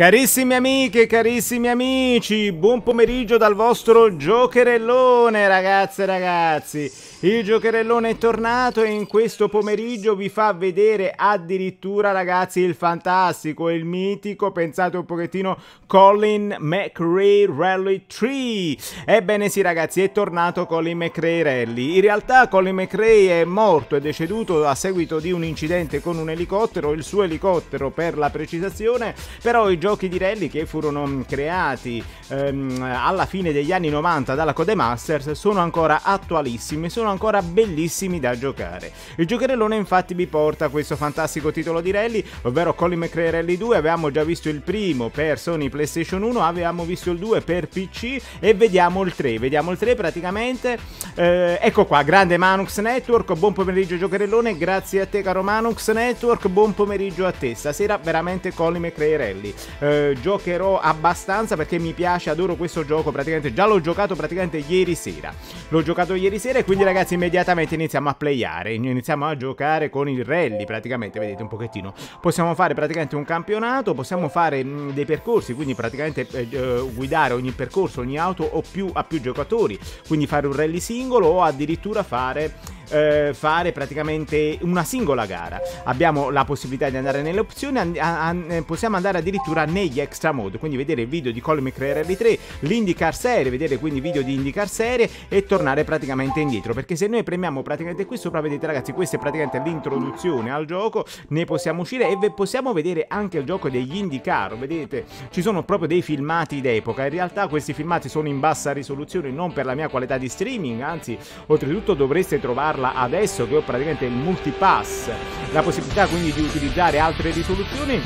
Carissime amiche, carissimi amici, buon pomeriggio dal vostro giocherellone ragazze e ragazzi. Il giocherellone è tornato e in questo pomeriggio vi fa vedere addirittura ragazzi il fantastico il mitico, pensate un pochettino, Colin McRae Rally 3. Ebbene sì ragazzi, è tornato Colin McRae Rally. In realtà Colin McRae è morto e deceduto a seguito di un incidente con un elicottero, il suo elicottero per la precisazione, però i giochi di rally che furono creati ehm, alla fine degli anni 90 dalla Codemasters sono ancora attualissimi, sono ancora bellissimi da giocare. Il giocherellone infatti vi porta questo fantastico titolo di rally, ovvero Colin McRae Rally 2, avevamo già visto il primo per Sony PlayStation 1, avevamo visto il 2 per PC e vediamo il 3, vediamo il 3 praticamente, eh, ecco qua, grande Manux Network, buon pomeriggio giocherellone, grazie a te caro Manux Network, buon pomeriggio a te, stasera veramente Colin McRae Rally, eh, giocherò abbastanza perché mi piace, adoro questo gioco, praticamente già l'ho giocato praticamente ieri sera, l'ho giocato ieri sera e quindi ragazzi immediatamente iniziamo a playare, iniziamo a giocare con il rally praticamente, vedete un pochettino. Possiamo fare praticamente un campionato, possiamo fare mh, dei percorsi, quindi praticamente eh, eh, guidare ogni percorso, ogni auto o più a più giocatori, quindi fare un rally singolo o addirittura fare eh, fare praticamente una singola gara. Abbiamo la possibilità di andare nelle opzioni, an eh, possiamo andare addirittura negli extra mode, quindi vedere il video di Colin McRae Rally 3, l'IndyCar serie, vedere quindi video di IndyCar serie e tornare praticamente indietro, perché se noi premiamo praticamente qui sopra, vedete ragazzi, questa è praticamente l'introduzione al gioco, ne possiamo uscire e possiamo vedere anche il gioco degli IndyCar, vedete, ci sono proprio dei filmati d'epoca, in realtà questi filmati sono in bassa risoluzione non per la mia qualità di streaming, anzi oltretutto dovreste trovarlo farla adesso che ho praticamente il multipass, la possibilità quindi di utilizzare altre risoluzioni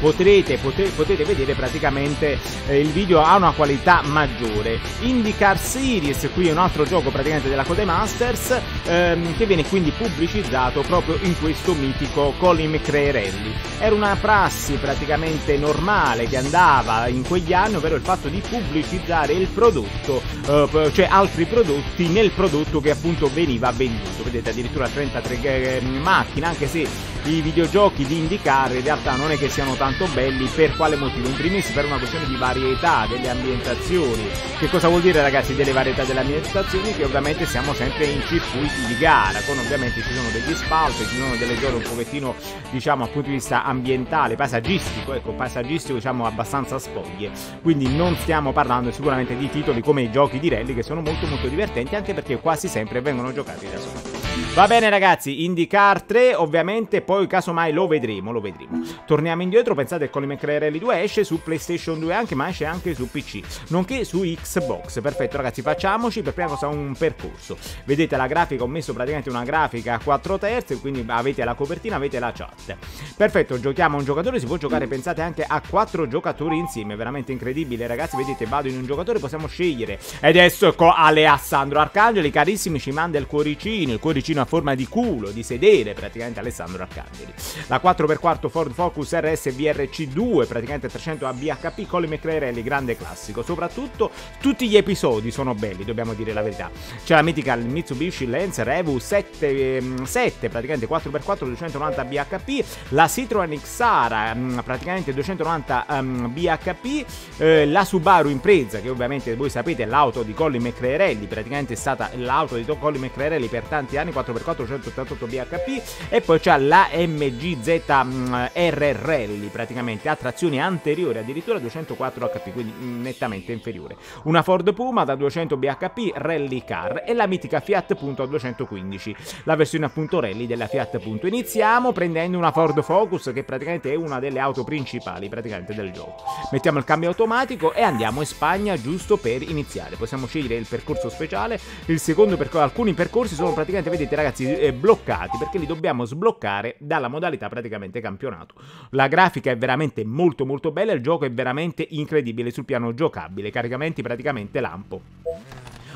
potrete, potrete, potete vedere praticamente eh, il video ha una qualità maggiore. IndyCar Series, qui è un altro gioco praticamente della Codemasters ehm, che viene quindi pubblicizzato proprio in questo mitico Colin McRae Rally. Era una prassi praticamente normale che andava in quegli anni, ovvero il fatto di pubblicizzare il prodotto, eh, cioè altri prodotti nel prodotto che appunto veniva venduto. Vedete addirittura 33 eh, macchine, anche se i videogiochi di IndyCar in realtà non è che siano tanto tanto belli per quale motivo? In primis per una questione di varietà delle ambientazioni. Che cosa vuol dire ragazzi delle varietà delle ambientazioni? Che ovviamente siamo sempre in circuiti di gara, con ovviamente ci sono degli spalti, ci sono delle zone un pochettino diciamo dal punto di vista ambientale, paesaggistico, ecco, paesaggistico diciamo abbastanza spoglie. Quindi non stiamo parlando sicuramente di titoli come i giochi di rally che sono molto molto divertenti anche perché quasi sempre vengono giocati da soli. Va bene ragazzi, IndyCar 3 ovviamente poi casomai lo vedremo, lo vedremo. Torniamo indietro, pensate che Colin McRae Rally 2 esce su PlayStation 2 anche, ma esce anche su PC, nonché su Xbox. Perfetto ragazzi, facciamoci per prima cosa un percorso. Vedete la grafica, ho messo praticamente una grafica a 4 terzi, quindi avete la copertina, avete la chat. Perfetto, giochiamo a un giocatore, si può giocare pensate anche a 4 giocatori insieme, veramente incredibile ragazzi, vedete vado in un giocatore, possiamo scegliere. Ed adesso ecco Alessandro Arcangeli, carissimi, ci manda il cuoricino, il cuoricino a forma di culo, di sedere praticamente Alessandro Arcangeli. La 4x4 Ford Focus RS VRC2, praticamente 300 ABHP, Colin McRae grande classico. Soprattutto tutti gli episodi sono belli, dobbiamo dire la verità. C'è la mitica Mitsubishi Lancer Evo 7, 7 praticamente 4x4 290 BHP, la Citroen Xara mm, praticamente 290 um, BHP, eh, la Subaru Impreza che ovviamente voi sapete è l'auto di Colin McRae praticamente è stata l'auto di Colin McRae per tanti anni 4x4 188 BHP e poi c'è la MGZ R Rally praticamente a trazione anteriore addirittura 204 HP quindi nettamente inferiore. Una Ford Puma da 200 BHP Rally Car e la mitica Fiat Punto a 215 la versione appunto Rally della Fiat Punto iniziamo prendendo una Ford Focus che praticamente è una delle auto principali praticamente del gioco. Mettiamo il cambio automatico e andiamo in Spagna giusto per iniziare. Possiamo scegliere il percorso speciale. Il secondo percorso alcuni percorsi sono praticamente vedete ragazzi eh, bloccati perché li dobbiamo sbloccare dalla modalità praticamente campionato. La grafica è veramente molto molto bella, il gioco è veramente incredibile sul piano giocabile, caricamenti praticamente lampo.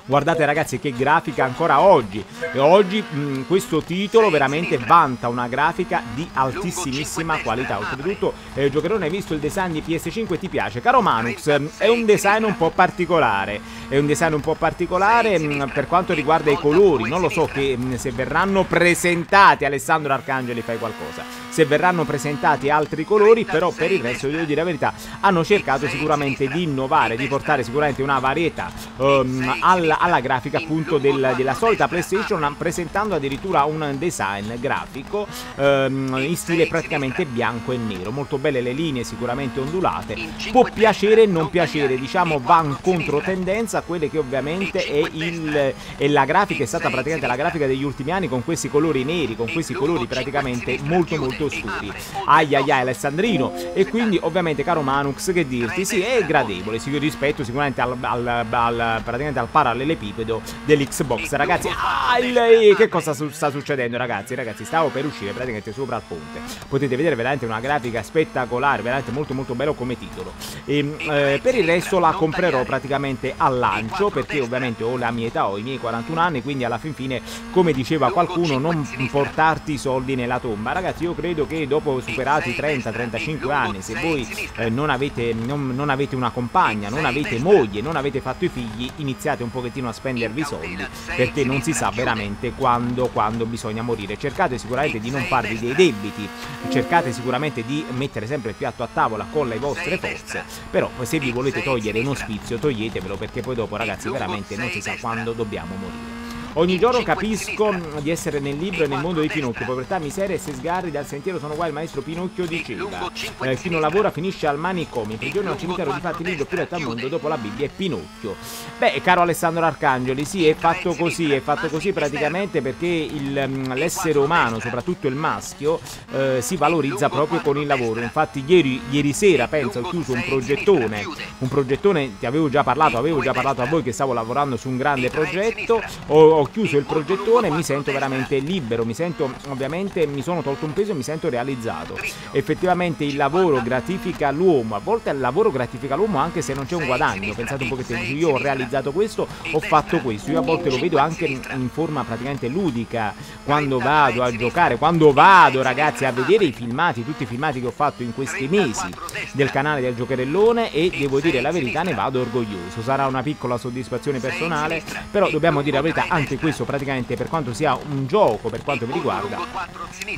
Guardate ragazzi che grafica ancora oggi. E oggi mh, questo titolo veramente vanta una grafica di altissimissima qualità. Oltretutto, eh, giocherone, hai visto il design di PS5 e ti piace? Caro Manux, è un design un po' particolare. È un design un po' particolare mh, per quanto riguarda i colori. Non lo so che mh, se verranno presentati Alessandro Arcangeli fai qualcosa se verranno presentati altri colori, però per il resto devo dire la verità, hanno cercato sicuramente di innovare, di portare sicuramente una varietà um, alla, alla, grafica appunto del, della solita PlayStation, presentando addirittura un design grafico um, in stile praticamente bianco e nero, molto belle le linee sicuramente ondulate, può piacere e non piacere, diciamo va in controtendenza. A quelle che ovviamente è, il, è la grafica, è stata praticamente la grafica degli ultimi anni con questi colori neri, con questi colori praticamente molto molto oscuri. Ai ai ai Alessandrino. E quindi ovviamente caro Manux che dirti, sì è gradevole, sì, rispetto sicuramente al, al, al, praticamente al parallelepipedo dell'Xbox. Ragazzi, ah, il, che cosa su, sta succedendo ragazzi? Ragazzi, stavo per uscire praticamente sopra il ponte. Potete vedere veramente una grafica spettacolare, veramente molto molto bello come titolo. E, ehm, eh, per il resto la comprerò praticamente al lancio perché ovviamente ho la mia età, ho i miei 41 anni, quindi alla fin fine, come diceva qualcuno, non portarti i soldi nella tomba. Ragazzi, io credo credo che dopo superati 30-35 anni, se voi eh, non, avete, non, non, avete, una compagna, non avete moglie, non avete fatto i figli, iniziate un pochettino a spendervi soldi, perché non si sa veramente quando, quando bisogna morire. Cercate sicuramente di non farvi dei debiti, cercate sicuramente di mettere sempre il piatto a tavola con le vostre forze, però se vi volete togliere un ospizio toglietevelo perché poi dopo ragazzi veramente non si sa quando dobbiamo morire. Ogni giorno capisco di essere nel libro e nel mondo di Pinocchio. Povertà, miseria e se sgarri dal sentiero sono qua il maestro Pinocchio diceva. Eh, chi non lavora finisce al manicomio. In prigione al cimitero di fatti il libro più letto al mondo dopo la Bibbia è Pinocchio. Beh, caro Alessandro Arcangeli, sì, è fatto così, è fatto così praticamente perché mm, l'essere umano, soprattutto il maschio, eh, si valorizza proprio con il lavoro. Infatti ieri, ieri sera, penso, ho chiuso un progettone. Un progettone, ti avevo già parlato, avevo già parlato a voi che stavo lavorando su un grande progetto. Ho, ho chiuso il progettone mi sento veramente libero, mi sento ovviamente, mi sono tolto un peso e mi sento realizzato. Effettivamente il lavoro gratifica l'uomo, a volte il lavoro gratifica l'uomo anche se non c'è un guadagno, pensate un pochettino, io ho realizzato questo, ho fatto questo, io a volte lo vedo anche in forma praticamente ludica, quando vado a giocare, quando vado ragazzi a vedere i filmati, tutti i filmati che ho fatto in questi mesi del canale del giocherellone e devo dire la verità ne vado orgoglioso, sarà una piccola soddisfazione personale, però dobbiamo dire la verità anche anche questo praticamente per quanto sia un gioco, per quanto mi riguarda,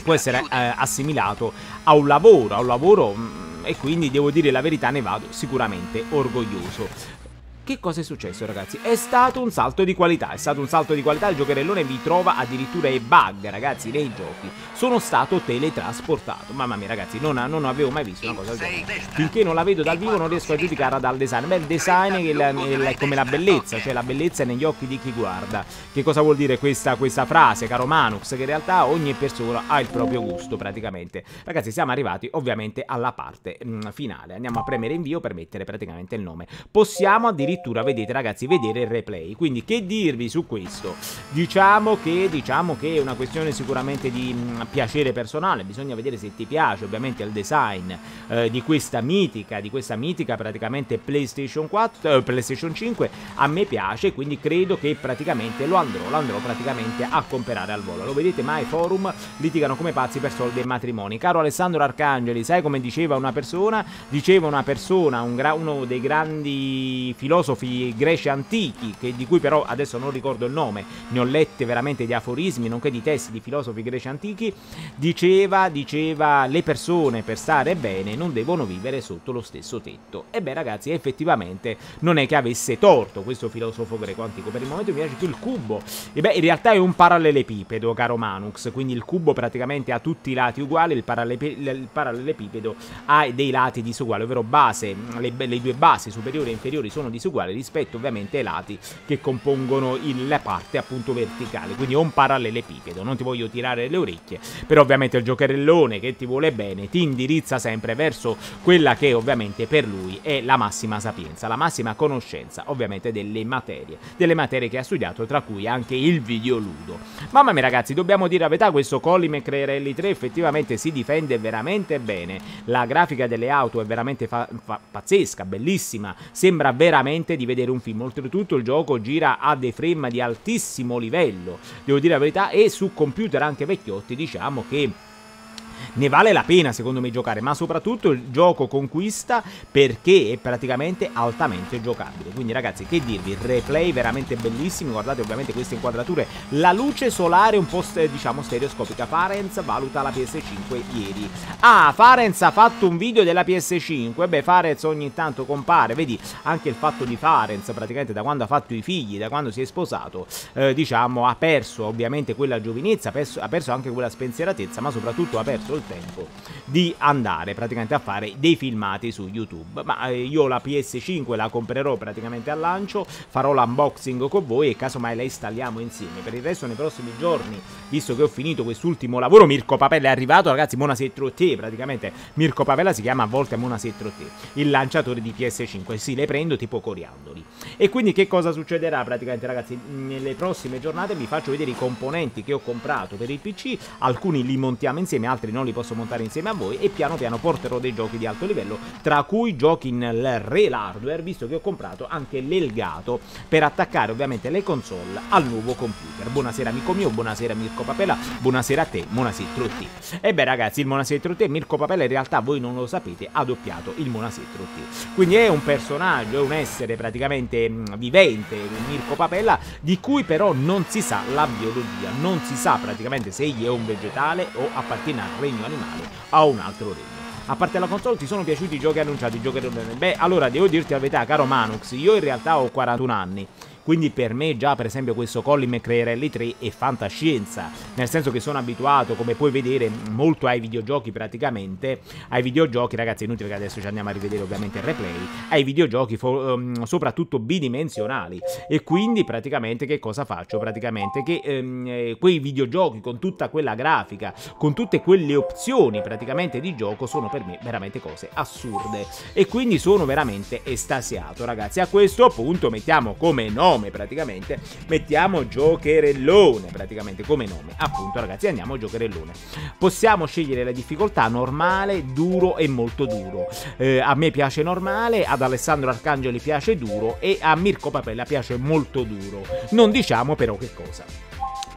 può essere eh, assimilato a un lavoro, a un lavoro mm, e quindi devo dire la verità ne vado sicuramente orgoglioso. Che cosa è successo ragazzi? È stato un salto di qualità, è stato un salto di qualità, il giocherellone vi trova addirittura i bug ragazzi nei giochi. Sono stato teletrasportato, mamma mia ragazzi, non, non avevo mai visto una cosa del genere. Finché non la vedo dal vivo non riesco a giudicarla dal design. Beh il design è, la, è come la bellezza, cioè la bellezza è negli occhi di chi guarda. Che cosa vuol dire questa, questa frase, caro Manux? Che in realtà ogni persona ha il proprio gusto praticamente. Ragazzi siamo arrivati ovviamente alla parte mh, mm, finale, andiamo a premere invio per mettere praticamente il nome. Possiamo addirittura addirittura vedete ragazzi vedere il replay. Quindi che dirvi su questo? Diciamo che diciamo che è una questione sicuramente di mh, mm, piacere personale. Bisogna vedere se ti piace ovviamente il design eh, di questa mitica di questa mitica praticamente PlayStation 4 eh, PlayStation 5 a me piace quindi credo che praticamente lo andrò lo andrò praticamente a comprare al volo. Lo vedete mai forum litigano come pazzi per soldi e matrimoni. Caro Alessandro Arcangeli sai come diceva una persona? Diceva una persona un uno dei grandi filosofi filosofi greci antichi, che, di cui però adesso non ricordo il nome, ne ho lette veramente di aforismi, nonché di testi di filosofi greci antichi, diceva, diceva le persone per stare bene non devono vivere sotto lo stesso tetto. E beh ragazzi, effettivamente non è che avesse torto questo filosofo greco antico, per il momento mi piace più il cubo. E beh, in realtà è un parallelepipedo, caro Manux, quindi il cubo praticamente ha tutti i lati uguali, il, il parallelepipedo ha dei lati disuguali, ovvero base, le, le due basi superiori e inferiori sono disuguali uguale rispetto ovviamente ai lati che compongono il, la parte appunto verticale, quindi è un parallelepipedo, non ti voglio tirare le orecchie, però ovviamente il giocherellone che ti vuole bene ti indirizza sempre verso quella che ovviamente per lui è la massima sapienza, la massima conoscenza ovviamente delle materie, delle materie che ha studiato, tra cui anche il videoludo. Mamma mia ragazzi, dobbiamo dire la verità, questo Colli McCrearelli 3 effettivamente si difende veramente bene, la grafica delle auto è veramente pazzesca, bellissima, sembra veramente praticamente di vedere un film. Oltretutto il gioco gira a dei frame di altissimo livello, devo dire la verità, e su computer anche vecchiotti diciamo che ne vale la pena secondo me giocare, ma soprattutto il gioco conquista perché è praticamente altamente giocabile. Quindi ragazzi, che dirvi, replay veramente bellissimi, guardate ovviamente queste inquadrature, la luce solare un po' diciamo stereoscopica. Farenz valuta la PS5 ieri. Ah, Farenz ha fatto un video della PS5, beh Farenz ogni tanto compare, vedi anche il fatto di Farenz praticamente da quando ha fatto i figli, da quando si è sposato, eh, diciamo ha perso ovviamente quella giovinezza, ha perso, ha perso anche quella spensieratezza, ma soprattutto ha perso il tempo di andare praticamente a fare dei filmati su YouTube. Ma eh, io la PS5 la comprerò praticamente al lancio, farò l'unboxing con voi e casomai la installiamo insieme. Per il resto nei prossimi giorni, visto che ho finito quest'ultimo lavoro, Mirko Papella è arrivato, ragazzi, Mona te, praticamente Mirko Papella si chiama a volte Mona te, il lanciatore di PS5, sì, le prendo tipo coriandoli. E quindi che cosa succederà praticamente ragazzi? Nelle prossime giornate vi faccio vedere i componenti che ho comprato per il PC, alcuni li montiamo insieme, altri non li posso montare insieme a voi e piano piano porterò dei giochi di alto livello, tra cui giochi in real hardware, visto che ho comprato anche l'Elgato per attaccare ovviamente le console al nuovo computer. Buonasera amico mio, buonasera Mirko Papella, buonasera a te, Monasetro T. E beh ragazzi, il Monasetro T, Mirko Papella in realtà voi non lo sapete, ha doppiato il Monasetro T. Quindi è un personaggio, è un essere praticamente vivente, Mirko Papella, di cui però non si sa la biologia, non si sa praticamente se egli è un vegetale o appartiene al regno animale a un altro regno. A parte la console ti sono piaciuti i giochi annunciati, i giochi Beh, allora devo dirti la verità, caro Manux, io in realtà ho 41 anni quindi per me già per esempio questo Colin McRae Rally 3 è fantascienza, nel senso che sono abituato, come puoi vedere, molto ai videogiochi praticamente, ai videogiochi ragazzi, è inutile che adesso ci andiamo a rivedere ovviamente il replay, ai videogiochi um, soprattutto bidimensionali. E quindi praticamente che cosa faccio? Praticamente che um, quei videogiochi con tutta quella grafica, con tutte quelle opzioni praticamente di gioco sono per me veramente cose assurde. E quindi sono veramente estasiato ragazzi. A questo punto mettiamo come no nome praticamente, mettiamo giocherellone praticamente come nome. Appunto ragazzi andiamo giocherellone. Possiamo scegliere la difficoltà normale, duro e molto duro. Eh, a me piace normale, ad Alessandro Arcangeli piace duro e a Mirko Papella piace molto duro. Non diciamo però che cosa.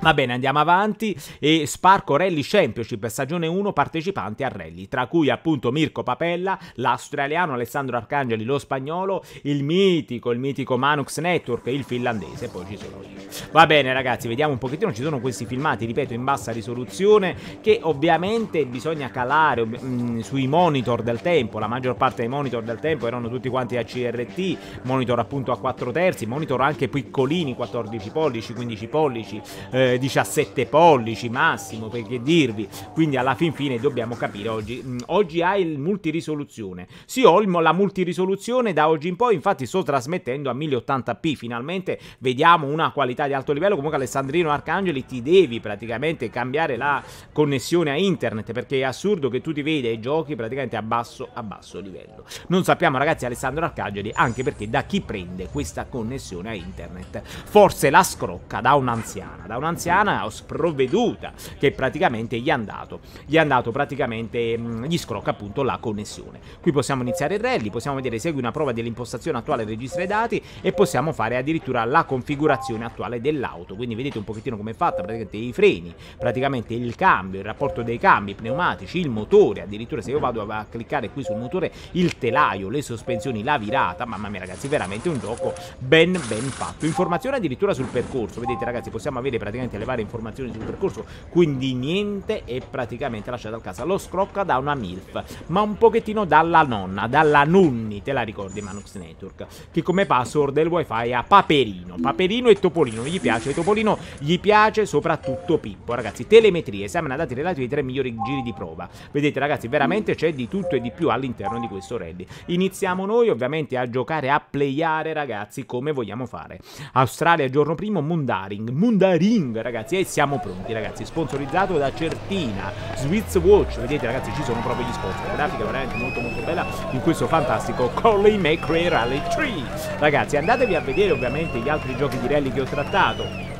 Va bene, andiamo avanti e Sparco Rally Championship, stagione 1, partecipanti a rally, tra cui appunto Mirko Papella, l'australiano Alessandro Arcangeli, lo spagnolo, il mitico, il mitico Manux Network, il finlandese, poi ci sono io. Va bene ragazzi, vediamo un pochettino, ci sono questi filmati, ripeto, in bassa risoluzione, che ovviamente bisogna calare mh, mm, sui monitor del tempo, la maggior parte dei monitor del tempo erano tutti quanti a CRT, monitor appunto a 4 terzi, monitor anche piccolini, 14 pollici, 15 pollici, eh, 17 pollici massimo, perché dirvi. Quindi alla fin fine dobbiamo capire oggi. Mm, oggi hai il multirisoluzione. Sì, ho la multirisoluzione da oggi in poi, infatti sto trasmettendo a 1080p. Finalmente vediamo una qualità di alto livello. Comunque Alessandrino Arcangeli ti devi praticamente cambiare la connessione a internet perché è assurdo che tu ti veda i giochi praticamente a basso, a basso livello. Non sappiamo ragazzi Alessandro Arcangeli anche perché da chi prende questa connessione a internet. Forse la scrocca da un'anziana, da un'anziana anziana sprovveduta che praticamente gli è andato, gli è andato praticamente, mh, gli scrocca appunto la connessione. Qui possiamo iniziare il rally, possiamo vedere segui una prova dell'impostazione attuale registra i dati e possiamo fare addirittura la configurazione attuale dell'auto, quindi vedete un pochettino come è fatta, praticamente i freni, praticamente il cambio, il rapporto dei cambi pneumatici, il motore, addirittura se io vado a cliccare qui sul motore, il telaio, le sospensioni, la virata, mamma mia ragazzi, veramente un gioco ben ben fatto. Informazione addirittura sul percorso, vedete ragazzi, possiamo avere praticamente praticamente le varie informazioni sul percorso, quindi niente è praticamente lasciato a casa. Lo scrocca da una MILF, ma un pochettino dalla nonna, dalla nunni, te la ricordi Manux Network, che come password del wifi ha Paperino, Paperino e Topolino, gli piace Topolino, gli piace soprattutto Pippo, ragazzi, telemetria, esamina dati relativi ai tre migliori giri di prova. Vedete ragazzi, veramente c'è di tutto e di più all'interno di questo rally. Iniziamo noi ovviamente a giocare, a playare ragazzi come vogliamo fare. Australia giorno primo, Mundaring, Mundaring ragazzi e siamo pronti ragazzi. Sponsorizzato da Certina Swiss Watch. Vedete ragazzi ci sono proprio gli sponsor. La grafica veramente molto molto bella. In questo fantastico Colin McRae Rally 3 ragazzi andatevi a vedere ovviamente gli altri giochi di rally che ho trattato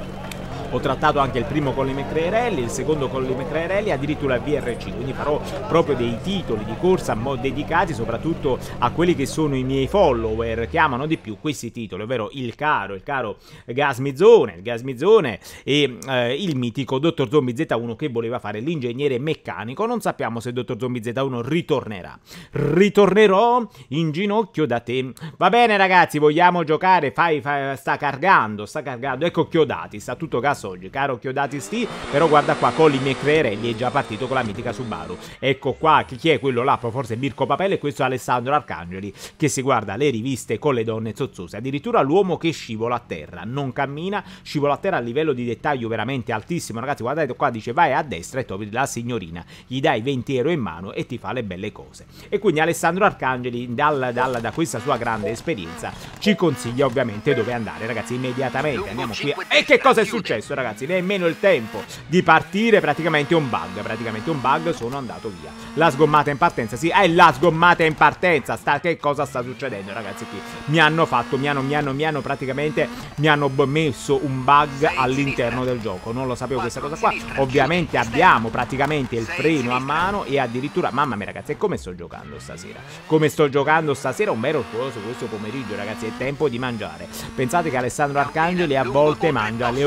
ho trattato anche il primo con le Rally, il secondo con le Rally, addirittura VRC, quindi farò proprio dei titoli di corsa dedicati soprattutto a quelli che sono i miei follower che amano di più questi titoli, ovvero il caro, il caro Gasmizzone, il Gasmizzone e eh, il mitico Dottor Zombie Z1 che voleva fare l'ingegnere meccanico. Non sappiamo se Dottor Zombie Z1 ritornerà. Ritornerò in ginocchio da te. Va bene ragazzi, vogliamo giocare? Fai, fai sta cargando, sta cargando. Ecco Chiodati, sta tutto gas oggi, caro Chiodati sti, però guarda qua, Colli Mecrerelli è già partito con la mitica Subaru. Ecco qua, chi è quello là? Forse Mirko Papelli e questo è Alessandro Arcangeli che si guarda le riviste con le donne zozzose. Addirittura l'uomo che scivola a terra, non cammina, scivola a terra a livello di dettaglio veramente altissimo. Ragazzi, guardate qua, dice vai a destra e trovi la signorina, gli dai 20 euro in mano e ti fa le belle cose. E quindi Alessandro Arcangeli, dal, dal, da questa sua grande esperienza, ci consiglia ovviamente dove andare. Ragazzi, immediatamente andiamo qui. E che cosa è successo, ragazzi? Nemmeno il tempo di partire, praticamente un bug. Praticamente un bug, sono andato via. La sgommata in partenza, sì, è la sgommata in partenza. Sta, che cosa sta succedendo, ragazzi? Qui mi hanno fatto, mi hanno, mi hanno, mi hanno praticamente, mi hanno messo un bug all'interno del gioco. Non lo sapevo questa cosa qua. Ovviamente abbiamo praticamente il freno a mano e addirittura, mamma mia, ragazzi, e come sto giocando stasera? Come sto giocando stasera? Un vero su questo pomeriggio, ragazzi, è tempo di mangiare. Pensate che Alessandro Arcangeli a volte mangia le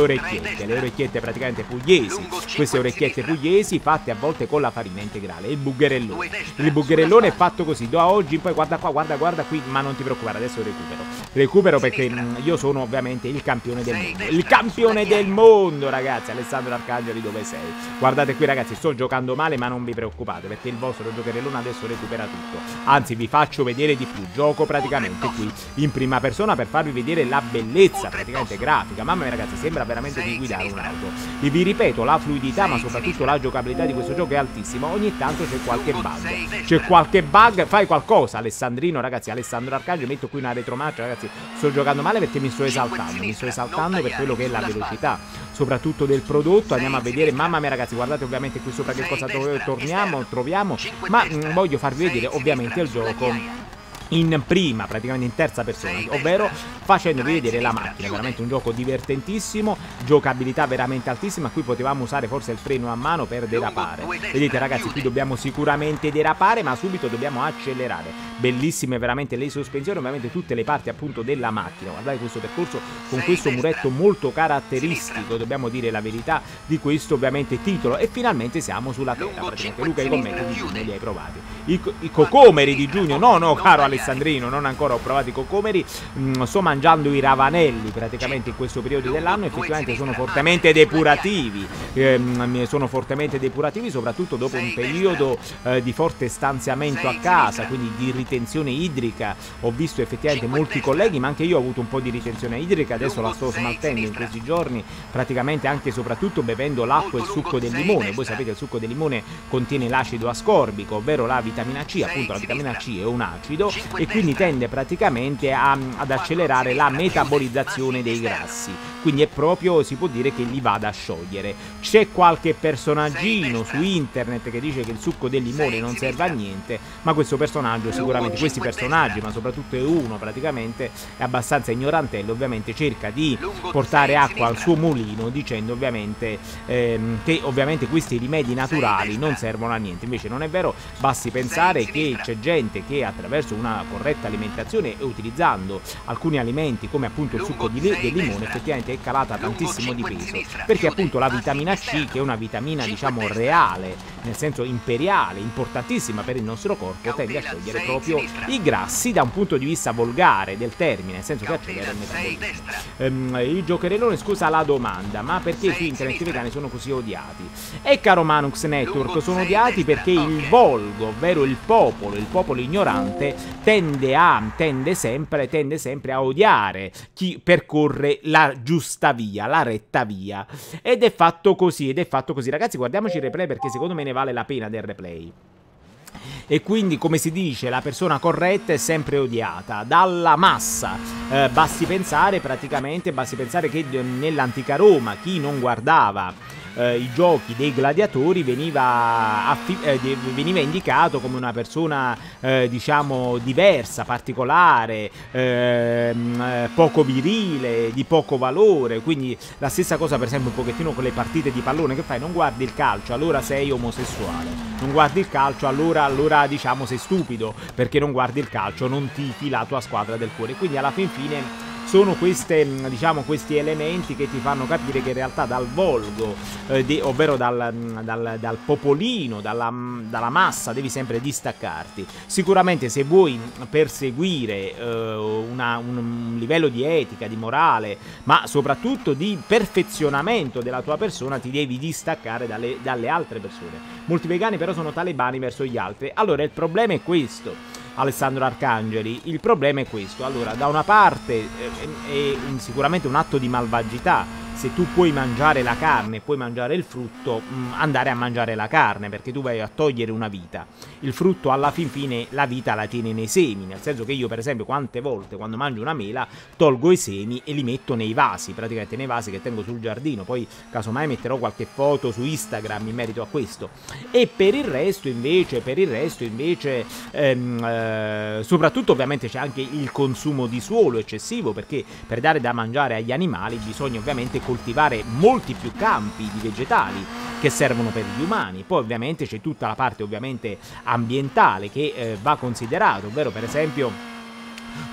orecchiette, le orecchiette praticamente pugliesi. Queste orecchiette pugliesi fatte a volte con la farina integrale, il bugherellone. Il bugherellone è fatto così, da oggi in poi guarda qua, guarda, guarda qui, ma non ti preoccupare, adesso recupero. Recupero perché mh, io sono ovviamente il campione del mondo. Il campione del mondo, ragazzi. Alessandro Arcangeli, dove sei? Guardate qui, ragazzi, sto giocando male, ma non vi preoccupate perché il vostro giocherellone adesso recupera tutto. Anzi, vi faccio vedere di più. Gioco praticamente qui in prima persona per farvi vedere la bellezza praticamente grafica. Mamma mia, ragazzi, sembra veramente di guidare un'auto. E vi ripeto, la fluidità, ma soprattutto la giocabilità di questo gioco è altissima. Ogni tanto c'è qualche bug. C'è qualche bug, fai qualcosa, Alessandrino, ragazzi. Alessandro Arcangelo, metto qui una retromarcia, ragazzi. Sto giocando male perché mi sto esaltando. Mi sto esaltando per quello che è la velocità, soprattutto del prodotto. Andiamo a vedere, mamma mia, ragazzi, guardate ovviamente qui sopra che cosa torniamo, troviamo. Ma mh, voglio farvi vedere ovviamente il gioco in prima, praticamente in terza persona, ovvero facendovi vedere la macchina, veramente un gioco divertentissimo, giocabilità veramente altissima, qui potevamo usare forse il freno a mano per derapare, vedete ragazzi qui dobbiamo sicuramente derapare ma subito dobbiamo accelerare, bellissime veramente le sospensioni, ovviamente tutte le parti appunto della macchina, guardate questo percorso con questo muretto molto caratteristico, dobbiamo dire la verità di questo ovviamente titolo. E finalmente siamo sulla terra, praticamente. Luca i commenti di giugno li hai provati, i, i cocomeri di giugno, no no caro Alessandrino, non ancora ho provato i cocomeri, mm, sto mangiando i ravanelli praticamente in questo periodo dell'anno, effettivamente sono fortemente depurativi, ehm, sono fortemente depurativi soprattutto dopo un periodo eh, di forte stanziamento a casa, quindi di ritenzione idrica, ho visto effettivamente molti colleghi, ma anche io ho avuto un po' di ritenzione idrica, adesso la sto smaltendo in questi giorni, praticamente anche e soprattutto bevendo l'acqua e il succo del limone, voi sapete il succo del limone contiene l'acido ascorbico, ovvero la vitamina C, appunto la vitamina C è un acido e quindi tende praticamente a, ad accelerare la metabolizzazione dei grassi quindi è proprio, si può dire che li vada a sciogliere. C'è qualche personaggino su internet che dice che il succo del limone non serve a niente, ma questo personaggio sicuramente, questi personaggi, ma soprattutto uno praticamente, è abbastanza ignorantello, ovviamente cerca di portare acqua al suo mulino dicendo ovviamente ehm, che ovviamente questi rimedi naturali non servono a niente, invece non è vero, basti pensare che c'è gente che attraverso una corretta alimentazione e utilizzando alcuni alimenti come appunto il succo di, del limone effettivamente è calata tantissimo di peso. perché appunto la vitamina C che è una vitamina diciamo reale nel senso imperiale importantissima per il nostro corpo tende a sciogliere proprio i grassi da un punto di vista volgare del termine nel senso che accelera il metabolismo ehm, il giocherellone scusa la domanda ma perché su internet i vegani sono così odiati? E caro Manux Network sono odiati perché il volgo ovvero il popolo il popolo ignorante tende a tende sempre tende sempre a odiare chi percorre la giusta via, la retta via. Ed è fatto così, ed è fatto così. Ragazzi, guardiamoci il replay perché secondo me ne vale la pena del replay. E quindi, come si dice, la persona corretta è sempre odiata dalla massa. Eh, basti pensare praticamente, basti pensare che nell'antica Roma chi non guardava eh, i giochi dei gladiatori veniva, eh, veniva indicato come una persona eh, diciamo diversa, particolare, ehm, eh, poco virile, di poco valore, quindi la stessa cosa per esempio un pochettino con le partite di pallone che fai, non guardi il calcio, allora sei omosessuale, non guardi il calcio, allora, allora diciamo sei stupido, perché non guardi il calcio, non tifi la tua squadra del cuore, quindi alla fin fine sono queste, mm, diciamo, questi elementi che ti fanno capire che in realtà dal volgo, eh, di, ovvero dal, mm, dal, dal popolino, dalla, mm, dalla, massa, devi sempre distaccarti. Sicuramente se vuoi perseguire eh, una, un livello di etica, di morale, ma soprattutto di perfezionamento della tua persona, ti devi distaccare dalle, dalle altre persone. Molti vegani però sono talebani verso gli altri. Allora il problema è questo Alessandro Arcangeli. Il problema è questo. Allora, da una parte eh, è sicuramente un atto di malvagità se tu puoi mangiare la carne, puoi mangiare il frutto, mm, andare a mangiare la carne, perché tu vai a togliere una vita. Il frutto alla fin fine la vita la tiene nei semi, nel senso che io per esempio quante volte quando mangio una mela tolgo i semi e li metto nei vasi, praticamente nei vasi che tengo sul giardino, poi casomai metterò qualche foto su Instagram in merito a questo. E per il resto invece, per il resto invece, ehm, eh, soprattutto ovviamente c'è anche il consumo di suolo eccessivo, perché per dare da mangiare agli animali bisogna ovviamente coltivare molti più campi di vegetali che servono per gli umani. Poi ovviamente c'è tutta la parte ovviamente ambientale che eh, va considerata, ovvero per esempio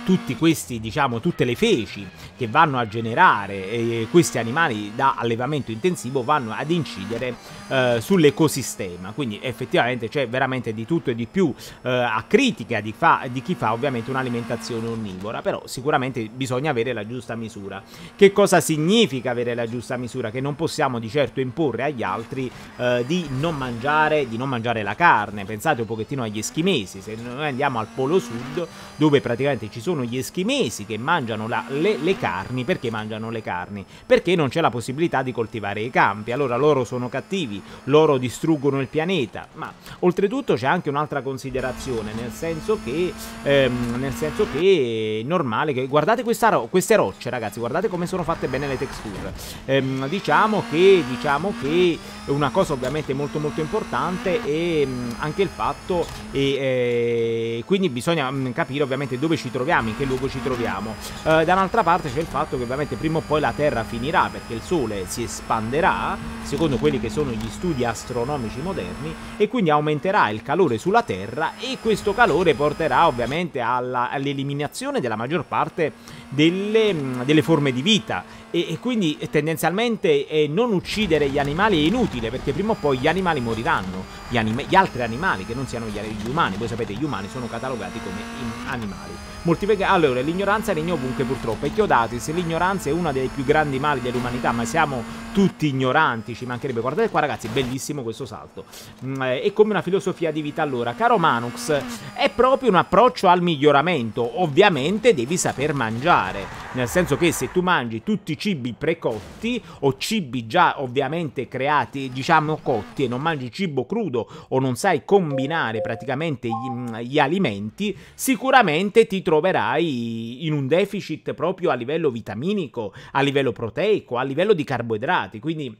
tutti questi, diciamo, tutte le feci che vanno a generare eh, questi animali da allevamento intensivo vanno ad incidere eh, sull'ecosistema. Quindi effettivamente c'è veramente di tutto e di più eh, a critica di, fa, di, chi fa ovviamente un'alimentazione onnivora, però sicuramente bisogna avere la giusta misura. Che cosa significa avere la giusta misura? Che non possiamo di certo imporre agli altri eh, di non mangiare, di non mangiare la carne. Pensate un pochettino agli eschimesi, se noi andiamo al polo sud dove praticamente ci sono gli eschimesi che mangiano la, le, le carni, perché mangiano le carni? Perché non c'è la possibilità di coltivare i campi, allora loro sono cattivi, loro distruggono il pianeta, ma oltretutto c'è anche un'altra considerazione, nel senso che, ehm, nel senso che è normale che, guardate ro queste rocce ragazzi, guardate come sono fatte bene le texture, ehm, diciamo che, diciamo che una cosa ovviamente molto molto importante è anche il fatto e eh, quindi bisogna capire ovviamente dove ci troviamo, in che luogo ci troviamo. Eh, da un'altra parte c'è il fatto che ovviamente prima o poi la Terra finirà perché il Sole si espanderà, secondo quelli che sono gli studi astronomici moderni, e quindi aumenterà il calore sulla Terra e questo calore porterà ovviamente all'eliminazione della maggior parte delle, delle forme di vita. E, e quindi tendenzialmente eh, non uccidere gli animali è inutile perché prima o poi gli animali moriranno, gli, anima gli altri animali che non siano gli, gli, umani, voi sapete gli umani sono catalogati come animali. Molti vegani, allora l'ignoranza regna ovunque purtroppo e Chiodatis, l'ignoranza è uno dei più grandi mali dell'umanità, ma siamo tutti ignoranti, ci mancherebbe. Guardate qua ragazzi, bellissimo questo salto. Mm, eh, è come una filosofia di vita allora. Caro Manux, è proprio un approccio al miglioramento. Ovviamente devi saper mangiare, nel senso che se tu mangi tutti i cibi precotti o cibi già ovviamente creati, diciamo cotti e non mangi cibo crudo o non sai combinare praticamente gli, mm, gli alimenti, sicuramente ti troverai in un deficit proprio a livello vitaminico, a livello proteico, a livello di carboidrati. Quindi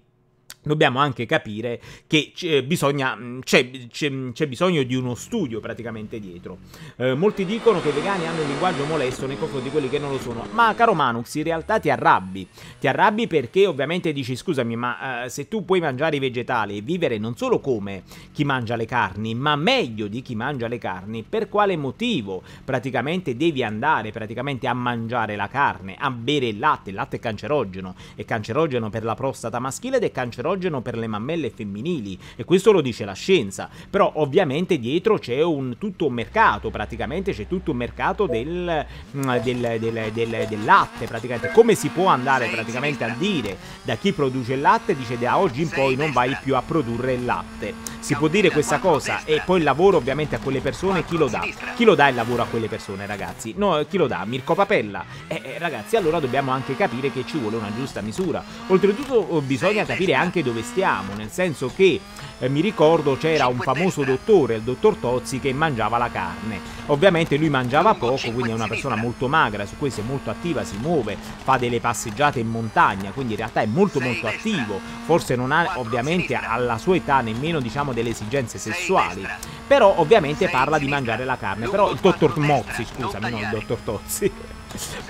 dobbiamo anche capire che c'è, bisogna, c'è, c'è, c'è, bisogno di uno studio praticamente dietro. Eh, molti dicono che i vegani hanno un linguaggio molesto nei confronti di quelli che non lo sono, ma caro Manux, in realtà ti arrabbi. Ti arrabbi perché ovviamente dici scusami, ma eh, se tu puoi mangiare i vegetali e vivere non solo come chi mangia le carni, ma meglio di chi mangia le carni, per quale motivo praticamente devi andare praticamente a mangiare la carne, a bere il latte? Il latte è cancerogeno, è cancerogeno per la prostata maschile ed è cancerogeno estrogeno per le mammelle femminili e questo lo dice la scienza, però ovviamente dietro c'è un, tutto un mercato, praticamente c'è tutto un mercato del, mm, del, del, del, latte, praticamente. Come si può andare praticamente a dire? Da chi produce il latte, dice da oggi in poi non vai più a produrre il latte, si può dire questa cosa? e poi il lavoro ovviamente a quelle persone chi lo dà? Chi lo dà il lavoro a quelle persone ragazzi? No, chi lo dà? Mirko Papella? Eh, eh, ragazzi allora dobbiamo anche capire che ci vuole una giusta misura, oltretutto bisogna capire anche dove stiamo, nel senso che eh, mi ricordo c'era un famoso dottore, il dottor Tozzi, che mangiava la carne. Ovviamente lui mangiava poco, quindi è una persona molto magra, su questo è molto attiva, si muove, fa delle passeggiate in montagna, quindi in realtà è molto molto attivo, forse non ha ovviamente alla sua età nemmeno diciamo delle esigenze sessuali, però ovviamente parla di mangiare la carne, però il dottor Mozzi, scusami, non il dottor Tozzi.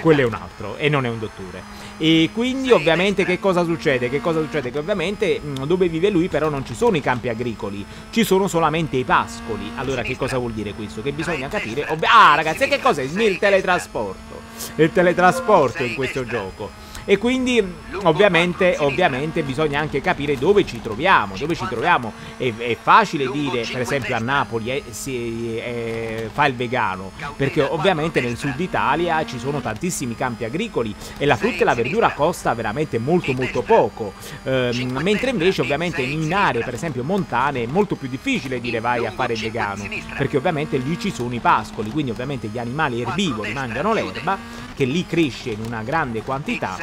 Quello è un altro e non è un dottore. E quindi ovviamente che cosa succede? Che cosa succede? Che ovviamente dove vive lui però non ci sono i campi agricoli, ci sono solamente i pascoli. Allora che cosa vuol dire questo? Che bisogna capire... ah ragazzi, che cos'è? Il teletrasporto. Il teletrasporto in questo gioco. E quindi ovviamente, ovviamente bisogna anche capire dove ci troviamo, dove ci troviamo. È, è facile dire per esempio a Napoli eh, si, eh, fa il vegano, perché ovviamente nel sud Italia ci sono tantissimi campi agricoli e la frutta e la verdura costa veramente molto molto poco, eh, mentre invece ovviamente in aree per esempio montane è molto più difficile dire vai a fare il vegano, perché ovviamente lì ci sono i pascoli, quindi ovviamente gli animali erbivori mangiano l'erba che lì cresce in una grande quantità,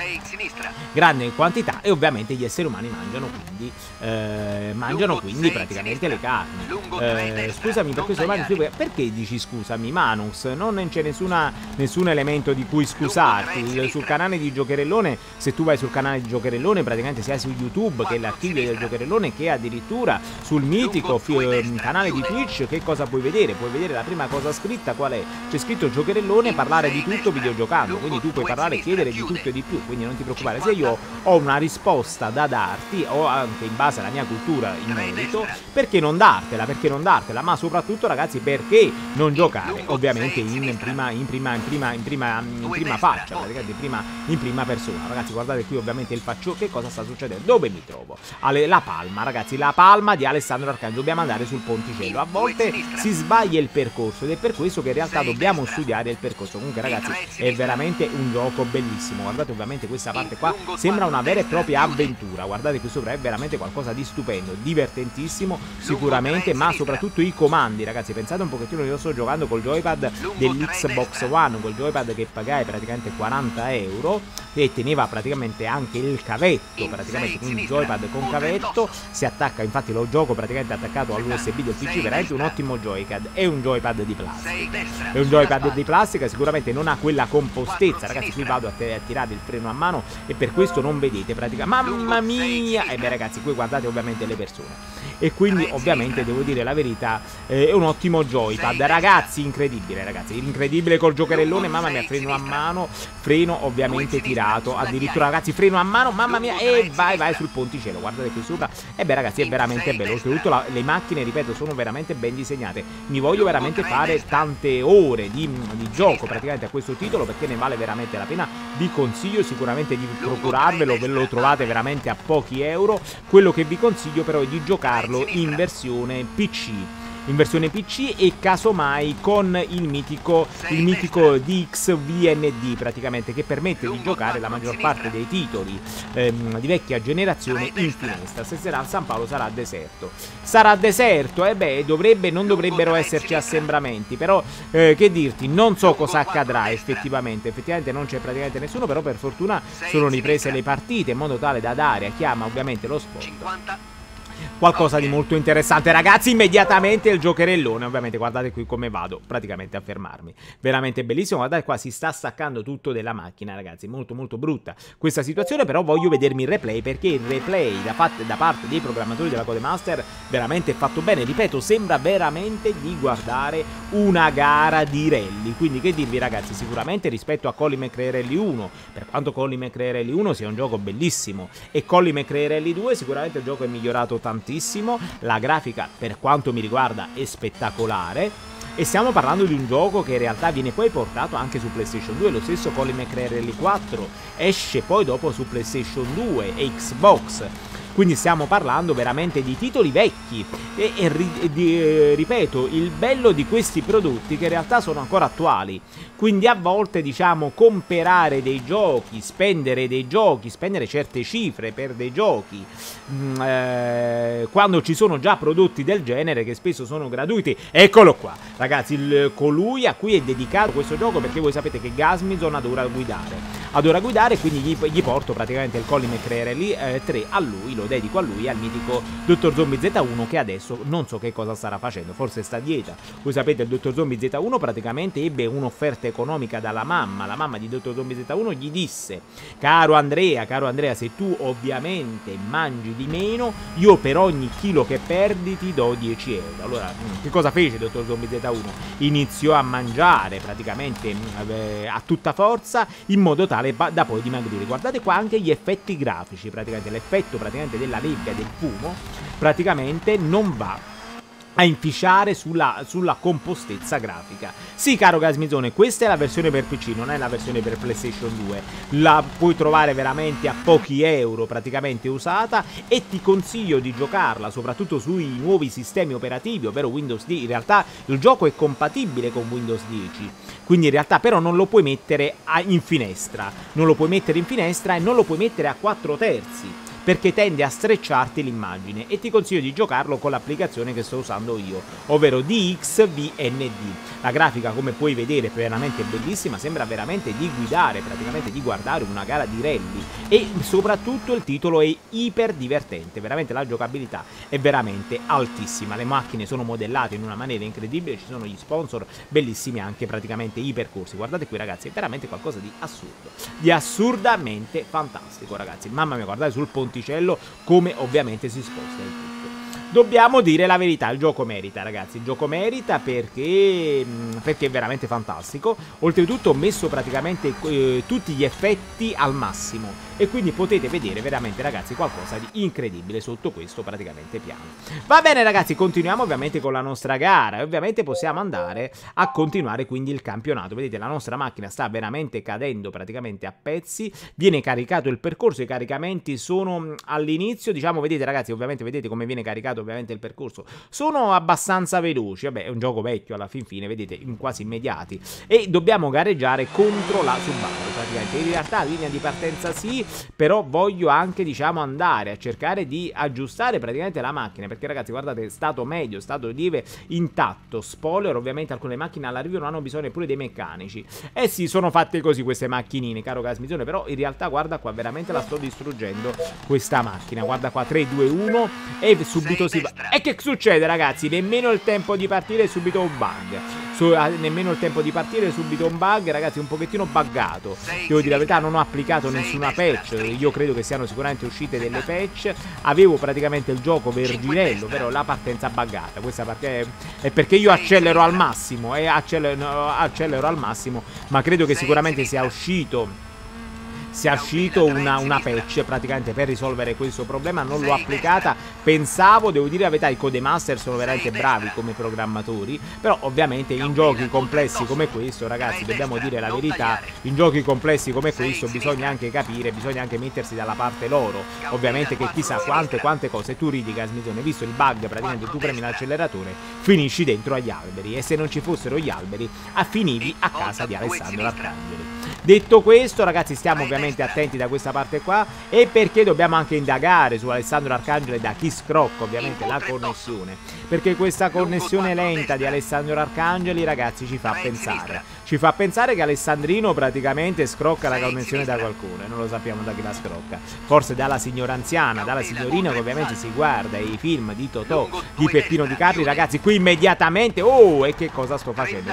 grande quantità e ovviamente gli esseri umani mangiano quindi, eh, mangiano quindi praticamente le carni. Eh, scusami per questo perché dici scusami Manus? Non c'è nessuna, nessun elemento di cui scusarti. Sul canale di Giocherellone, se tu vai sul canale di Giocherellone, praticamente sia su YouTube che l'archivio del Giocherellone che addirittura sul mitico canale di Twitch, che cosa puoi vedere? Puoi vedere la prima cosa scritta qual è? C'è scritto Giocherellone, parlare di tutto videogiocando quindi tu puoi parlare e chiedere di tutto e di più, quindi non ti preoccupare. Se io ho una risposta da darti, o anche in base alla mia cultura in merito, perché non dartela? Perché non dartela? Ma soprattutto, ragazzi, perché non giocare? Ovviamente in prima, in prima, in prima, in prima, in prima faccia, praticamente in prima, in prima persona. Ragazzi, guardate qui ovviamente il faccio, che cosa sta succedendo? Dove mi trovo? Ale, la palma, ragazzi, la palma di Alessandro Arcangelo. Dobbiamo andare sul ponticello. A volte si sbaglia il percorso ed è per questo che in realtà dobbiamo studiare il percorso. Comunque, ragazzi, è veramente un gioco bellissimo. Guardate ovviamente questa parte qua sembra una vera e propria avventura. Guardate qui sopra è veramente qualcosa di stupendo, divertentissimo sicuramente, ma soprattutto i comandi, ragazzi. Pensate un pochettino io sto giocando col joypad dell'Xbox One, col joypad che pagai praticamente 40 euro e teneva praticamente anche il cavetto, praticamente quindi joypad con cavetto, si attacca, infatti lo gioco praticamente attaccato all'USB del PC, veramente un ottimo joypad, è un joypad di plastica. È un joypad di plastica, sicuramente non ha quella compostezza. Ragazzi qui vado a, a, tirare il freno a mano e per questo non vedete praticamente mamma mia! E beh ragazzi qui guardate ovviamente le persone e quindi ovviamente devo dire la verità eh, è un ottimo joypad. Ragazzi incredibile ragazzi incredibile col giocherellone. Mamma mia freno a mano freno ovviamente tirato. addirittura ragazzi freno a mano mamma mia e vai vai sul ponticello guardate qui sopra. E beh ragazzi è veramente bello oltretutto la, le macchine ripeto sono veramente ben disegnate. Mi voglio veramente fare tante ore di, di gioco praticamente a questo titolo perché ne vale veramente la pena. Vi consiglio sicuramente di procurarvelo ve lo trovate veramente a pochi euro. Quello che vi consiglio però è di giocarlo in versione PC in versione PC e casomai con il mitico, il mitico DXVND praticamente che permette di giocare la maggior parte dei titoli ehm, di vecchia generazione in finestra. Stasera San Paolo sarà deserto. Sarà deserto, e eh beh, dovrebbe, non dovrebbero esserci assembramenti, però eh, che dirti, non so cosa accadrà effettivamente, effettivamente non c'è praticamente nessuno, però per fortuna sono riprese le partite in modo tale da dare a chiama ovviamente lo sport qualcosa di molto interessante. Ragazzi, immediatamente il giocherellone. Ovviamente, guardate qui come vado praticamente a fermarmi. Veramente bellissimo. Guardate qua, si sta staccando tutto della macchina, ragazzi. Molto, molto brutta questa situazione. Però voglio vedermi il replay perché il replay da, da parte dei programmatori della Codemaster veramente è fatto bene. Ripeto, sembra veramente di guardare una gara di rally. Quindi, che dirvi, ragazzi, sicuramente rispetto a Colin McRae Rally 1, per quanto Colin McRae Rally 1 sia un gioco bellissimo, e Colin McRae Rally 2, sicuramente il gioco è migliorato tanto tantissimo, la grafica per quanto mi riguarda è spettacolare. E stiamo parlando di un gioco che in realtà viene poi portato anche su PlayStation 2, lo stesso Colin McRae Rally 4 esce poi dopo su PlayStation 2 e Xbox quindi stiamo parlando veramente di titoli vecchi e, e, e di, ripeto, il bello di questi prodotti che in realtà sono ancora attuali. Quindi a volte diciamo comprare dei giochi, spendere dei giochi, spendere certe cifre per dei giochi mh, mm, eh, quando ci sono già prodotti del genere che spesso sono gratuiti. Eccolo qua, ragazzi, il, colui a cui è dedicato questo gioco perché voi sapete che Gasmizon adora guidare adora guidare, quindi gli, gli porto praticamente il Colin McRae eh, 3 a lui, lo dedico a lui, al mitico Dottor Zombie Z1 che adesso non so che cosa starà facendo, forse sta a dieta. Voi sapete il Dottor Zombie Z1 praticamente ebbe un'offerta economica dalla mamma, la mamma di Dottor Zombie Z1 gli disse "Caro Andrea, caro Andrea, se tu ovviamente mangi di meno, io per ogni chilo che perdi ti do 10 euro". Allora, mm, che cosa fece Dottor Zombie Z1? Iniziò a mangiare praticamente mm, eh, a tutta forza in modo tale da poi dimagrire. Guardate qua anche gli effetti grafici, praticamente l'effetto praticamente della nebbia del fumo praticamente non va a inficiare sulla, sulla, compostezza grafica. Sì, caro Gasmizone, questa è la versione per PC, non è la versione per PlayStation 2. La puoi trovare veramente a pochi euro praticamente usata e ti consiglio di giocarla soprattutto sui nuovi sistemi operativi, ovvero Windows 10. In realtà il gioco è compatibile con Windows 10. Quindi in realtà però non lo puoi mettere in finestra, non lo puoi mettere in finestra e non lo puoi mettere a 4 terzi perché tende a strecciarti l'immagine e ti consiglio di giocarlo con l'applicazione che sto usando io, ovvero DXVND. La grafica come puoi vedere è veramente bellissima, sembra veramente di guidare, praticamente di guardare una gara di rally. E soprattutto il titolo è iper divertente, veramente la giocabilità è veramente altissima, le macchine sono modellate in una maniera incredibile, ci sono gli sponsor bellissimi anche praticamente i percorsi, guardate qui ragazzi, è veramente qualcosa di assurdo, di assurdamente fantastico ragazzi, mamma mia guardate sul ponte ponticello come ovviamente si sposta il tutto. Dobbiamo dire la verità, il gioco merita ragazzi, il gioco merita perché, mm, perché è veramente fantastico, oltretutto ho messo praticamente eh, tutti gli effetti al massimo e quindi potete vedere veramente ragazzi qualcosa di incredibile sotto questo praticamente piano. Va bene ragazzi, continuiamo ovviamente con la nostra gara. E ovviamente possiamo andare a continuare quindi il campionato. Vedete la nostra macchina sta veramente cadendo praticamente a pezzi, viene caricato il percorso, i caricamenti sono mm, all'inizio, diciamo vedete ragazzi ovviamente vedete come viene caricato ovviamente il percorso, sono abbastanza veloci, vabbè è un gioco vecchio alla fin fine, vedete quasi immediati. E dobbiamo gareggiare contro la Subaru praticamente, in realtà linea di partenza sì, però voglio anche diciamo andare a cercare di aggiustare praticamente la macchina perché ragazzi guardate stato medio stato lieve intatto. Spoiler ovviamente alcune macchine all'arrivo non hanno bisogno pure dei meccanici. Eh sì sono fatte così queste macchinine caro Casmizione però in realtà guarda qua veramente la sto distruggendo questa macchina. Guarda qua 3 2 1 e subito si va. e che succede ragazzi? Nemmeno il tempo di partire subito un bug su, nemmeno il tempo di partire, subito un bug, ragazzi, un pochettino buggato. Devo dire la verità, non ho applicato nessuna patch, io credo che siano sicuramente uscite delle patch. Avevo praticamente il gioco verginello, però la partenza buggata. Questa parte è perché io accelero al massimo, e accelero, accelero al massimo, ma credo che sicuramente sia uscito sia uscito una, una, patch praticamente per risolvere questo problema non l'ho applicata. Pensavo devo dire la verità i codemaster sono veramente bravi come programmatori però ovviamente in giochi complessi come questo ragazzi dobbiamo dire la verità in giochi complessi come questo bisogna anche capire bisogna anche mettersi dalla parte loro. Ovviamente che chissà quante quante cose tu ridi Gasmitone visto il bug praticamente tu premi l'acceleratore finisci dentro agli alberi e se non ci fossero gli alberi finivi a casa di Alessandro Arcangeli Detto questo, ragazzi, stiamo ovviamente attenti da questa parte qua e perché dobbiamo anche indagare su Alessandro Arcangelo da Kiss Croc, ovviamente la connessione. Perché questa connessione lenta di Alessandro Arcangeli, ragazzi, ci fa pensare. Ci fa pensare che Alessandrino praticamente scrocca la connessione da qualcuno e non lo sappiamo da chi la scrocca. Forse dalla signora anziana, dalla signorina che ovviamente si guarda i film di Totò, di Peppino Di Capri, ragazzi, qui immediatamente... Oh, e che cosa sto facendo?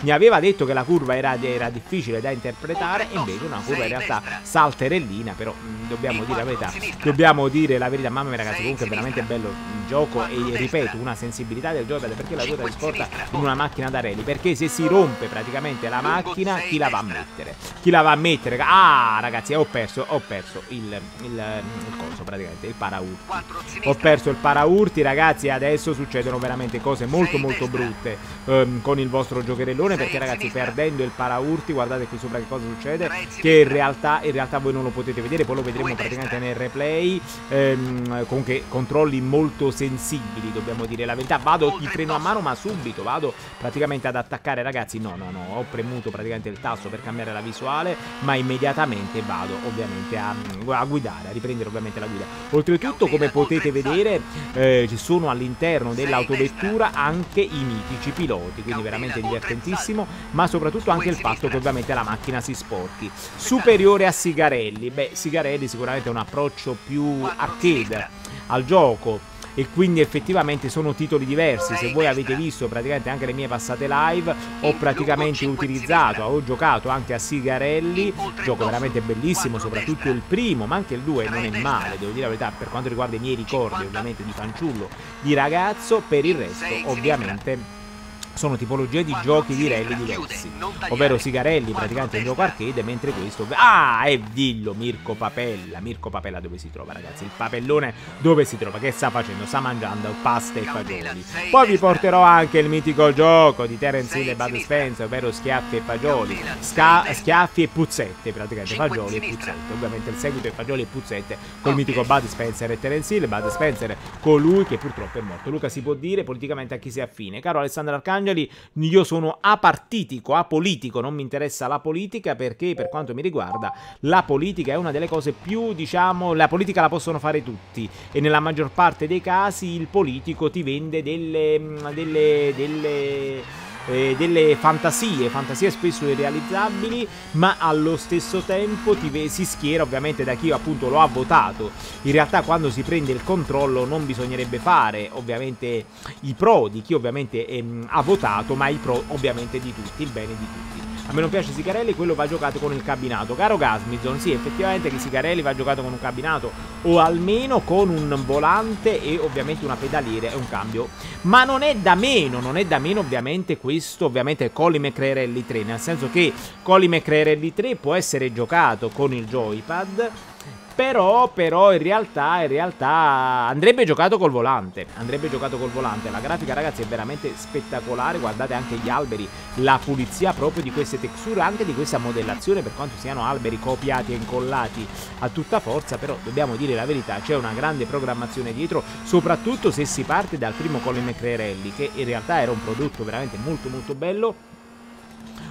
Mi aveva detto che la curva era, era difficile da interpretare invece una curva in realtà salterellina però mh, mm, dobbiamo dire la verità dobbiamo dire la verità. Mamma mia ragazzi comunque è veramente bello il gioco e ripeto una sensibilità del gioco perché la ruota si porta in una macchina da rally perché se si rompe praticamente la macchina chi la va a mettere? Chi la va a mettere? Ah ragazzi ho perso ho perso il, il, il coso praticamente il paraurti. Ho perso il paraurti ragazzi adesso succedono veramente cose molto molto brutte um, con il vostro giocherellone perché ragazzi perdendo il paraurti guardate qui sopra che cosa succede che in realtà, in realtà voi non lo potete vedere poi lo vedremo praticamente nel replay ehm, comunque controlli molto sensibili dobbiamo dire la verità. Vado di freno a mano ma subito vado praticamente ad attaccare ragazzi. No no no ho premuto praticamente il tasto per cambiare la visuale ma immediatamente vado ovviamente a, a guidare a riprendere ovviamente la guida. Oltretutto come potete vedere eh, ci sono all'interno dell'autovettura anche i mitici piloti quindi veramente divertentissimo ma soprattutto anche il fatto che ovviamente la macchina nasi sporchi. Superiore a Sigarelli. Beh, Sigarelli sicuramente ha un approccio più arcade al gioco e quindi effettivamente sono titoli diversi. Se voi avete visto praticamente anche le mie passate live, ho praticamente utilizzato, ho giocato anche a Sigarelli, gioco veramente bellissimo, soprattutto il primo, ma anche il 2 non è male, devo dire la verità, per quanto riguarda i miei ricordi ovviamente di fanciullo, di ragazzo, per il resto ovviamente sono tipologie di giochi di rally diversi, ovvero Sigarelli praticamente un gioco arcade, mentre questo... Ah, è dillo Mirko Papella, Mirko Papella dove si trova ragazzi, il papellone dove si trova, che sta facendo? Sta mangiando pasta e fagioli. Poi vi porterò anche il mitico gioco di Terence Hill e Bud Spencer, ovvero Schiaffi e fagioli, Sca schiaffi e puzzette praticamente, fagioli e puzzette, ovviamente il seguito è fagioli e puzzette col mitico Bud Spencer e Terence Hill, Bud Spencer colui che purtroppo è morto. Luca si può dire politicamente a chi si affine, caro Alessandro Arcangelo, Angeli, io sono apartitico, apolitico, non mi interessa la politica perché per quanto mi riguarda la politica è una delle cose più, diciamo, la politica la possono fare tutti. E nella maggior parte dei casi il politico ti vende delle, delle, delle eh, delle fantasie, fantasie spesso irrealizzabili, ma allo stesso tempo si schiera ovviamente da chi appunto lo ha votato. In realtà quando si prende il controllo non bisognerebbe fare ovviamente i pro di chi ovviamente ehm, ha votato, ma i pro ovviamente di tutti, il bene di tutti. A me non piace Sicarelli, quello va giocato con il cabinato. Caro Gasmizon, sì, effettivamente che Sicarelli va giocato con un cabinato o almeno con un volante e ovviamente una pedaliera e un cambio. Ma non è da meno, non è da meno ovviamente questo, ovviamente Colin McCrerelli 3, nel senso che Colin McCrerelli 3 può essere giocato con il joypad però, però in realtà, in realtà andrebbe giocato col volante. Andrebbe giocato col volante. La grafica, ragazzi, è veramente spettacolare. Guardate anche gli alberi, la pulizia proprio di queste texture, anche di questa modellazione, per quanto siano alberi copiati e incollati a tutta forza. Però dobbiamo dire la verità, c'è una grande programmazione dietro, soprattutto se si parte dal primo Colin McCrearelli, che in realtà era un prodotto veramente molto molto bello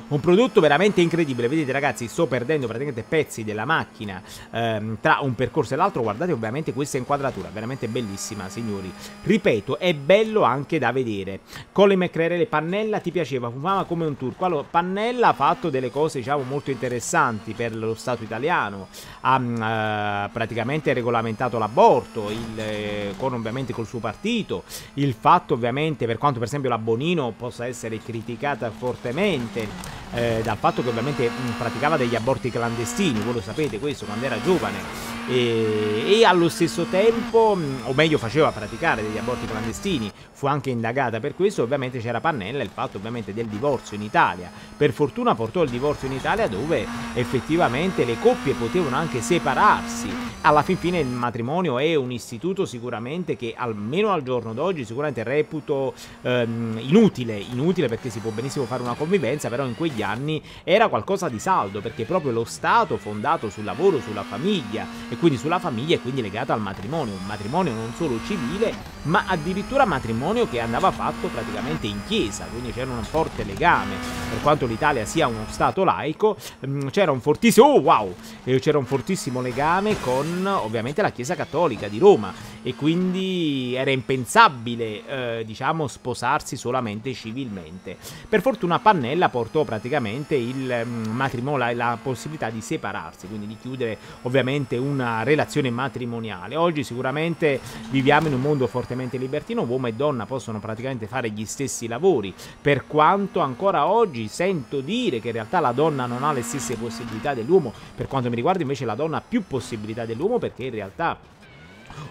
un prodotto veramente incredibile. Vedete ragazzi, sto perdendo praticamente pezzi della macchina ehm, tra un percorso e l'altro. Guardate ovviamente questa inquadratura, veramente bellissima signori. Ripeto, è bello anche da vedere. Colin McCrere, Pannella ti piaceva, fumava come un turco. Allora, Pannella ha fatto delle cose diciamo molto interessanti per lo Stato italiano. Ha eh, praticamente regolamentato l'aborto, eh, con ovviamente col suo partito. Il fatto ovviamente, per quanto per esempio la Bonino possa essere criticata fortemente eh, dal fatto che ovviamente mh, praticava degli aborti clandestini, voi lo sapete questo quando era giovane, e, e allo stesso tempo, o meglio faceva praticare degli aborti clandestini, fu anche indagata per questo, ovviamente c'era Pannella il fatto ovviamente del divorzio in Italia. Per fortuna portò il divorzio in Italia dove effettivamente le coppie potevano anche separarsi. Alla fin fine il matrimonio è un istituto sicuramente che almeno al giorno d'oggi sicuramente reputo ehm, inutile, inutile perché si può benissimo fare una convivenza, però in quegli anni era qualcosa di saldo perché proprio lo Stato fondato sul lavoro, sulla famiglia e quindi sulla famiglia e quindi legato al matrimonio, un matrimonio non solo civile ma addirittura matrimonio che andava fatto praticamente in chiesa, quindi c'era un forte legame, per quanto l'Italia sia uno stato laico, mm, c'era un fortissimo, oh wow, c'era un fortissimo legame con ovviamente la chiesa cattolica di Roma e quindi era impensabile eh, diciamo sposarsi solamente civilmente. Per fortuna Pannella portò praticamente il mm, matrimonio, la, la possibilità di separarsi, quindi di chiudere ovviamente una relazione matrimoniale. Oggi sicuramente viviamo in un mondo fortemente libertino, uomo e donna possono praticamente fare gli stessi lavori, per quanto ancora oggi sento dire che in realtà la donna non ha le stesse possibilità dell'uomo, per quanto mi riguarda invece la donna ha più possibilità dell'uomo perché in realtà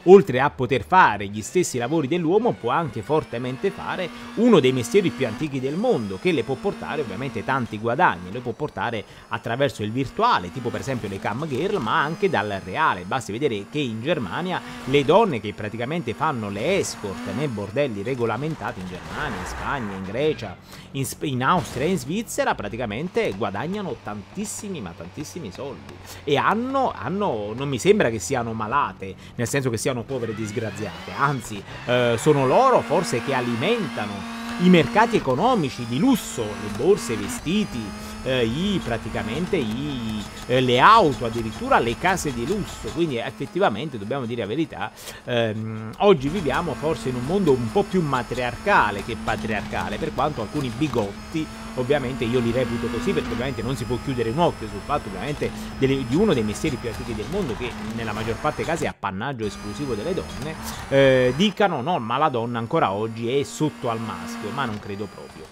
oltre a poter fare gli stessi lavori dell'uomo, può anche fortemente fare uno dei mestieri più antichi del mondo, che le può portare ovviamente tanti guadagni, le può portare attraverso il virtuale, tipo per esempio le cam girl, ma anche dal reale. Basti vedere che in Germania le donne che praticamente fanno le escort nei bordelli regolamentati in Germania, in Spagna, in Grecia, in, in Austria e in Svizzera praticamente guadagnano tantissimi ma tantissimi soldi e hanno, hanno non mi sembra che siano malate, nel senso che che siano povere disgraziate, anzi eh, sono loro forse che alimentano i mercati economici di lusso, le borse, i vestiti, eh, i, praticamente i, eh, le auto, addirittura le case di lusso. Quindi effettivamente dobbiamo dire la verità, ehm, oggi viviamo forse in un mondo un po' più matriarcale che patriarcale, per quanto alcuni bigotti ovviamente io li reputo così perché ovviamente non si può chiudere un occhio sul fatto ovviamente delle, di uno dei mestieri più antichi del mondo che nella maggior parte dei casi è appannaggio esclusivo delle donne, eh, dicano no, ma la donna ancora oggi è sotto al maschio, ma non credo proprio.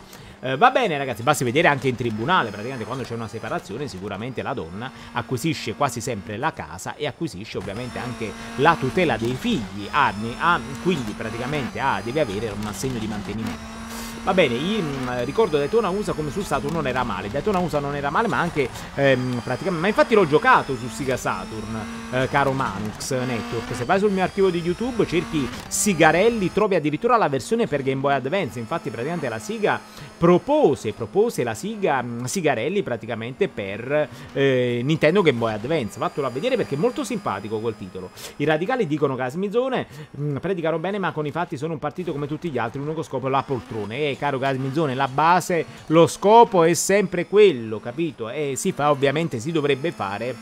Eh, va bene ragazzi, basti vedere anche in tribunale, praticamente quando c'è una separazione sicuramente la donna acquisisce quasi sempre la casa e acquisisce ovviamente anche la tutela dei figli, ha, ha, quindi praticamente ha, deve avere un assegno di mantenimento. Va bene, il mm, ricordo Daytona USA come su Saturn non era male. Daytona USA non era male, ma anche ehm, praticamente. Ma infatti l'ho giocato su Siga Saturn, eh, caro Manux Network. Se vai sul mio archivio di YouTube, cerchi Sigarelli, trovi addirittura la versione per Game Boy Advance. Infatti, praticamente la Siga propose, propose la Siga mm, Sigarelli praticamente per eh, Nintendo Game Boy Advance. Vattelo a vedere perché è molto simpatico quel titolo. I radicali dicono che a Smizone mh, predicano bene, ma con i fatti sono un partito come tutti gli altri. L'unico scopo è la poltrone. E caro Gasmizzone, la base, lo scopo è sempre quello, capito? E si fa, ovviamente, si dovrebbe fare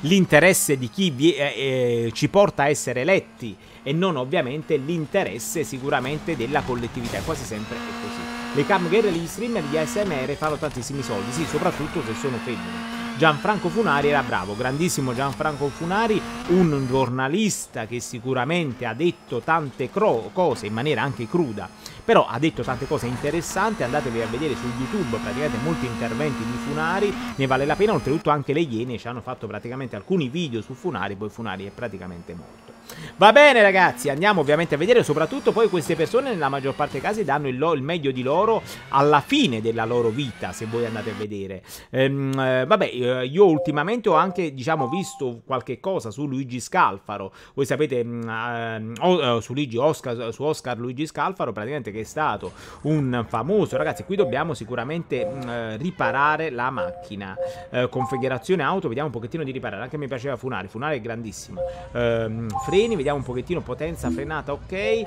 l'interesse di chi vi, eh, eh, ci porta a essere eletti e non ovviamente l'interesse sicuramente della collettività, quasi sempre è così. Le cam girl e gli streamer di ASMR fanno tantissimi soldi, sì, soprattutto se sono femmine. Gianfranco Funari era bravo, grandissimo Gianfranco Funari, un giornalista che sicuramente ha detto tante cose in maniera anche cruda, però ha detto tante cose interessanti, andatevi a vedere su YouTube praticamente molti interventi di Funari, ne vale la pena, oltretutto anche le Iene ci hanno fatto praticamente alcuni video su Funari, poi Funari è praticamente morto. Va bene ragazzi, andiamo ovviamente a vedere, soprattutto poi queste persone nella maggior parte dei casi danno il, il meglio di loro alla fine della loro vita, se voi andate a vedere. Ehm, eh, vabbè, eh, io ultimamente ho anche, diciamo, visto qualche cosa su Luigi Scalfaro, voi sapete, mh, mm, eh, su, Luigi Oscar, su Oscar Luigi Scalfaro, praticamente che è stato un famoso, ragazzi, qui dobbiamo sicuramente mh, mm, eh, riparare la macchina. Eh, configurazione auto, vediamo un pochettino di riparare, anche mi piaceva Funari, Funari è grandissimo. Ehm, freni, vediamo un pochettino potenza, frenata, ok, eh,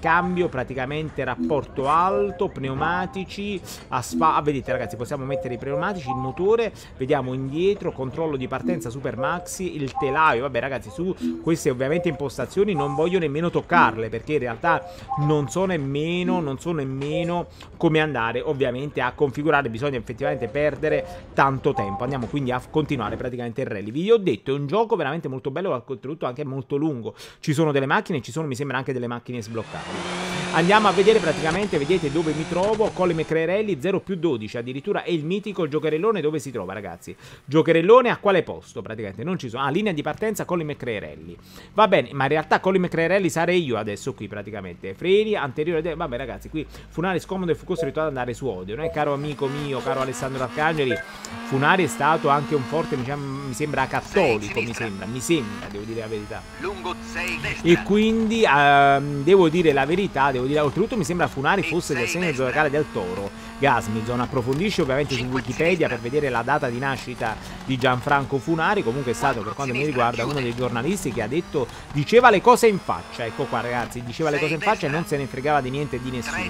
cambio praticamente rapporto alto, pneumatici, asfalto, ah, vedete ragazzi possiamo mettere i pneumatici, il motore, vediamo indietro, controllo di partenza super maxi, il telaio, vabbè ragazzi su queste ovviamente impostazioni non voglio nemmeno toccarle perché in realtà non so nemmeno, non so nemmeno come andare ovviamente a configurare, bisogna effettivamente perdere tanto tempo, andiamo quindi a continuare praticamente il rally, vi ho detto è un gioco veramente molto bello, oltretutto anche molto lungo, ci sono delle macchine, ci sono mi sembra anche delle macchine sbloccabili. Andiamo a vedere praticamente, vedete dove mi trovo, Colle Mecrerelli 0 più 12, addirittura è il mitico giocherellone dove si trova ragazzi. Giocherellone a quale posto praticamente? Non ci sono, ah linea di partenza Colle Mecrerelli. Va bene, ma in realtà Colle Mecrerelli sarei io adesso qui praticamente. Freni, anteriore, vabbè ragazzi qui Funari scomodo e fu costretto ad andare su odio, non è caro amico mio, caro Alessandro Arcangeli, Funari è stato anche un forte, mi sembra cattolico, mi sembra, mi sembra, devo dire la verità. E quindi uh, devo dire la verità, devo dire, oltretutto mi sembra Funari fosse del segno zodiacale del toro. Gasmizon approfondisce ovviamente su Wikipedia per vedere la data di nascita di Gianfranco Funari, comunque è stato per quanto mi riguarda uno dei giornalisti che ha detto, diceva le cose in faccia, ecco qua ragazzi, diceva le cose in faccia e non se ne fregava di niente di nessuno.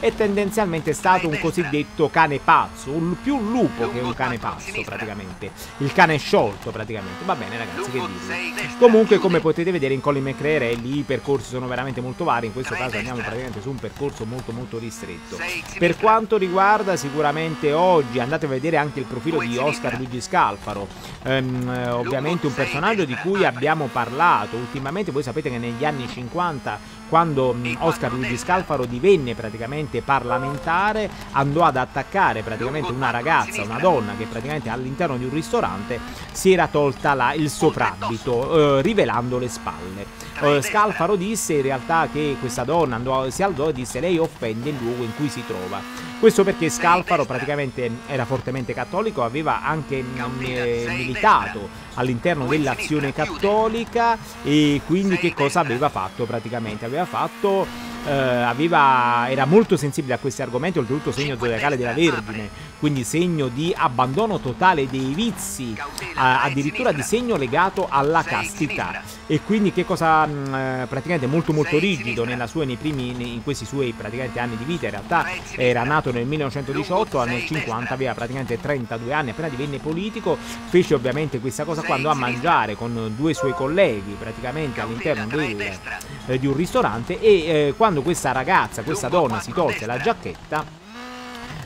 E tendenzialmente è stato un cosiddetto cane pazzo, un, più un lupo che un cane pazzo praticamente, il cane sciolto praticamente, va bene ragazzi che dirlo. Comunque come potete vedere in Colin McRae i percorsi sono veramente molto vari, in questo caso andiamo praticamente su un percorso molto molto ristretto. Per quanto riguarda riguarda sicuramente oggi. Andate a vedere anche il profilo di Oscar Luigi Scalfaro. Ehm, eh, ovviamente un personaggio di cui abbiamo parlato ultimamente. Voi sapete che negli anni 50 quando mm, Oscar Luigi Scalfaro divenne praticamente parlamentare andò ad attaccare praticamente una ragazza, una donna che praticamente all'interno di un ristorante si era tolta la, il soprabito eh, rivelando le spalle. Eh, Scalfaro disse in realtà che questa donna andò, si alzò e disse lei offende il luogo in cui si trova. Questo perché Scalfaro praticamente era fortemente cattolico, aveva anche mm, eh, militato all'interno dell'azione cattolica e quindi che cosa aveva fatto praticamente? Aveva fatto eh, aveva, era molto sensibile a questi argomenti, oltretutto segno zodiacale della Vergine, quindi segno di abbandono totale dei vizi, addirittura di segno legato alla castità. E quindi che cosa mh, eh, praticamente molto molto rigido nella sua, nei primi, in questi suoi praticamente anni di vita, in realtà era nato nel 1918, nel 50 aveva praticamente 32 anni, appena divenne politico, fece ovviamente questa cosa qua, andò a mangiare con due suoi colleghi praticamente all'interno del, eh, di un ristorante e eh, quando quando questa ragazza, questa donna si tolse la giacchetta,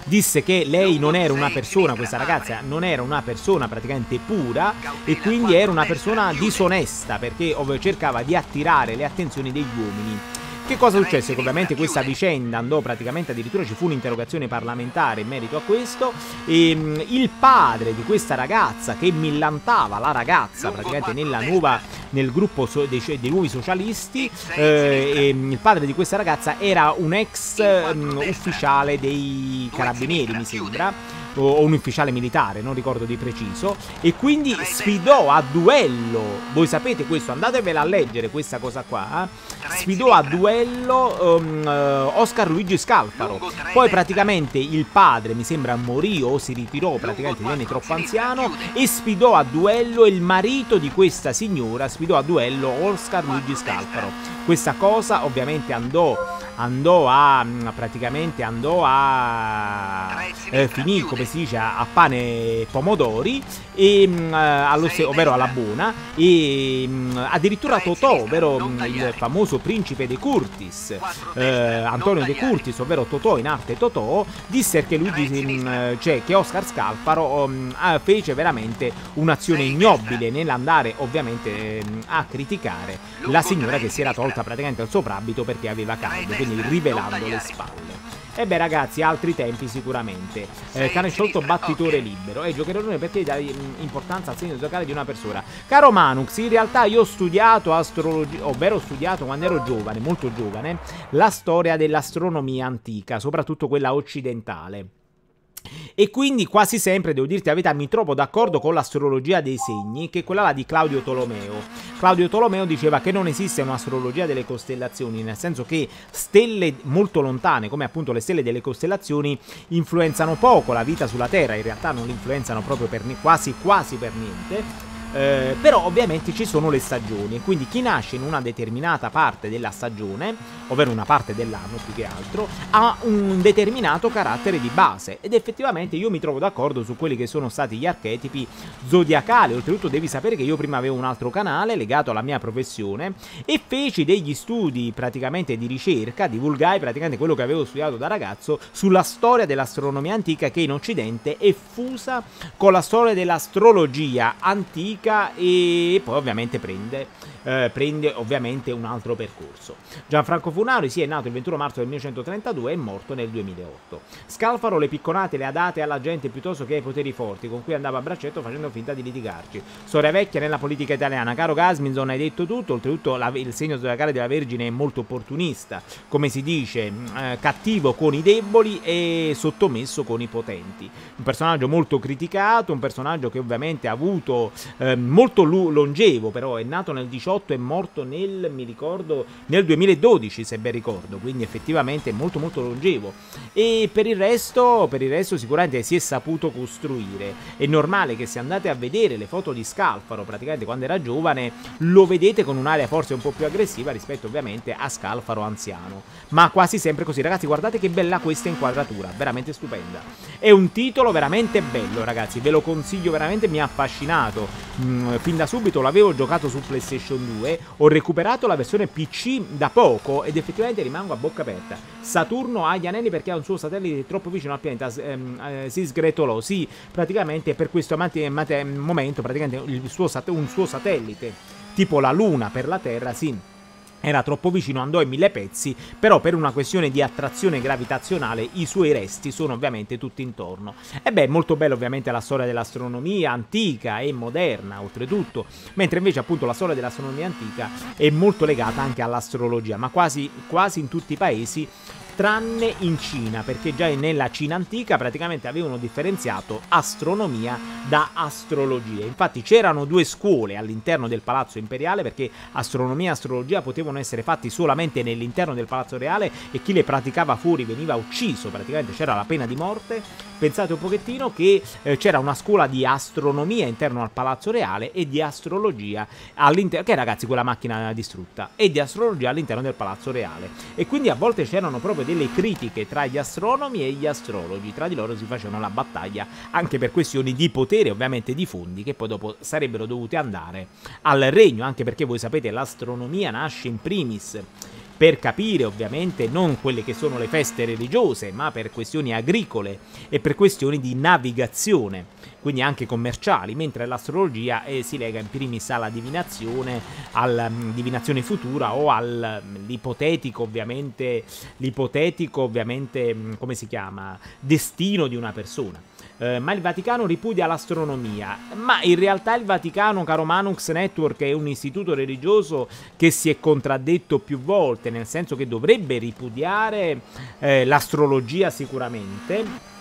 disse che lei non era una persona, questa ragazza non era una persona praticamente pura e quindi era una persona disonesta perché cercava di attirare le attenzioni degli uomini. Che cosa successe? Che ovviamente questa vicenda andò praticamente addirittura ci fu un'interrogazione parlamentare in merito a questo e mm, il padre di questa ragazza che millantava la ragazza praticamente nella nuova, nel gruppo so, dei, dei, nuovi socialisti eh, il padre di questa ragazza era un ex um, ufficiale dei carabinieri mi sembra o un ufficiale militare, non ricordo di preciso, e quindi sfidò a duello, voi sapete questo, andatevela a leggere questa cosa qua, eh? sfidò a duello um, Oscar Luigi Scalfaro, poi praticamente il padre mi sembra morì o si ritirò, praticamente divenne troppo anziano, e sfidò a duello il marito di questa signora, sfidò a duello Oscar Luigi Scalfaro. Questa cosa ovviamente andò andò a mm, praticamente andò a eh, finì come si dice a, a pane e pomodori e, mh, mm, allo, ovvero alla buona e mh, mm, addirittura Totò ovvero mh, il famoso principe De Curtis eh, Antonio De Curtis ovvero Totò in arte Totò disse che lui cioè che Oscar Scalfaro fece veramente un'azione ignobile nell'andare ovviamente a criticare la signora che si era tolta praticamente il soprabito perché aveva caldo. Quindi rivelando le spalle. E beh ragazzi, altri tempi sicuramente. Eh, cane sciolto battitore libero. E giocherone perché dai mm, importanza al segno giocare di una persona. Caro Manux, in realtà io ho studiato astrologia, ovvero ho studiato quando ero giovane, molto giovane, la storia dell'astronomia antica, soprattutto quella occidentale. E quindi quasi sempre, devo dirti la verità, mi trovo d'accordo con l'astrologia dei segni, che è quella là di Claudio Tolomeo. Claudio Tolomeo diceva che non esiste un'astrologia delle costellazioni, nel senso che stelle molto lontane, come appunto le stelle delle costellazioni, influenzano poco la vita sulla Terra, in realtà non influenzano proprio per quasi quasi per niente eh, però ovviamente ci sono le stagioni, quindi chi nasce in una determinata parte della stagione, ovvero una parte dell'anno più che altro, ha un determinato carattere di base. Ed effettivamente io mi trovo d'accordo su quelli che sono stati gli archetipi zodiacali, oltretutto devi sapere che io prima avevo un altro canale legato alla mia professione e feci degli studi praticamente di ricerca, divulgai praticamente quello che avevo studiato da ragazzo sulla storia dell'astronomia antica che in Occidente è fusa con la storia dell'astrologia antica critica e poi ovviamente prende, eh, prende ovviamente un altro percorso. Gianfranco Funari si sì, è nato il 21 marzo del 1932 e è morto nel 2008. Scalfaro le picconate le ha date alla gente piuttosto che ai poteri forti con cui andava a braccetto facendo finta di litigarci. Storia vecchia nella politica italiana. Caro Gasminson hai detto tutto, oltretutto la, il segno zodiacale della Vergine è molto opportunista, come si dice, eh, cattivo con i deboli e sottomesso con i potenti. Un personaggio molto criticato, un personaggio che ovviamente ha avuto eh, molto longevo, però è nato nel 18 e morto nel, mi ricordo, nel 2012 se ben ricordo, quindi effettivamente è molto molto longevo. E per il resto, per il resto sicuramente si è saputo costruire. È normale che se andate a vedere le foto di Scalfaro, praticamente quando era giovane, lo vedete con un'area forse un po' più aggressiva rispetto ovviamente a Scalfaro anziano. Ma quasi sempre così, ragazzi, guardate che bella questa inquadratura, veramente stupenda. È un titolo veramente bello, ragazzi, ve lo consiglio veramente, mi ha affascinato mm, fin da subito l'avevo giocato su PlayStation 2, ho recuperato la versione PC da poco ed effettivamente rimango a bocca aperta. Saturno ha gli anelli perché ha un suo satellite troppo vicino al pianeta, ehm, eh, si sgretolò, sì, praticamente per questo momento praticamente suo un suo satellite, tipo la Luna per la Terra, sì era troppo vicino, andò in mille pezzi, però per una questione di attrazione gravitazionale i suoi resti sono ovviamente tutti intorno. E beh, molto bella ovviamente la storia dell'astronomia antica e moderna, oltretutto, mentre invece appunto la storia dell'astronomia antica è molto legata anche all'astrologia, ma quasi, quasi in tutti i paesi tranne in Cina, perché già nella Cina antica praticamente avevano differenziato astronomia da astrologia. Infatti c'erano due scuole all'interno del palazzo imperiale perché astronomia e astrologia potevano essere fatti solamente nell'interno del palazzo reale e chi le praticava fuori veniva ucciso, praticamente c'era la pena di morte. Pensate un pochettino che eh, c'era una scuola di astronomia interno al palazzo reale e di astrologia all'interno, che ragazzi quella macchina distrutta, e di astrologia all'interno del palazzo reale. E quindi a volte c'erano proprio delle critiche tra gli astronomi e gli astrologi, tra di loro si facevano la battaglia anche per questioni di potere, ovviamente di fondi, che poi dopo sarebbero dovute andare al regno, anche perché voi sapete l'astronomia nasce in primis per capire ovviamente non quelle che sono le feste religiose, ma per questioni agricole e per questioni di navigazione quindi anche commerciali, mentre l'astrologia eh, si lega in primis alla divinazione, alla um, divinazione futura o all'ipotetico ovviamente, l'ipotetico ovviamente, mm, come si chiama, destino di una persona. Eh, ma il Vaticano ripudia l'astronomia. Ma in realtà il Vaticano, caro Manux Network, è un istituto religioso che si è contraddetto più volte, nel senso che dovrebbe ripudiare eh, l'astrologia sicuramente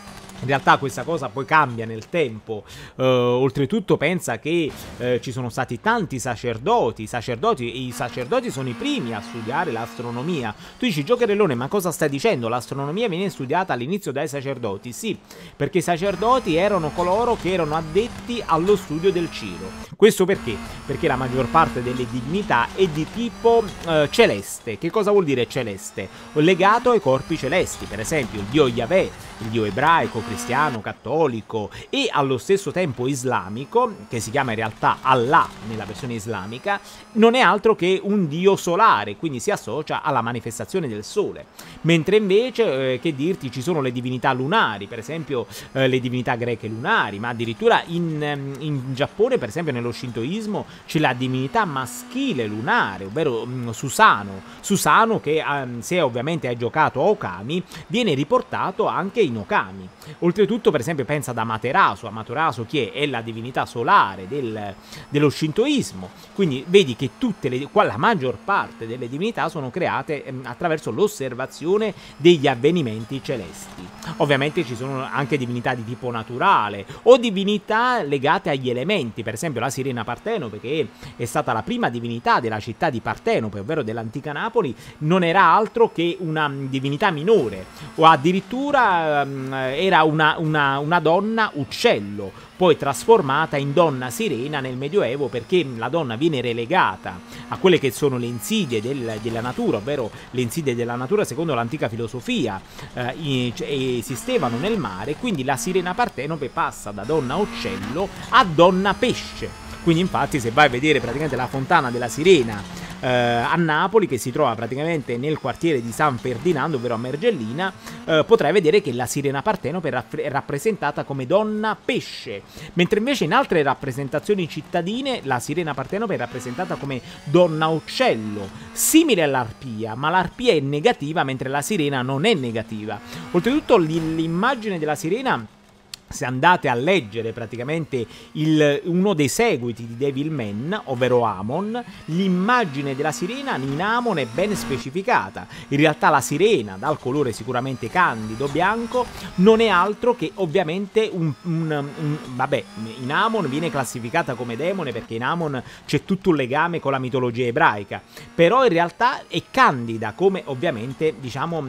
in realtà questa cosa poi cambia nel tempo. Uh, oltretutto pensa che uh, ci sono stati tanti sacerdoti, sacerdoti, e i sacerdoti sono i primi a studiare l'astronomia. Tu dici, Giocherellone, ma cosa stai dicendo? L'astronomia viene studiata all'inizio dai sacerdoti? Sì, perché i sacerdoti erano coloro che erano addetti allo studio del cielo. Questo perché? Perché la maggior parte delle divinità è di tipo uh, celeste. Che cosa vuol dire celeste? Legato ai corpi celesti. Per esempio, il dio Yahweh, il dio ebraico, cristiano, cattolico e allo stesso tempo islamico, che si chiama in realtà Allah nella versione islamica, non è altro che un dio solare, quindi si associa alla manifestazione del sole. Mentre invece, eh, che dirti, ci sono le divinità lunari, per esempio eh, le divinità greche lunari, ma addirittura in, ehm, in, Giappone, per esempio nello shintoismo, c'è la divinità maschile lunare, ovvero mh, mm, Susano. Susano che eh, se ovviamente hai giocato a Okami, viene riportato anche in Okami. Oltretutto, per esempio, pensa ad Amaterasu. Amaterasu che è la divinità solare del, dello shintoismo. Quindi vedi che tutte le, la maggior parte delle divinità sono create ehm, attraverso l'osservazione degli avvenimenti celesti. Ovviamente ci sono anche divinità di tipo naturale o divinità legate agli elementi, per esempio la Sirena Partenope che è stata la prima divinità della città di Partenope, ovvero dell'antica Napoli, non era altro che una divinità minore o addirittura um, era una, una, una donna uccello, poi trasformata in donna sirena nel Medioevo perché la donna viene relegata a quelle che sono le insidie del, della natura, ovvero le insidie della natura secondo l'antica filosofia eh, esistevano nel mare, quindi la sirena partenope passa da donna uccello a donna pesce. Quindi infatti se vai a vedere praticamente la fontana della sirena eh, a Napoli, che si trova praticamente nel quartiere di San Ferdinando, ovvero a Mergellina, eh, potrai vedere che la sirena partenope è rappresentata come donna pesce, mentre invece in altre rappresentazioni cittadine la sirena partenope è rappresentata come donna uccello, simile all'arpia, ma l'arpia è negativa mentre la sirena non è negativa. Oltretutto l'immagine della sirena se andate a leggere praticamente il, uno dei seguiti di Devilman, ovvero Amon, l'immagine della sirena in Amon è ben specificata. In realtà la sirena, dal colore sicuramente candido bianco, non è altro che ovviamente un, un, un vabbè, in Amon viene classificata come demone perché in Amon c'è tutto un legame con la mitologia ebraica, però in realtà è candida come ovviamente diciamo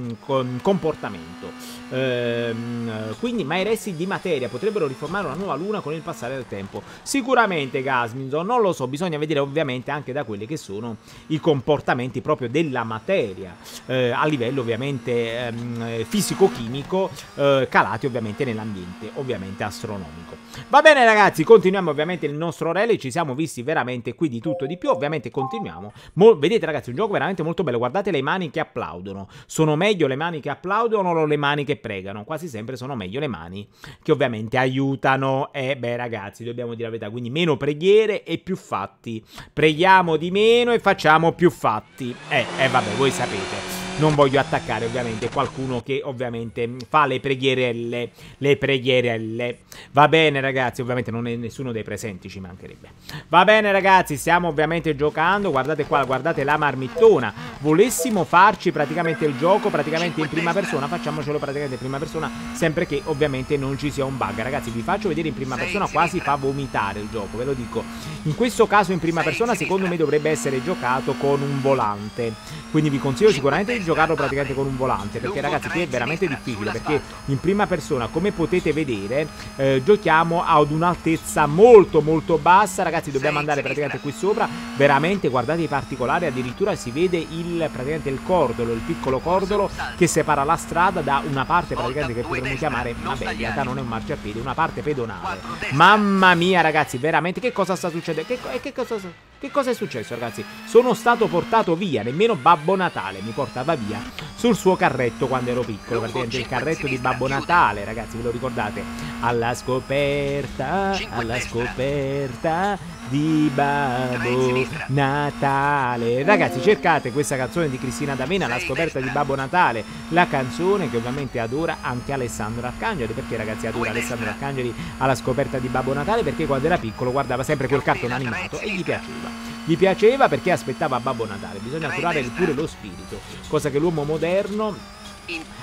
comportamento. Ehm, quindi, ma i resti di materia potrebbero riformare una nuova luna con il passare del tempo? Sicuramente, Gasminson, non lo so, bisogna vedere ovviamente anche da quelli che sono i comportamenti proprio della materia, eh, a livello ovviamente ehm, fisico-chimico, eh, calati ovviamente nell'ambiente, ovviamente astronomico. Va bene ragazzi, continuiamo ovviamente il nostro rally, ci siamo visti veramente qui di tutto e di più, ovviamente continuiamo. Mo vedete ragazzi, un gioco veramente molto bello, guardate le mani che applaudono, sono meglio le mani che applaudono o le mani che pregano, quasi sempre sono meglio le mani che ovviamente aiutano. E beh ragazzi, dobbiamo dire la verità, quindi meno preghiere e più fatti. Preghiamo di meno e facciamo più fatti. Eh, eh vabbè, voi sapete non voglio attaccare ovviamente qualcuno che ovviamente fa le preghierelle, le preghierelle. Va bene ragazzi, ovviamente non è nessuno dei presenti, ci mancherebbe. Va bene ragazzi, stiamo ovviamente giocando, guardate qua, guardate la marmittona. Volessimo farci praticamente il gioco praticamente in prima persona, facciamocelo praticamente in prima persona, sempre che ovviamente non ci sia un bug. Ragazzi, vi faccio vedere in prima persona, quasi fa vomitare il gioco, ve lo dico. In questo caso in prima persona secondo me dovrebbe essere giocato con un volante. Quindi vi consiglio sicuramente di giocarlo praticamente con un volante perché ragazzi qui è veramente difficile perché in prima persona come potete vedere eh, giochiamo ad un'altezza molto molto bassa. Ragazzi dobbiamo andare praticamente qui sopra. Veramente guardate i particolari addirittura si vede il praticamente il cordolo il piccolo cordolo che separa la strada da una parte praticamente che potremmo chiamare vabbè in realtà non è un marciapiede una parte pedonale. Mamma mia ragazzi veramente che cosa sta succedendo? Che, che cosa Che cosa è successo, ragazzi? Sono stato portato via, nemmeno Babbo Natale mi portava via sul suo carretto quando ero piccolo, praticamente il carretto di Babbo Natale, ragazzi, ve lo ricordate? Alla scoperta, alla scoperta di Babbo Natale. Ragazzi, cercate questa canzone di Cristina D'Avena, La scoperta di Babbo Natale, la canzone che ovviamente adora anche Alessandro Arcangeli. Perché ragazzi adora Alessandro Arcangeli alla scoperta di Babbo Natale? Perché quando era piccolo guardava sempre quel cartone animato e gli piaceva. Gli piaceva perché aspettava Babbo Natale. Bisogna curare pure lo spirito, cosa che l'uomo moderno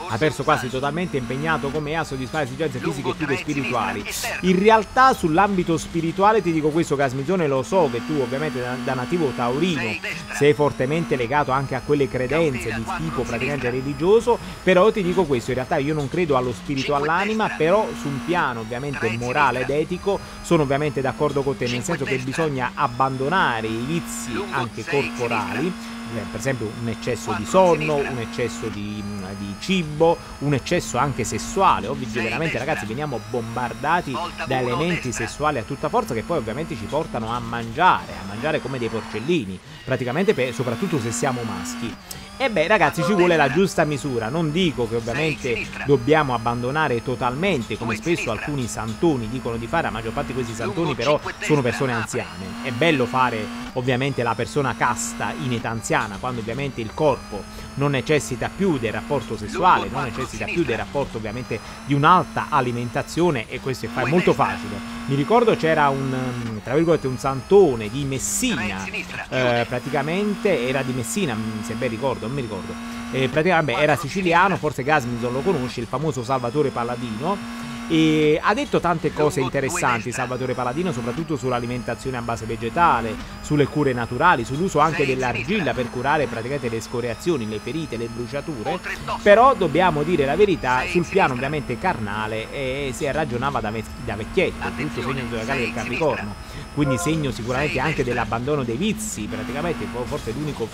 ha perso quasi totalmente impegnato come a soddisfare esigenze fisiche e più che spirituali. In realtà sull'ambito spirituale ti dico questo Casmizone, lo so che tu ovviamente da, da, nativo taurino sei fortemente legato anche a quelle credenze di tipo praticamente religioso, però ti dico questo, in realtà io non credo allo spirito, all'anima, però su un piano ovviamente morale ed etico sono ovviamente d'accordo con te, nel senso che bisogna abbandonare i vizi anche corporali per esempio un eccesso di sonno, un eccesso di, mm, di cibo, un eccesso anche sessuale. Oggi veramente ragazzi veniamo bombardati da elementi sessuali a tutta forza che poi ovviamente ci portano a mangiare, a mangiare come dei porcellini, praticamente per, soprattutto se siamo maschi. E beh ragazzi ci vuole la giusta misura, non dico che ovviamente dobbiamo abbandonare totalmente come spesso alcuni santoni dicono di fare, la maggior parte di questi santoni però sono persone anziane, è bello fare ovviamente la persona casta in età anziana quando ovviamente il corpo non necessita più del rapporto sessuale, non necessita più del rapporto ovviamente di un'alta alimentazione e questo è molto facile. Mi ricordo c'era un, tra virgolette, un santone di Messina, eh, praticamente era di Messina, se ben ricordo, non mi ricordo. Eh, praticamente era siciliano, forse Gasmison lo conosce, il famoso Salvatore Palladino e ha detto tante cose interessanti Salvatore Paladino, soprattutto sull'alimentazione a base vegetale, sulle cure naturali, sull'uso anche dell'argilla per curare praticamente le scoriazioni, le ferite, le bruciature. Però dobbiamo dire la verità, sul piano ovviamente carnale eh, si ragionava da, da vecchietto, tutto segno zodiacale del Capricorno. Quindi segno sicuramente anche dell'abbandono dei vizi, praticamente forse l'unico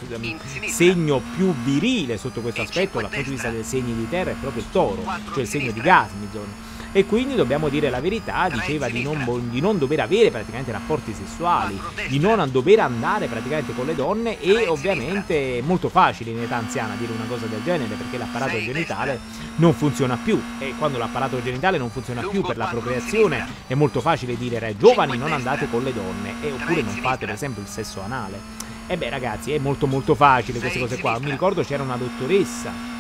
segno più virile sotto questo aspetto dal punto di vista dei segni di terra è proprio il toro, cioè il segno di Gasmizon e quindi dobbiamo dire la verità, diceva di non, di non dover avere praticamente rapporti sessuali, di non dover andare praticamente con le donne e ovviamente è molto facile in età anziana dire una cosa del genere perché l'apparato genitale non funziona più. E quando l'apparato genitale non funziona più per la procreazione è molto facile dire ai giovani non andate con le donne. E oppure non fate per esempio il sesso anale. E beh ragazzi è molto molto facile queste cose qua, mi ricordo c'era una dottoressa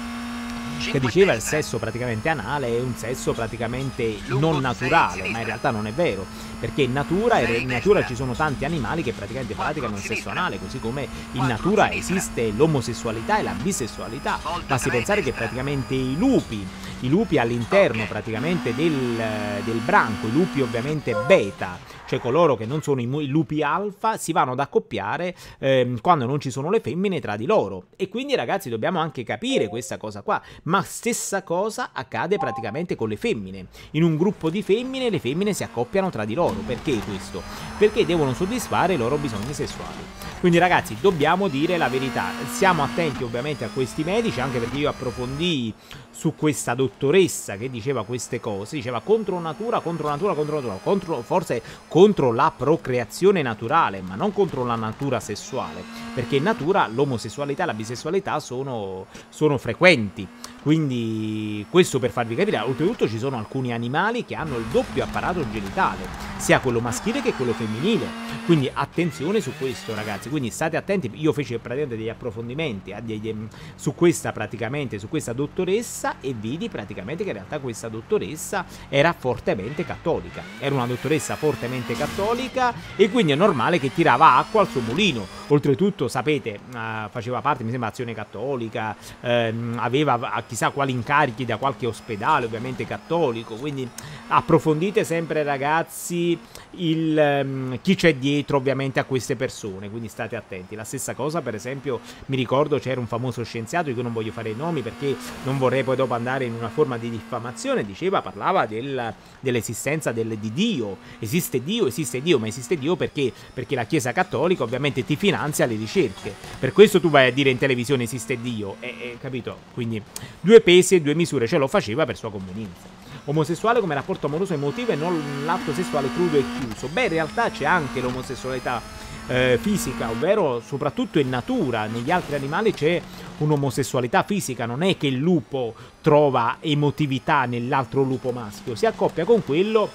che diceva il sesso praticamente anale è un sesso praticamente non naturale, ma in realtà non è vero, perché in natura, in natura ci sono tanti animali che praticamente praticano il sesso anale, così come in natura esiste l'omosessualità e la bisessualità. Basti pensare che praticamente i lupi, i lupi all'interno praticamente del, del branco, i lupi ovviamente beta, cioè coloro che non sono i, lupi alfa, si vanno ad accoppiare ehm, quando non ci sono le femmine tra di loro. E quindi ragazzi dobbiamo anche capire questa cosa qua. Ma stessa cosa accade praticamente con le femmine. In un gruppo di femmine le femmine si accoppiano tra di loro. Perché questo? Perché devono soddisfare i loro bisogni sessuali. Quindi ragazzi dobbiamo dire la verità, siamo attenti ovviamente a questi medici anche perché io approfondii su questa dottoressa che diceva queste cose, diceva contro natura, contro natura, contro natura, contro, forse contro la procreazione naturale, ma non contro la natura sessuale, perché in natura l'omosessualità e la bisessualità sono, sono frequenti. Quindi questo per farvi capire, oltretutto ci sono alcuni animali che hanno il doppio apparato genitale, sia quello maschile che quello femminile. Quindi attenzione su questo ragazzi, quindi state attenti, io feci praticamente degli approfondimenti eh, su questa praticamente, su questa dottoressa e vidi praticamente che in realtà questa dottoressa era fortemente cattolica, era una dottoressa fortemente cattolica e quindi è normale che tirava acqua al suo mulino. Oltretutto sapete, uh, faceva parte mi sembra azione cattolica, uh, aveva chissà quali incarichi da qualche ospedale, ovviamente cattolico, quindi approfondite sempre ragazzi il, um, chi c'è dietro ovviamente a queste persone, quindi state attenti. La stessa cosa per esempio mi ricordo c'era un famoso scienziato di cui non voglio fare i nomi perché non vorrei poi dopo andare in una forma di diffamazione, diceva, parlava del, dell'esistenza del, di Dio, esiste Dio, esiste Dio, ma esiste Dio perché? Perché la Chiesa Cattolica ovviamente ti finanzia le ricerche, per questo tu vai a dire in televisione esiste Dio, eh, eh, capito? Quindi due pesi e due misure, cioè lo faceva per sua convenienza. Omosessuale come rapporto amoroso emotivo e non l'atto sessuale crudo e chiuso. Beh, in realtà c'è anche l'omosessualità eh, fisica, ovvero soprattutto in natura, negli altri animali c'è un'omosessualità fisica, non è che il lupo trova emotività nell'altro lupo maschio, si accoppia con quello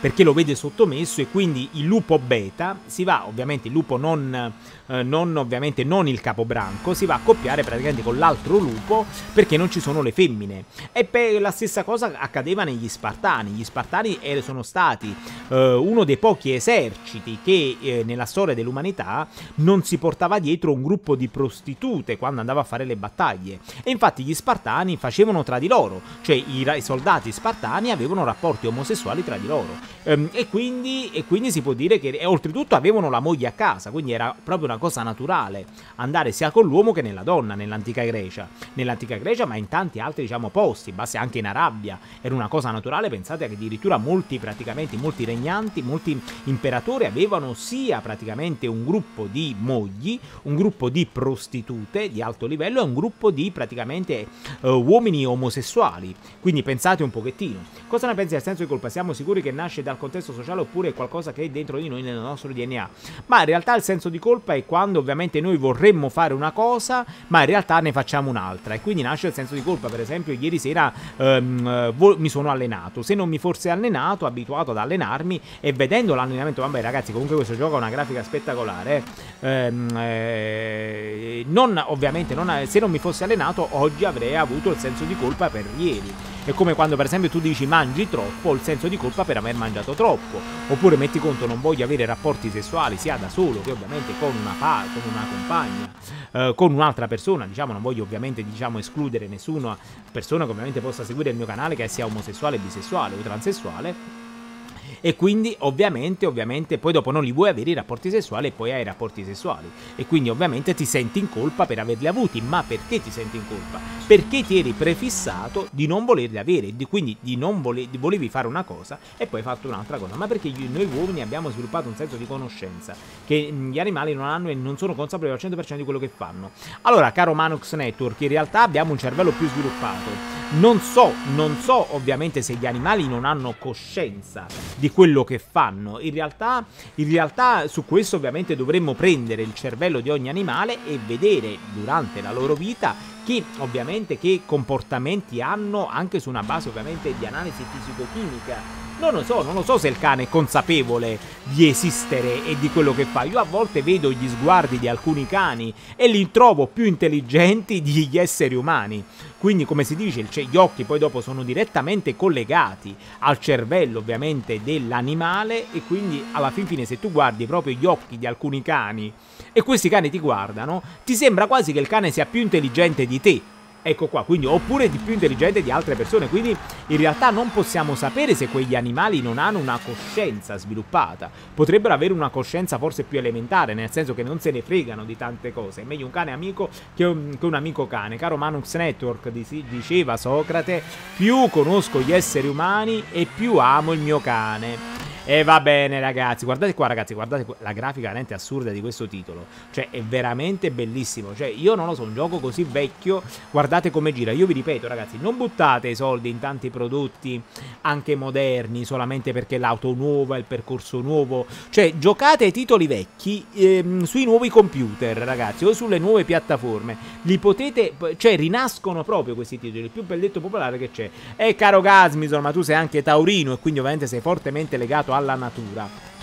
perché lo vede sottomesso e quindi il lupo beta si va, ovviamente il lupo non, eh, non, ovviamente non il capobranco, si va a accoppiare praticamente con l'altro lupo perché non ci sono le femmine. E per la stessa cosa accadeva negli Spartani. Gli Spartani sono stati eh, uno dei pochi eserciti che eh, nella storia dell'umanità non si portava dietro un gruppo di prostitute quando andava a fare le battaglie. E infatti gli Spartani facevano tra di loro, cioè i, i soldati spartani avevano rapporti omosessuali tra di loro. Ehm, e, quindi, e, quindi, si può dire che oltretutto avevano la moglie a casa, quindi era proprio una cosa naturale andare sia con l'uomo che nella donna nell'antica Grecia. Nell'antica Grecia, ma in tanti altri diciamo posti, basta anche in Arabia, era una cosa naturale. Pensate che addirittura molti praticamente, molti regnanti, molti imperatori avevano sia praticamente un gruppo di mogli, un gruppo di prostitute di alto livello e un gruppo di praticamente uh, uomini omosessuali. Quindi pensate un pochettino. Cosa ne pensi del senso di colpa? Siamo sicuri che nasce da dal contesto sociale oppure è qualcosa che è dentro di noi nel nostro DNA. Ma in realtà il senso di colpa è quando ovviamente noi vorremmo fare una cosa, ma in realtà ne facciamo un'altra. E quindi nasce il senso di colpa. Per esempio, ieri sera ehm, mi sono allenato. Se non mi fossi allenato, abituato ad allenarmi e vedendo l'allenamento, vabbè ragazzi, comunque questo gioco ha una grafica spettacolare. Ehm, eh, non, ovviamente, non, se non mi fossi allenato, oggi avrei avuto il senso di colpa per ieri. È come quando per esempio tu dici mangi troppo, ho il senso di colpa per aver mangiato troppo. Oppure metti conto non voglio avere rapporti sessuali sia da solo che ovviamente con una, pa- con una compagna, eh, con un'altra persona. Diciamo non voglio ovviamente diciamo, escludere nessuna persona che ovviamente possa seguire il mio canale che sia omosessuale, bisessuale o transessuale e quindi ovviamente, ovviamente poi dopo non li vuoi avere i rapporti sessuali e poi hai i rapporti sessuali e quindi ovviamente ti senti in colpa per averli avuti, ma perché ti senti in colpa? Perché ti eri prefissato di non volerli avere, di, quindi di non vole, di volevi fare una cosa e poi hai fatto un'altra cosa, ma perché noi uomini abbiamo sviluppato un senso di conoscenza che gli animali non hanno e non sono consapevoli al 100% di quello che fanno. Allora, caro Manux Network, in realtà abbiamo un cervello più sviluppato. Non so, non so ovviamente se gli animali non hanno coscienza di quello che fanno. In realtà, in realtà su questo ovviamente dovremmo prendere il cervello di ogni animale e vedere durante la loro vita che ovviamente che comportamenti hanno anche su una base ovviamente di analisi fisico-chimica non lo so, non lo so se il cane è consapevole di esistere e di quello che fa. Io a volte vedo gli sguardi di alcuni cani e li trovo più intelligenti degli esseri umani. Quindi, come si dice, gli occhi poi dopo sono direttamente collegati al cervello, ovviamente, dell'animale. E quindi, alla fin fine, se tu guardi proprio gli occhi di alcuni cani e questi cani ti guardano, ti sembra quasi che il cane sia più intelligente di te Ecco qua, quindi oppure di più intelligente di altre persone, quindi in realtà non possiamo sapere se quegli animali non hanno una coscienza sviluppata. Potrebbero avere una coscienza forse più elementare, nel senso che non se ne fregano di tante cose. È meglio un cane amico che un, che un amico cane. Caro Manux Network diceva Socrate, più conosco gli esseri umani e più amo il mio cane. E va bene ragazzi, guardate qua ragazzi, guardate qua, la grafica veramente assurda di questo titolo. Cioè è veramente bellissimo. Cioè io non lo so, un gioco così vecchio, guardate come gira. Io vi ripeto ragazzi, non buttate i soldi in tanti prodotti anche moderni solamente perché l'auto nuova, il percorso nuovo. Cioè giocate ai titoli vecchi ehm, sui nuovi computer ragazzi o sulle nuove piattaforme. Li potete, cioè rinascono proprio questi titoli, il più belletto popolare che c'è. E caro Gasmison, ma tu sei anche taurino e quindi ovviamente sei fortemente legato alla natura.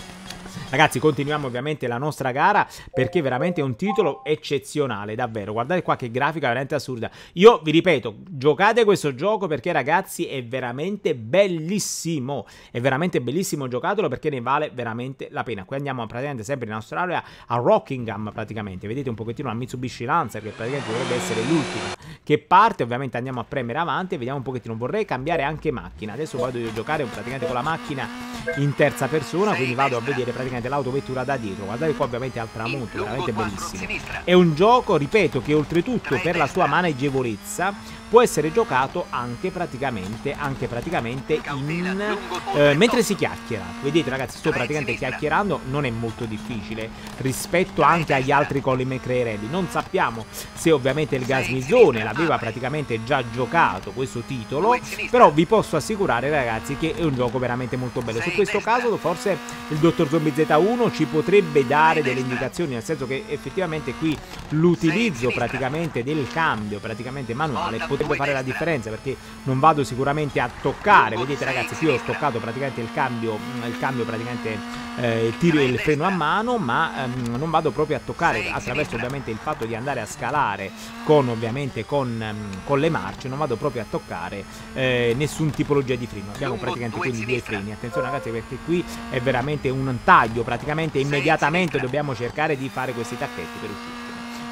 Ragazzi, continuiamo ovviamente la nostra gara perché veramente è un titolo eccezionale, davvero. Guardate qua che grafica veramente assurda. Io vi ripeto, giocate questo gioco perché ragazzi è veramente bellissimo. È veramente bellissimo giocatelo perché ne vale veramente la pena. Qui andiamo praticamente sempre in Australia a Rockingham praticamente. Vedete un pochettino la Mitsubishi Lancer che praticamente dovrebbe essere l'ultima che parte. Ovviamente andiamo a premere avanti e vediamo un pochettino. Vorrei cambiare anche macchina. Adesso vado a giocare praticamente con la macchina in terza persona, quindi vado a vedere praticamente praticamente l'autovettura da dietro. Guardate qua ovviamente al tramonto, veramente bellissimo. È un gioco, ripeto, che oltretutto per la sua maneggevolezza può essere giocato anche praticamente, anche praticamente in, eh, mentre si chiacchiera. Vedete ragazzi, sto praticamente chiacchierando, non è molto difficile rispetto anche agli altri Colin McRae. Non sappiamo se ovviamente il Gasmizzone l'aveva praticamente già giocato questo titolo, però vi posso assicurare ragazzi che è un gioco veramente molto bello. Su questo caso forse il Dottor Zombie Z1 ci potrebbe dare delle indicazioni, nel senso che effettivamente qui l'utilizzo praticamente del cambio, praticamente manuale, potrebbe potrebbe fare la differenza perché non vado sicuramente a toccare. Vedete ragazzi qui ho stoccato praticamente il cambio mm, il cambio praticamente eh, il tiro e il freno a mano ma ehm, non vado proprio a toccare attraverso ovviamente il fatto di andare a scalare con ovviamente con, ehm, con le marce. Non vado proprio a toccare eh, nessun tipologia di freno. Abbiamo praticamente quindi due freni. Attenzione ragazzi perché qui è veramente un taglio. Praticamente immediatamente dobbiamo cercare di fare questi tacchetti per uscire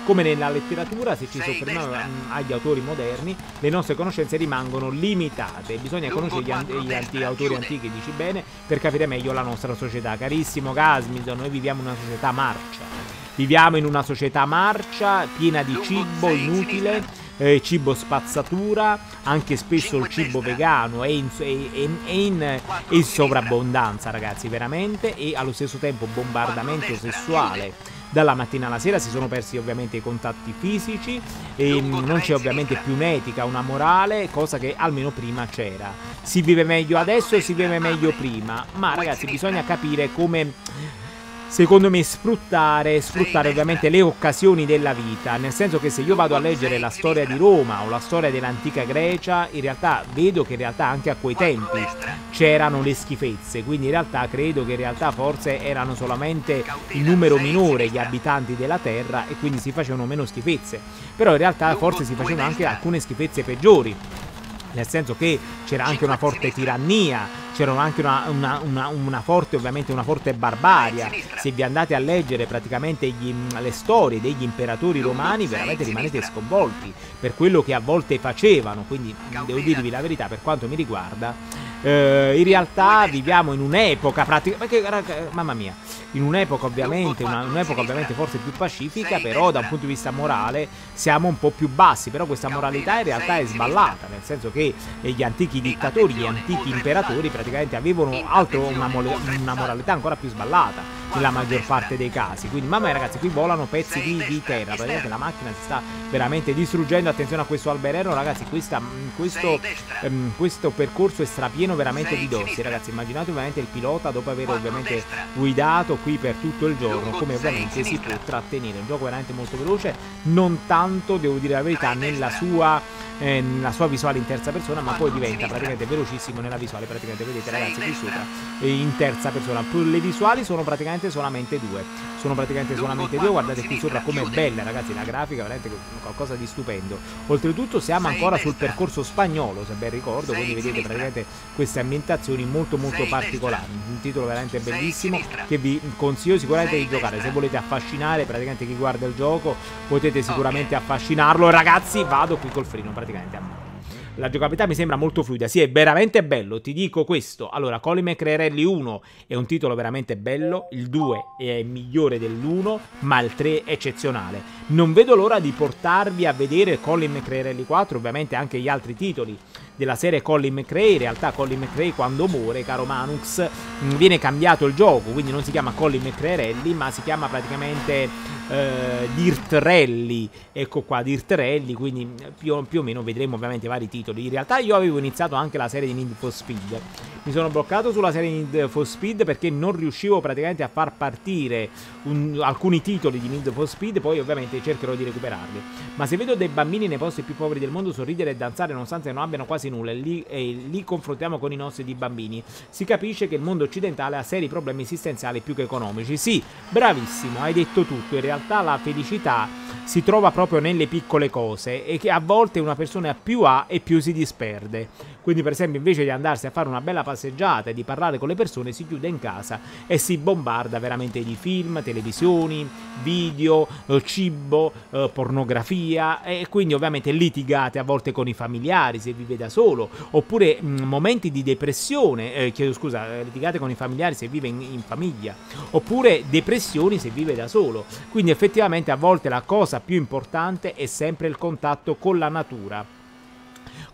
come nella letteratura, se ci soffermiamo agli autori moderni, le nostre conoscenze rimangono limitate. Bisogna conoscere gli, an- gli anti- autori antichi, dici bene, per capire meglio la nostra società. Carissimo Gasmildo, noi viviamo in una società marcia. Viviamo in una società marcia, piena di cibo inutile, eh, cibo spazzatura, anche spesso il cibo vegano è in, è, è, è in, in sovrabbondanza, ragazzi, veramente, e allo stesso tempo bombardamento sessuale dalla mattina alla sera, si sono persi ovviamente i contatti fisici e non c'è ovviamente più un'etica, una morale, cosa che almeno prima c'era. Si vive meglio adesso e si vive meglio prima, ma ragazzi bisogna capire come secondo me sfruttare, sfruttare ovviamente le occasioni della vita, nel senso che se io vado a leggere la storia di Roma o la storia dell'antica Grecia, in realtà vedo che in realtà anche a quei tempi c'erano le schifezze, quindi in realtà credo che in realtà forse erano solamente il numero minore gli abitanti della terra e quindi si facevano meno schifezze, però in realtà forse si facevano anche alcune schifezze peggiori nel senso che c'era anche una forte tirannia, c'era anche una, una, una, una, forte, ovviamente una forte barbaria. Se vi andate a leggere praticamente gli, le storie degli imperatori romani, veramente rimanete sconvolti per quello che a volte facevano. Quindi devo dirvi la verità, per quanto mi riguarda, eh, in realtà viviamo in un'epoca pratica. Perché, mamma mia in un'epoca ovviamente, una, un'epoca ovviamente forse più pacifica, però da un punto di vista morale siamo un po' più bassi, però questa moralità in realtà è sballata, nel senso che gli antichi dittatori, gli antichi imperatori praticamente avevano altro, una, una moralità ancora più sballata nella maggior parte dei casi. Quindi, mamma mia, ragazzi, qui volano pezzi di, di terra. Praticamente la macchina si sta veramente distruggendo. Attenzione a questo alberello, ragazzi. Questa, questo, um, questo, percorso è strapieno veramente di dossi. Ragazzi, immaginate ovviamente il pilota dopo aver ovviamente guidato qui per tutto il giorno. Come ovviamente si può trattenere. Un gioco veramente molto veloce. Non tanto, devo dire la verità, nella sua eh, nella sua visuale in terza persona, ma poi diventa praticamente velocissimo nella visuale, praticamente vedete ragazzi qui sopra, in terza persona. Le visuali sono praticamente solamente due, sono praticamente solamente due, guardate qui sopra com'è bella ragazzi, la grafica veramente qualcosa di stupendo. Oltretutto siamo ancora sul percorso spagnolo, se ben ricordo, quindi vedete praticamente queste ambientazioni molto molto particolari. Un titolo veramente bellissimo che vi consiglio sicuramente di giocare, se volete affascinare praticamente chi guarda il gioco potete sicuramente affascinarlo. Ragazzi vado qui col freno. Praticamente praticamente a mano. La giocabilità mi sembra molto fluida, sì, è veramente bello, ti dico questo. Allora, Colin McRae 1 è un titolo veramente bello, il 2 è migliore dell'1, ma il 3 è eccezionale. Non vedo l'ora di portarvi a vedere Colin McRae 4, ovviamente anche gli altri titoli della serie Colin McRae. In realtà Colin McRae quando muore, caro Manux, mm, viene cambiato il gioco, quindi non si chiama Colin McRae Rally, ma si chiama praticamente eh, Rally. Ecco qua, Dirt Rally, quindi più, più, o meno vedremo ovviamente vari titoli. In realtà io avevo iniziato anche la serie di Need for Speed. Mi sono bloccato sulla serie di Need for Speed perché non riuscivo praticamente a far partire un, alcuni titoli di Need for Speed, poi ovviamente cercherò di recuperarli. Ma se vedo dei bambini nei posti più poveri del mondo sorridere e danzare nonostante non abbiano quasi nulla e e li confrontiamo con i nostri di bambini, si capisce che il mondo occidentale ha seri problemi esistenziali più che economici. Sì, bravissimo, hai detto tutto. In realtà la felicità si trova proprio nelle piccole cose e che a volte una persona più ha e più si disperde. Quindi, per esempio, invece di andarsi a fare una bella passeggiata e di parlare con le persone, si chiude in casa e si bombarda veramente di film, televisioni, video, eh, cibo, eh, pornografia e quindi ovviamente litigate a volte con i familiari se vive da solo, oppure mh, momenti di depressione, eh, chiedo scusa, eh, litigate con i familiari se vive in, in famiglia, oppure depressioni se vive da solo. Quindi effettivamente a volte la cosa più importante è sempre il contatto con la natura.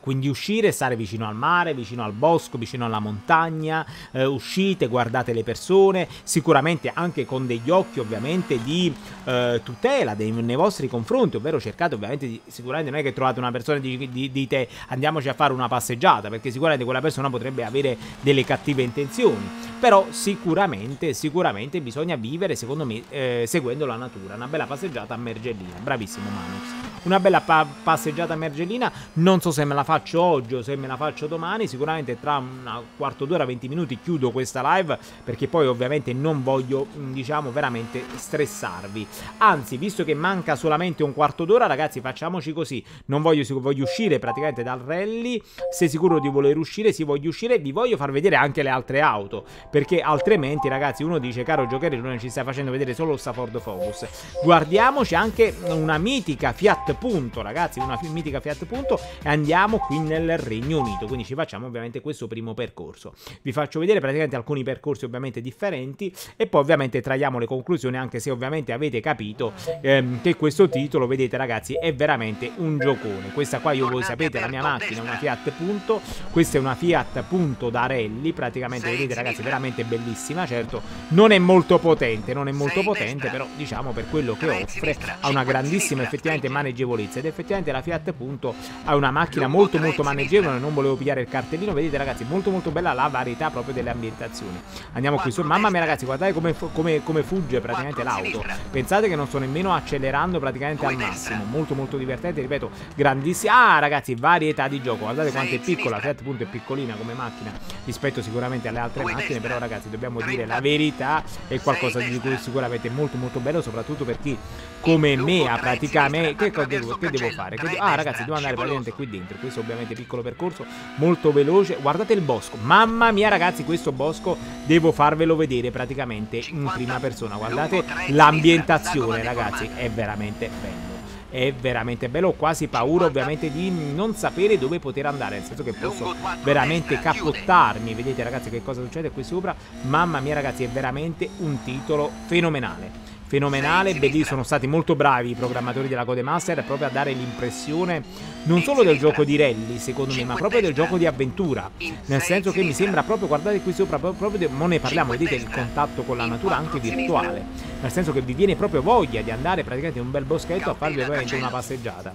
Quindi uscire, stare vicino al mare, vicino al bosco, vicino alla montagna, eh, uscite, guardate le persone, sicuramente anche con degli occhi ovviamente di eh, tutela dei, nei vostri confronti, ovvero cercate ovviamente di, sicuramente non è che trovate una persona e di, dite andiamoci a fare una passeggiata, perché sicuramente quella persona potrebbe avere delle cattive intenzioni però sicuramente, sicuramente bisogna vivere, secondo me, eh, seguendo la natura. Una bella passeggiata a Mergellina. Bravissimo Manux. Una bella pa- passeggiata a Mergellina. Non so se me la faccio oggi o se me la faccio domani. Sicuramente tra un quarto d'ora, 20 minuti chiudo questa live. Perché poi ovviamente non voglio, diciamo, veramente stressarvi. Anzi, visto che manca solamente un quarto d'ora, ragazzi, facciamoci così. Non voglio, voglio uscire praticamente dal rally. Sei sicuro di voler uscire? Sì, voglio uscire. Vi voglio far vedere anche le altre auto perché altrimenti ragazzi uno dice caro giocare non ci stai facendo vedere solo sta Ford Focus. Guardiamoci anche una mitica Fiat Punto ragazzi una mitica Fiat Punto e andiamo qui nel Regno Unito. Quindi ci facciamo ovviamente questo primo percorso. Vi faccio vedere praticamente alcuni percorsi ovviamente differenti e poi ovviamente traiamo le conclusioni anche se ovviamente avete capito ehm, che questo titolo vedete ragazzi è veramente un giocone. Questa qua io voi sapete la mia macchina è una Fiat Punto. Questa è una Fiat Punto da rally praticamente vedete ragazzi veramente veramente bellissima, certo non è molto potente, non è molto potente, però diciamo per quello che offre ha una grandissima effettivamente maneggevolezza ed effettivamente la Fiat appunto ha una macchina molto molto maneggevole, non volevo pigliare il cartellino, vedete ragazzi molto molto bella la varietà proprio delle ambientazioni. Andiamo qui su, mamma mia ragazzi guardate come, come, come fugge praticamente l'auto, pensate che non sto nemmeno accelerando praticamente al massimo, molto molto divertente, ripeto, grandissima, ah ragazzi varietà di gioco, guardate quanto è piccola, Fiat appunto è piccolina come macchina rispetto sicuramente alle altre macchine, però ragazzi dobbiamo dire la verità è qualcosa di cui sicuramente molto molto bello soprattutto per chi come me ha praticamente che, devo, che devo fare? Che ah ragazzi devo andare praticamente qui dentro questo ovviamente piccolo percorso molto veloce. Guardate il bosco. Mamma mia ragazzi questo bosco devo farvelo vedere praticamente in prima persona. guardate l'ambientazione ragazzi è veramente bello è veramente bello. Ho quasi paura ovviamente di non sapere dove poter andare, nel senso che posso veramente capottarmi. Vedete ragazzi che cosa succede qui sopra? Mamma mia ragazzi è veramente un titolo fenomenale fenomenale, bellissimo, sono stati molto bravi i programmatori della Codemaster proprio a dare l'impressione non solo del gioco di rally, secondo me, ma proprio del gioco di avventura, nel senso che mi sembra proprio, guardate qui sopra, proprio, de, non ne parliamo, vedete il contatto con la natura anche virtuale, nel senso che vi viene proprio voglia di andare praticamente in un bel boschetto a farvi ovviamente una passeggiata.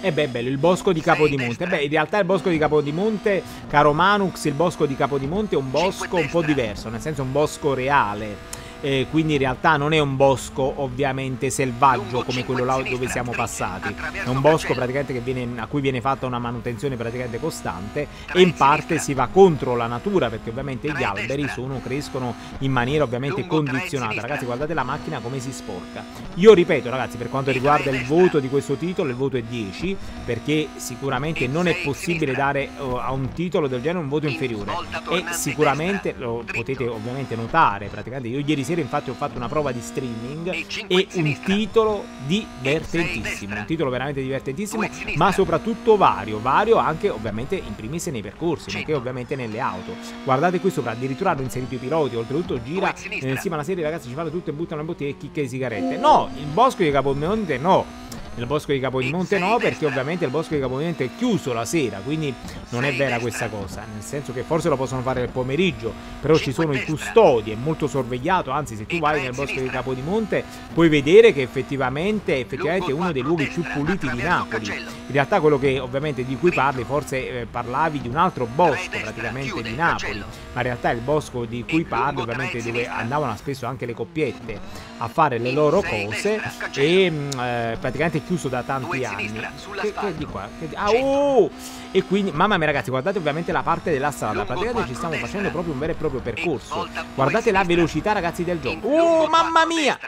E beh, bello, il bosco di Capodimonte. Beh, in realtà il bosco di Capodimonte, caro Manux, il bosco di Capodimonte è un bosco un po' diverso, nel senso un bosco reale eh, quindi in realtà non è un bosco ovviamente selvaggio come quello là dove siamo passati, è un bosco praticamente viene, a cui viene fatta una manutenzione praticamente costante e in parte si va contro la natura perché ovviamente gli alberi sono, crescono in maniera ovviamente condizionata. Ragazzi guardate la macchina come si sporca. Io ripeto ragazzi per quanto riguarda il voto di questo titolo il voto è 10 perché sicuramente non è possibile dare uh, a un titolo del genere un voto inferiore. e sicuramente lo potete ovviamente notare praticamente. Io ieri sera infatti ho fatto una prova di streaming e un titolo divertentissimo, un titolo veramente divertentissimo, ma soprattutto vario, vario anche ovviamente in primis nei percorsi, nonché ovviamente nelle auto. Guardate qui sopra, addirittura hanno inserito i piloti, oltretutto gira eh, insieme alla serie ragazzi ci fanno tutto e buttano le bottiglie e chicche di sigarette. No, il bosco di Capodimonte no nel bosco di Capodimonte no, perché ovviamente il bosco di Capodimonte è chiuso la sera, quindi non è vera questa cosa, nel senso che forse lo possono fare nel pomeriggio, però ci sono i custodi, è molto sorvegliato, anzi se tu vai nel bosco di Capodimonte puoi vedere che effettivamente, effettivamente è uno dei luoghi più puliti di Napoli. In realtà quello che ovviamente di cui parli, forse eh, parlavi di un altro bosco praticamente di Napoli, ma in realtà il bosco di cui parli ovviamente dove andavano spesso anche le coppiette a fare le loro cose e mm, eh, praticamente chiuso da tanti anni. Che, che di qua? Che, ah, oh! E quindi, mamma mia ragazzi, guardate ovviamente la parte della strada. Praticamente ci stiamo facendo proprio un vero e proprio percorso. Guardate la velocità ragazzi del gioco. Oh, mamma mia!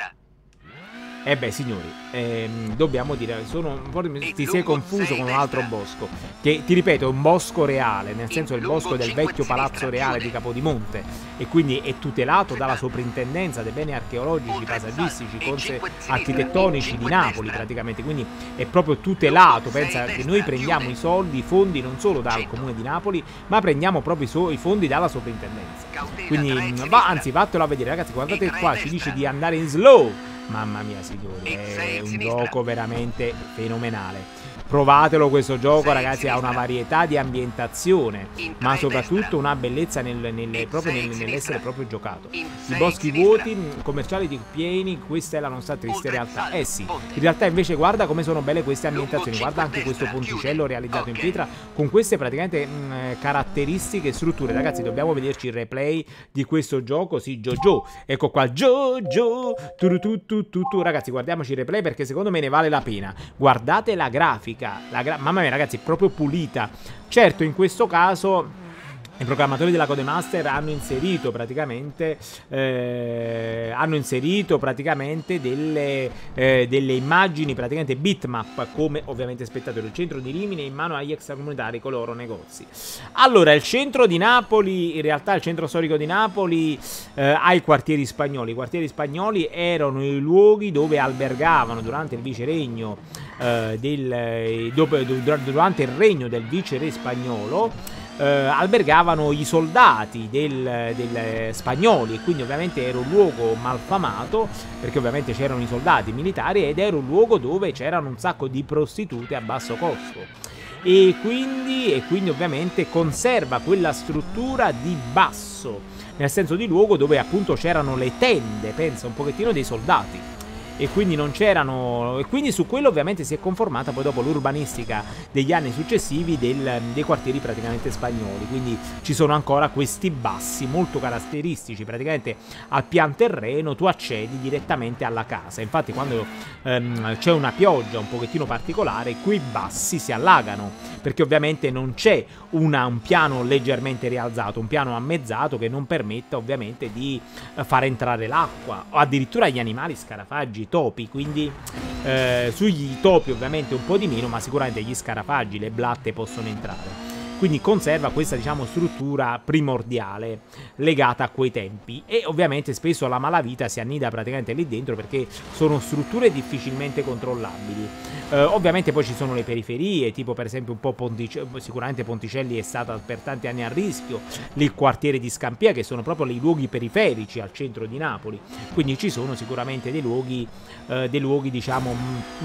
Eh beh, signori, ehm, dobbiamo dire, sono, ti sei confuso con un altro bosco, che ti ripeto è un bosco reale, nel senso è il bosco del vecchio palazzo reale di Capodimonte e quindi è tutelato dalla soprintendenza dei beni archeologici, paesaggistici, cose architettonici di Napoli praticamente, quindi è proprio tutelato, pensa che noi prendiamo i soldi, i fondi non solo dal comune di Napoli, ma prendiamo proprio i, i fondi dalla soprintendenza. Quindi, va, anzi, vattelo a vedere ragazzi, guardate qua, ci dice di andare in slow Mamma mia signori, è un gioco veramente fenomenale. Provatelo questo gioco ragazzi ha una varietà di ambientazione ma soprattutto una bellezza nel, nel, proprio nel, nell'essere proprio giocato. I boschi vuoti commerciali di pieni questa è la nostra triste realtà. eh sì in realtà invece guarda come sono belle queste ambientazioni guarda anche questo ponticello realizzato in pietra con queste praticamente mh, caratteristiche strutture. Ragazzi dobbiamo vederci il replay di questo gioco. Sì Jojo. Ecco qua Jojo. Tu, tu, tu, tu, tu. ragazzi guardiamoci il replay perché secondo me ne vale la pena. Guardate la grafica grafica, la gra mamma mia ragazzi, è proprio pulita. Certo, in questo caso i programmatori della Codemaster hanno inserito praticamente, eh, hanno inserito praticamente delle, eh, delle, immagini, praticamente bitmap, come ovviamente spettatori. Il centro di Rimini è in mano agli extracomunitari loro negozi. Allora, il centro di Napoli, in realtà il centro storico di Napoli eh, ha i quartieri spagnoli. I quartieri spagnoli erano i luoghi dove albergavano durante il viceregno eh, del, eh, durante il regno del viceré spagnolo eh, albergavano i soldati del, del spagnoli e quindi ovviamente era un luogo malfamato perché ovviamente c'erano i soldati militari ed era un luogo dove c'erano un sacco di prostitute a basso costo. E quindi, e quindi ovviamente conserva quella struttura di basso, nel senso di luogo dove appunto c'erano le tende, pensa un pochettino dei soldati e quindi non c'erano e quindi su quello ovviamente si è conformata poi dopo l'urbanistica degli anni successivi del, dei quartieri praticamente spagnoli. Quindi ci sono ancora questi bassi molto caratteristici praticamente al pian terreno tu accedi direttamente alla casa. Infatti quando ehm, c'è una pioggia un pochettino particolare quei bassi si allagano perché ovviamente non c'è una, un piano leggermente rialzato un piano ammezzato che non permetta ovviamente di eh, far entrare l'acqua. O addirittura gli animali scarafaggi topi, quindi eh, sugli topi ovviamente un po' di meno, ma sicuramente gli scarafaggi, le blatte possono entrare quindi conserva questa diciamo struttura primordiale legata a quei tempi. E ovviamente spesso la malavita si annida praticamente lì dentro perché sono strutture difficilmente controllabili. Eh, ovviamente poi ci sono le periferie tipo per esempio un po' Ponticelli sicuramente Ponticelli è stata per tanti anni a rischio il quartiere di Scampia che sono proprio i luoghi periferici al centro di Napoli. Quindi ci sono sicuramente dei luoghi, eh, dei luoghi diciamo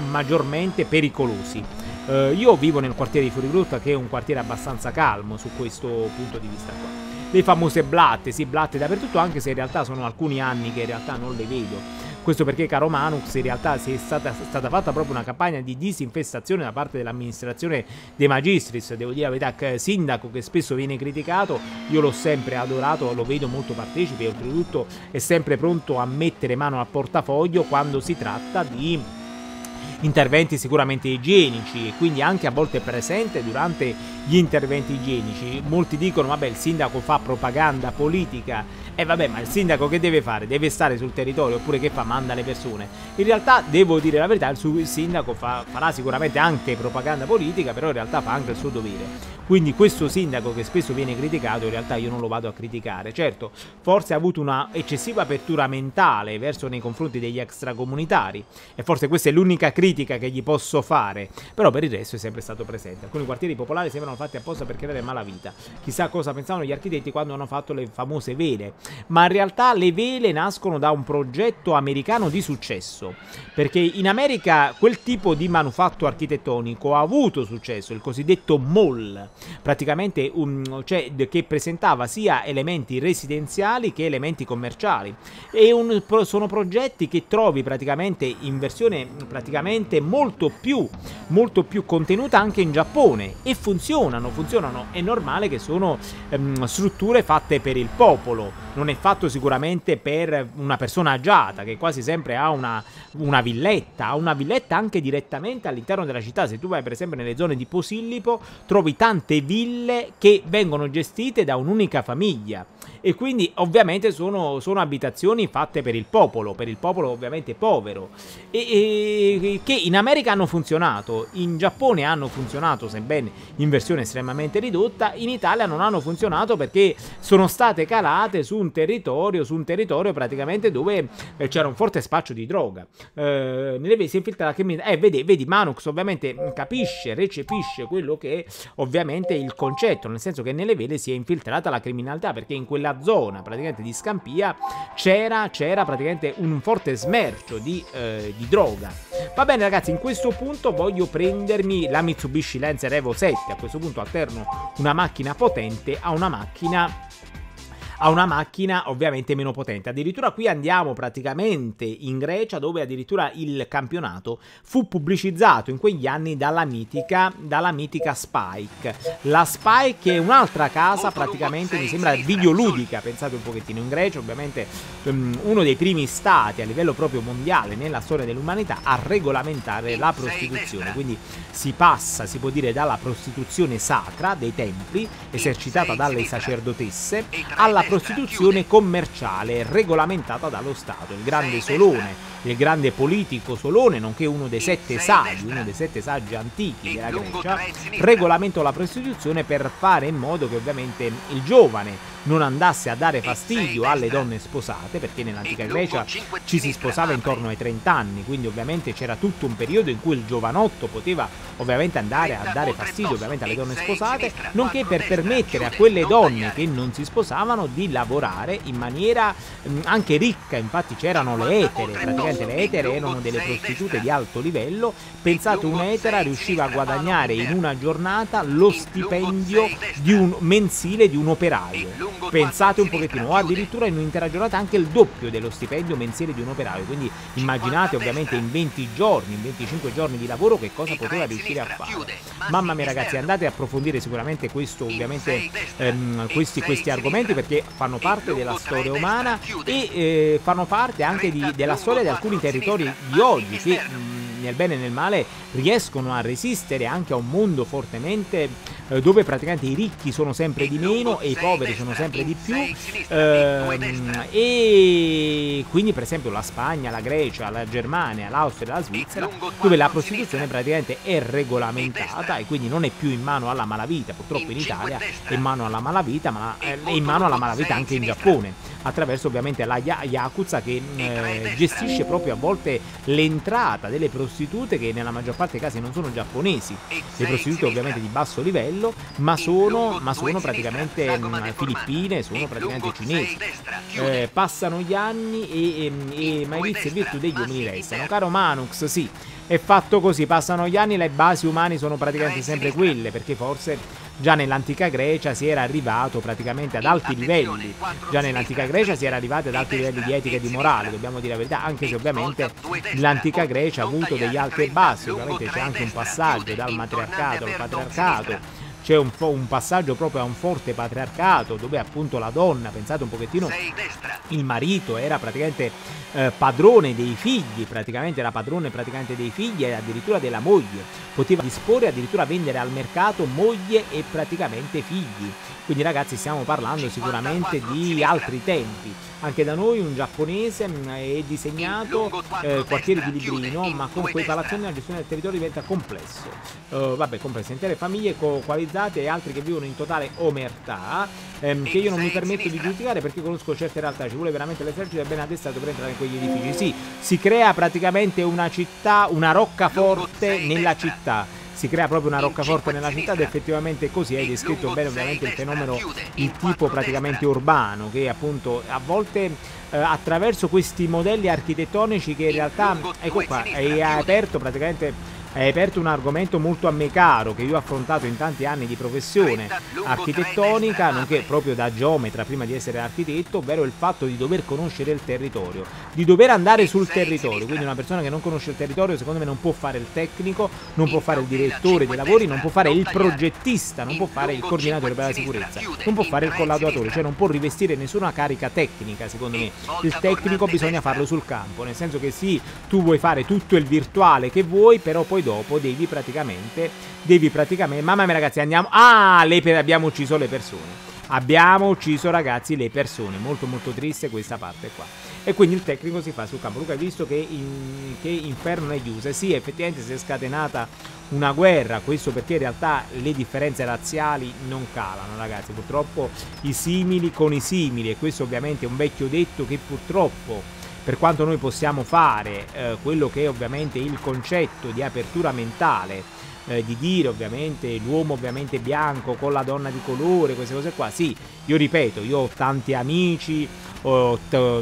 maggiormente pericolosi. Eh, io vivo nel quartiere di Fuorigrotta che è un quartiere abbastanza calmo su questo punto di vista qua. Le famose blatte, sì, blatte dappertutto, anche se in realtà sono alcuni anni che in realtà non le vedo. Questo perché, caro Manux, in realtà si è stata, stata, fatta proprio una campagna di disinfestazione da parte dell'amministrazione dei Magistris. Devo dire la verità, sindaco che spesso viene criticato, io l'ho sempre adorato, lo vedo molto partecipe e oltretutto è sempre pronto a mettere mano al portafoglio quando si tratta di interventi sicuramente igienici e quindi anche a volte presente durante gli interventi igienici. Molti dicono vabbè il sindaco fa propaganda politica e vabbè ma il sindaco che deve fare? Deve stare sul territorio oppure che fa? Manda le persone. In realtà devo dire la verità, il sindaco fa, farà sicuramente anche propaganda politica però in realtà fa anche il suo dovere. Quindi questo sindaco che spesso viene criticato in realtà io non lo vado a criticare. Certo, forse ha avuto una eccessiva apertura mentale verso nei confronti degli extracomunitari e forse questa è l'unica critica che gli posso fare, però per il resto è sempre stato presente. Alcuni quartieri popolari sembrano fatti apposta per creare malavita. Chissà cosa pensavano gli architetti quando hanno fatto le famose vele, ma in realtà le vele nascono da un progetto americano di successo, perché in America quel tipo di manufatto architettonico ha avuto successo, il cosiddetto mall praticamente un, cioè, che presentava sia elementi residenziali che elementi commerciali. E un, sono progetti che trovi praticamente in versione praticamente molto più, molto più contenuta anche in Giappone. E funzionano, funzionano, è normale che sono ehm, strutture fatte per il popolo, non è fatto sicuramente per una persona agiata che quasi sempre ha una, una villetta, ha una villetta anche direttamente all'interno della città, se tu vai per esempio nelle zone di Posillipo trovi tante ville che vengono gestite da un'unica famiglia e quindi ovviamente sono, sono, abitazioni fatte per il popolo, per il popolo ovviamente povero, e, e, che in America hanno funzionato, in Giappone hanno funzionato, sebbene in versione estremamente ridotta, in Italia non hanno funzionato perché sono state calate su un territorio, su un territorio praticamente dove eh, c'era un forte spaccio di droga. Eh, nelle vedi si infiltra la criminalità. Eh, vedi, vedi, Manux ovviamente capisce, recepisce quello che è ovviamente il concetto, nel senso che nelle vele si è infiltrata la criminalità, perché in quella zona praticamente di Scampia c'era, c'era praticamente un forte smercio di, eh, di droga. Va bene ragazzi, in questo punto voglio prendermi la Mitsubishi Lancer Evo 7, a questo punto alterno una macchina potente a una macchina a una macchina ovviamente meno potente. Addirittura qui andiamo praticamente in Grecia dove addirittura il campionato fu pubblicizzato in quegli anni dalla mitica, dalla mitica Spike. La Spike è un'altra casa praticamente mi sembra videoludica, pensate un pochettino in Grecia, ovviamente um, uno dei primi stati a livello proprio mondiale nella storia dell'umanità a regolamentare la prostituzione, quindi si passa, si può dire, dalla prostituzione sacra dei templi esercitata dalle sacerdotesse alla prostituzione commerciale regolamentata dallo Stato. Il grande Solone, il grande politico Solone, nonché uno dei sette saggi, uno dei sette saggi antichi della Grecia, regolamentò la prostituzione per fare in modo che ovviamente il giovane non andasse a dare fastidio alle donne sposate, perché nell'antica Grecia ci si sposava intorno ai 30 anni, quindi ovviamente c'era tutto un periodo in cui il giovanotto poteva ovviamente andare a dare fastidio ovviamente alle donne sposate, nonché per permettere a quelle donne che non si sposavano di lavorare in maniera anche ricca, infatti c'erano le etere, praticamente le etere erano delle prostitute di alto livello, pensate un'etera riusciva a guadagnare in una giornata lo stipendio di un mensile di un operaio. Pensate un pochettino, o addirittura in un'intera giornata anche il doppio dello stipendio mensile di un operaio, quindi immaginate ovviamente in 20 giorni, in 25 giorni di lavoro che cosa poteva riuscire a fare. Mamma mia ragazzi, andate a approfondire sicuramente questo, ovviamente ehm, questi, questi argomenti perché fanno parte della storia umana e eh, fanno parte anche di, della storia di alcuni territori di oggi che mh, nel bene e nel male riescono a resistere anche a un mondo fortemente dove praticamente i ricchi sono sempre di meno e i poveri sono sempre di più ehm, e quindi per esempio la Spagna, la Grecia, la Germania, l'Austria la Svizzera dove la prostituzione praticamente è regolamentata e quindi non è più in mano alla malavita, purtroppo in Italia è in mano alla malavita ma è in mano alla malavita anche in Giappone attraverso ovviamente la Yakuza che eh, gestisce proprio a volte l'entrata delle prostitute che nella maggior parte dei casi non sono giapponesi, le prostitute ovviamente di basso livello, ma sono, ma sono praticamente mh, filippine, sono praticamente cinesi. Eh, passano gli anni e, e, e malizia e virtù degli uomini restano. Caro Manux, sì, è fatto così, passano gli anni, le basi umane sono praticamente sempre quelle, perché forse Già nell'antica Grecia si era arrivato praticamente ad alti livelli, già nell'antica Grecia si era arrivati ad alti livelli di etica e di morale, dobbiamo dire la verità, anche se ovviamente l'antica Grecia ha avuto degli alti e bassi, ovviamente c'è anche un passaggio dal matriarcato al patriarcato, c'è un, un, passaggio proprio a un forte patriarcato dove appunto la donna, pensate un pochettino, il marito era praticamente eh, padrone dei figli, praticamente era padrone praticamente dei figli e addirittura della moglie, poteva disporre addirittura vendere al mercato moglie e praticamente figli. Quindi ragazzi stiamo parlando sicuramente di altri tempi. Anche da noi un giapponese mm, è disegnato eh, quartiere di Librino, ma con quei palazzoni la gestione del territorio diventa complesso. Uh, vabbè, complesso, intere famiglie coalizzate e altri che vivono in totale omertà, ehm, che io non mi permetto di giudicare perché conosco certe realtà, ci vuole veramente l'esercito ben addestrato per entrare in quegli edifici. Sì, si crea praticamente una città, una roccaforte nella città si crea proprio una roccaforte nella città ed effettivamente così hai descritto bene ovviamente il fenomeno il tipo praticamente urbano che appunto a volte eh, attraverso questi modelli architettonici che in realtà ecco qua hai aperto praticamente hai aperto un argomento molto a me caro che io ho affrontato in tanti anni di professione architettonica, nonché proprio da geometra prima di essere architetto, ovvero il fatto di dover conoscere il territorio, di dover andare sul territorio. Quindi una persona che non conosce il territorio secondo me non può fare il tecnico, non può fare il direttore dei lavori, non può fare il progettista, non può fare il coordinatore per la sicurezza, non può fare il collaboratore, cioè non può rivestire nessuna carica tecnica secondo me. Il tecnico bisogna farlo sul campo, nel senso che sì, tu vuoi fare tutto il virtuale che vuoi, però poi dopo devi praticamente, devi praticamente, mamma mia ragazzi andiamo, ah, le, abbiamo ucciso le persone. abbiamo ucciso ragazzi le persone, molto molto triste questa parte qua. E quindi il tecnico si fa sul campo. Luca, hai visto che, in, che inferno è chiusa? Sì, effettivamente si è scatenata una guerra, questo perché in realtà le differenze razziali non calano, ragazzi. Purtroppo i simili con i simili, e questo ovviamente è un vecchio detto che purtroppo per quanto noi possiamo fare eh, quello che è ovviamente il concetto di apertura mentale eh, di dire ovviamente l'uomo ovviamente bianco con la donna di colore, queste cose qua, sì, io ripeto, io ho tanti amici, ho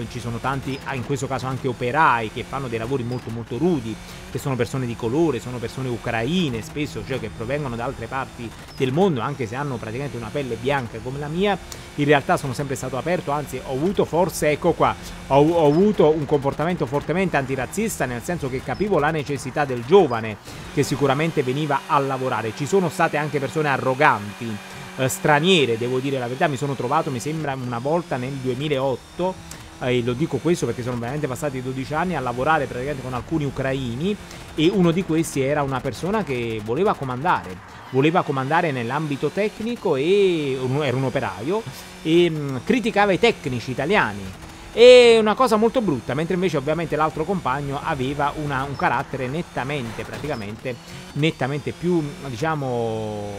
ci sono tanti, ah, in questo caso anche operai che fanno dei lavori molto molto rudi, che sono persone di colore, sono persone ucraine spesso, cioè che provengono da altre parti del mondo, anche se hanno praticamente una pelle bianca come la mia, in realtà sono sempre stato aperto, anzi ho avuto forse, ecco qua, ho, ho avuto un comportamento fortemente antirazzista, nel senso che capivo la necessità del giovane che sicuramente veniva a lavorare. Ci sono state anche persone arroganti, eh, straniere, devo dire la verità, mi sono trovato, mi sembra, una volta nel 2008 e lo dico questo perché sono veramente passati 12 anni a lavorare praticamente con alcuni ucraini e uno di questi era una persona che voleva comandare, voleva comandare nell'ambito tecnico e era un operaio e mh, criticava i tecnici italiani e una cosa molto brutta, mentre invece ovviamente l'altro compagno aveva una, un carattere nettamente, praticamente, nettamente più, diciamo,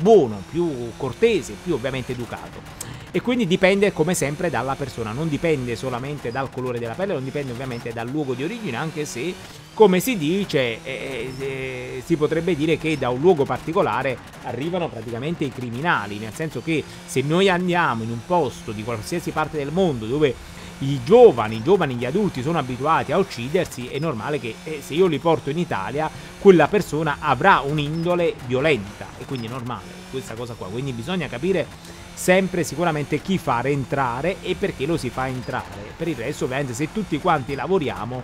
buono, più cortese, più ovviamente educato. E quindi dipende come sempre dalla persona, non dipende solamente dal colore della pelle, non dipende ovviamente dal luogo di origine, anche se, come si dice, eh, eh, si potrebbe dire che da un luogo particolare arrivano praticamente i criminali, nel senso che se noi andiamo in un posto di qualsiasi parte del mondo dove i giovani, i giovani, gli adulti sono abituati a uccidersi, è normale che eh, se io li porto in Italia, quella persona avrà un'indole violenta. E quindi è normale questa cosa qua. Quindi bisogna capire sempre sicuramente chi far entrare e perché lo si fa entrare. Per il resto, ovviamente, se tutti quanti lavoriamo,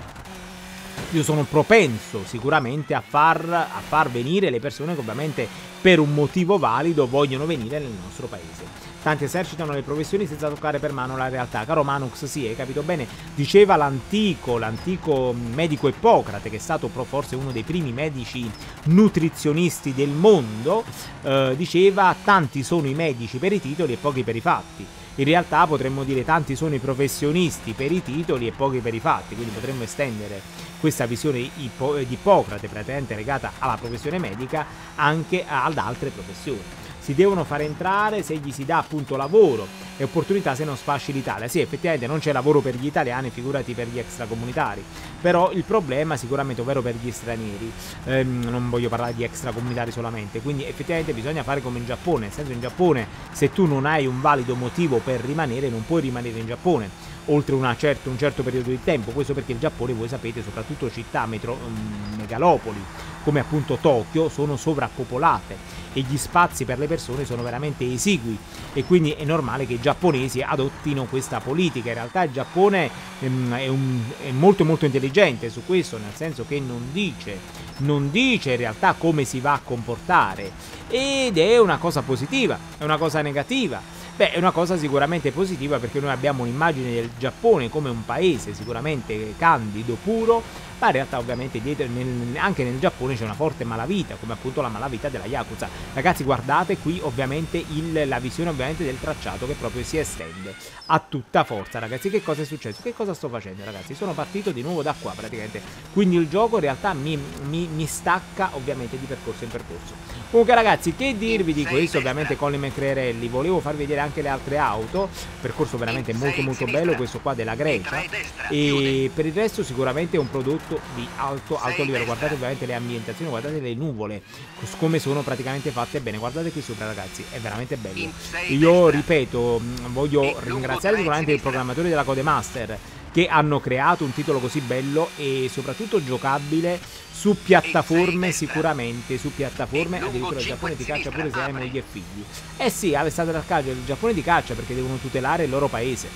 io sono propenso sicuramente a far, a far venire le persone che ovviamente per un motivo valido vogliono venire nel nostro paese. Tanti esercitano le professioni senza toccare per mano la realtà. Caro Manux, sì, hai capito bene. Diceva l'antico, l'antico medico Ippocrate, che è stato forse uno dei primi medici nutrizionisti del mondo, eh, diceva tanti sono i medici per i titoli e pochi per i fatti. In realtà potremmo dire tanti sono i professionisti per i titoli e pochi per i fatti, quindi potremmo estendere questa visione di Ippocrate praticamente legata alla professione medica anche ad altre professioni si devono fare entrare se gli si dà appunto lavoro e opportunità se non sfasci l'Italia. Sì, effettivamente non c'è lavoro per gli italiani, figurati per gli extracomunitari. Però il problema sicuramente, ovvero per gli stranieri, ehm, non voglio parlare di extracomunitari solamente, quindi effettivamente bisogna fare come in Giappone, nel senso in Giappone se tu non hai un valido motivo per rimanere non puoi rimanere in Giappone oltre certo, un certo periodo di tempo, questo perché il Giappone, voi sapete, soprattutto città metro, mm, megalopoli come appunto Tokyo sono sovrappopolate e gli spazi per le persone sono veramente esigui. E quindi è normale che i giapponesi adottino questa politica. In realtà il Giappone ehm, è, un, è, molto molto intelligente su questo, nel senso che non dice, non dice in realtà come si va a comportare. Ed è una cosa positiva, è una cosa negativa Beh, è una cosa sicuramente positiva perché noi abbiamo un'immagine del Giappone come un paese sicuramente candido, puro, ma in realtà ovviamente dietro, nel, anche nel Giappone c'è una forte malavita, come appunto la malavita della Yakuza. Ragazzi guardate qui ovviamente il, la visione ovviamente del tracciato che proprio si estende a tutta forza ragazzi. Che cosa è successo? Che cosa sto facendo ragazzi? Sono partito di nuovo da qua praticamente, quindi il gioco in realtà mi, mi, mi stacca ovviamente di percorso in percorso. Comunque ragazzi, che dirvi di questo? Ovviamente Colin McCrearelli, volevo farvi vedere anche le altre auto, percorso veramente molto molto bello questo qua della Grecia. e per il resto sicuramente è un prodotto di alto alto livello, guardate ovviamente le ambientazioni, guardate le nuvole, come sono praticamente fatte bene, guardate qui sopra ragazzi, è veramente bello. Io ripeto, voglio ringraziare sicuramente il programmatore della Codemaster che hanno creato un titolo così bello e soprattutto giocabile su piattaforme sicuramente, su piattaforme addirittura il Giappone ti caccia pure se hai moglie e figli. Eh sì, Alessandro Arcadio, il Giappone ti caccia perché devono tutelare il loro paese.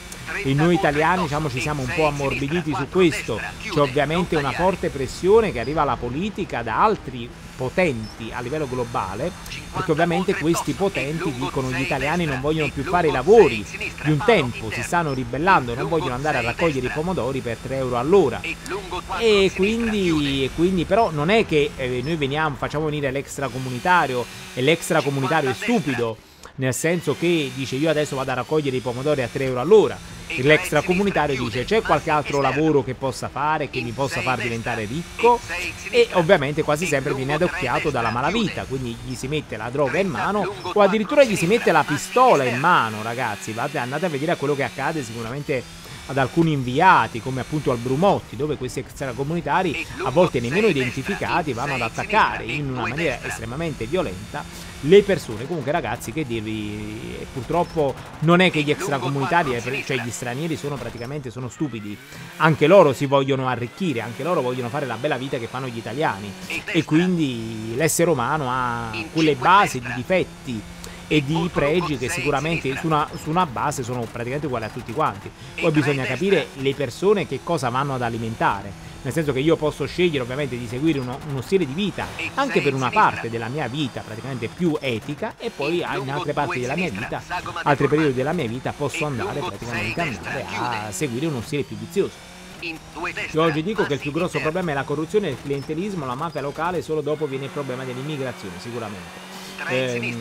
E noi italiani diciamo ci siamo un po' ammorbiditi su questo. C'è ovviamente una forte pressione che arriva alla politica da altri potenti a livello globale, perché ovviamente questi potenti dicono gli italiani non vogliono più fare i lavori di un tempo, si stanno ribellando, non vogliono andare a raccogliere i pomodori per 3 euro all'ora. E quindi, e quindi però non è che eh, noi veniamo, facciamo venire l'extracomunitario e l'extracomunitario è stupido nel senso che dice io adesso vado a raccogliere i pomodori a 3 euro all'ora, l'extracomunitario dice c'è qualche altro lavoro che possa fare, che mi possa far diventare ricco? E ovviamente quasi sempre viene adocchiato dalla malavita, quindi gli si mette la droga in mano o addirittura gli si mette la pistola in mano, ragazzi, andate a vedere quello che accade sicuramente ad alcuni inviati, come appunto al Brumotti, dove questi extracomunitari, a volte nemmeno identificati, vanno ad attaccare in una maniera estremamente violenta le persone. Comunque, ragazzi, che dirvi, purtroppo non è che gli extracomunitari, cioè gli stranieri, sono praticamente sono stupidi. Anche loro si vogliono arricchire, anche loro vogliono fare la bella vita che fanno gli italiani. E quindi l'essere umano ha quelle basi di difetti e di pregi che sicuramente su una, su una, base sono praticamente uguali a tutti quanti. Poi bisogna capire le persone che cosa vanno ad alimentare. Nel senso che io posso scegliere ovviamente di seguire uno, uno stile di vita anche per una parte della mia vita praticamente più etica e poi in altre parti della mia vita, altri periodi della mia vita posso andare praticamente andare a seguire uno stile più vizioso. Io oggi dico che il più grosso problema è la corruzione, il clientelismo, la mafia locale, solo dopo viene il problema dell'immigrazione sicuramente. Eh,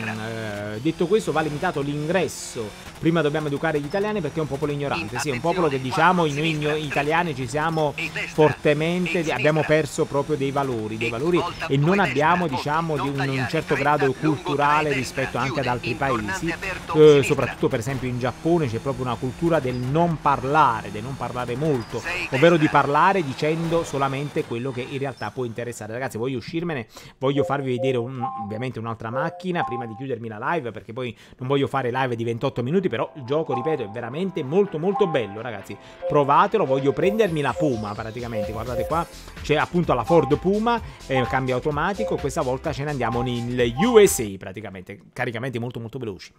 eh, detto questo va limitato l'ingresso. Prima dobbiamo educare gli italiani perché è un popolo ignorante. Sì è un popolo che diciamo noi italiani ci siamo fortemente abbiamo perso proprio dei valori dei valori e non abbiamo diciamo di un, un certo grado culturale rispetto anche ad altri paesi. eh, soprattutto per esempio in Giappone c'è proprio una cultura del non parlare del non parlare molto ovvero di parlare dicendo solamente quello che in realtà può interessare. Ragazzi voglio uscirmene voglio farvi vedere un, ovviamente un'altra macchina macchina prima di chiudermi la live perché poi non voglio fare live di 28 minuti però il gioco ripeto è veramente molto molto bello ragazzi. Provatelo voglio prendermi la Puma praticamente. Guardate qua c'è appunto la Ford Puma eh, cambio automatico questa volta ce ne andiamo nel USA praticamente caricamenti molto molto veloci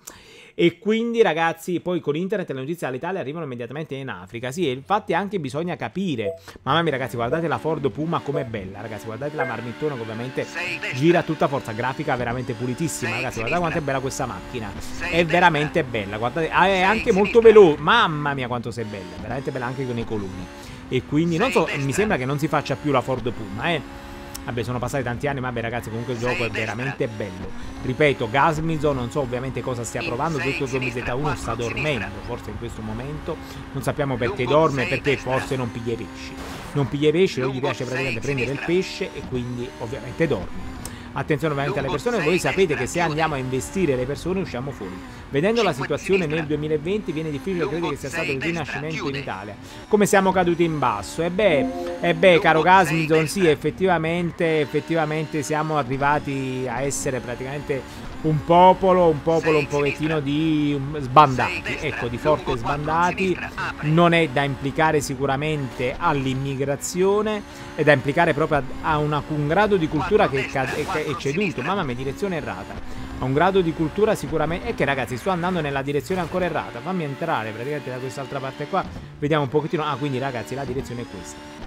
e quindi ragazzi poi con internet le notizie all'Italia arrivano immediatamente in Africa. Sì e infatti anche bisogna capire. Mamma mia ragazzi guardate la Ford Puma com'è bella ragazzi. Guardate la marmittona che ovviamente gira a tutta forza. Grafica veramente pulitissima ragazzi. Guardate quanto è bella questa macchina. È veramente bella guardate. Ah, è anche molto veloce. Mamma mia quanto sei bella. Veramente bella anche con i colori e quindi non so mi sembra che non si faccia più la Ford Puma eh Vabbè, sono passati tanti anni, ma vabbè ragazzi, comunque il gioco è veramente bello. Ripeto, Gasmizo non so ovviamente cosa stia provando, Dottor Zombie Z1 sta dormendo, forse in questo momento. Non sappiamo perché dorme, perché forse non piglia i pesci. Non piglia i pesci, lui gli piace praticamente prendere il pesce e quindi ovviamente dorme. Attenzione ovviamente alle persone, voi sapete che se andiamo a investire le persone usciamo fuori. Vedendo la situazione nel 2020 viene difficile credere che sia stato il rinascimento in Italia. Come siamo caduti in basso? E beh, e beh caro Gasmison, sì, effettivamente, effettivamente siamo arrivati a essere praticamente un popolo, un popolo un pochettino di sbandati, ecco, di forte sbandati, non è da implicare sicuramente all'immigrazione, è da implicare proprio a una, un grado di cultura che è, è ceduto, mamma mia, direzione errata. A un grado di cultura sicuramente... E che ragazzi, sto andando nella direzione ancora errata, fammi entrare praticamente da quest'altra parte qua, vediamo un pochettino... Ah, quindi ragazzi, la direzione è questa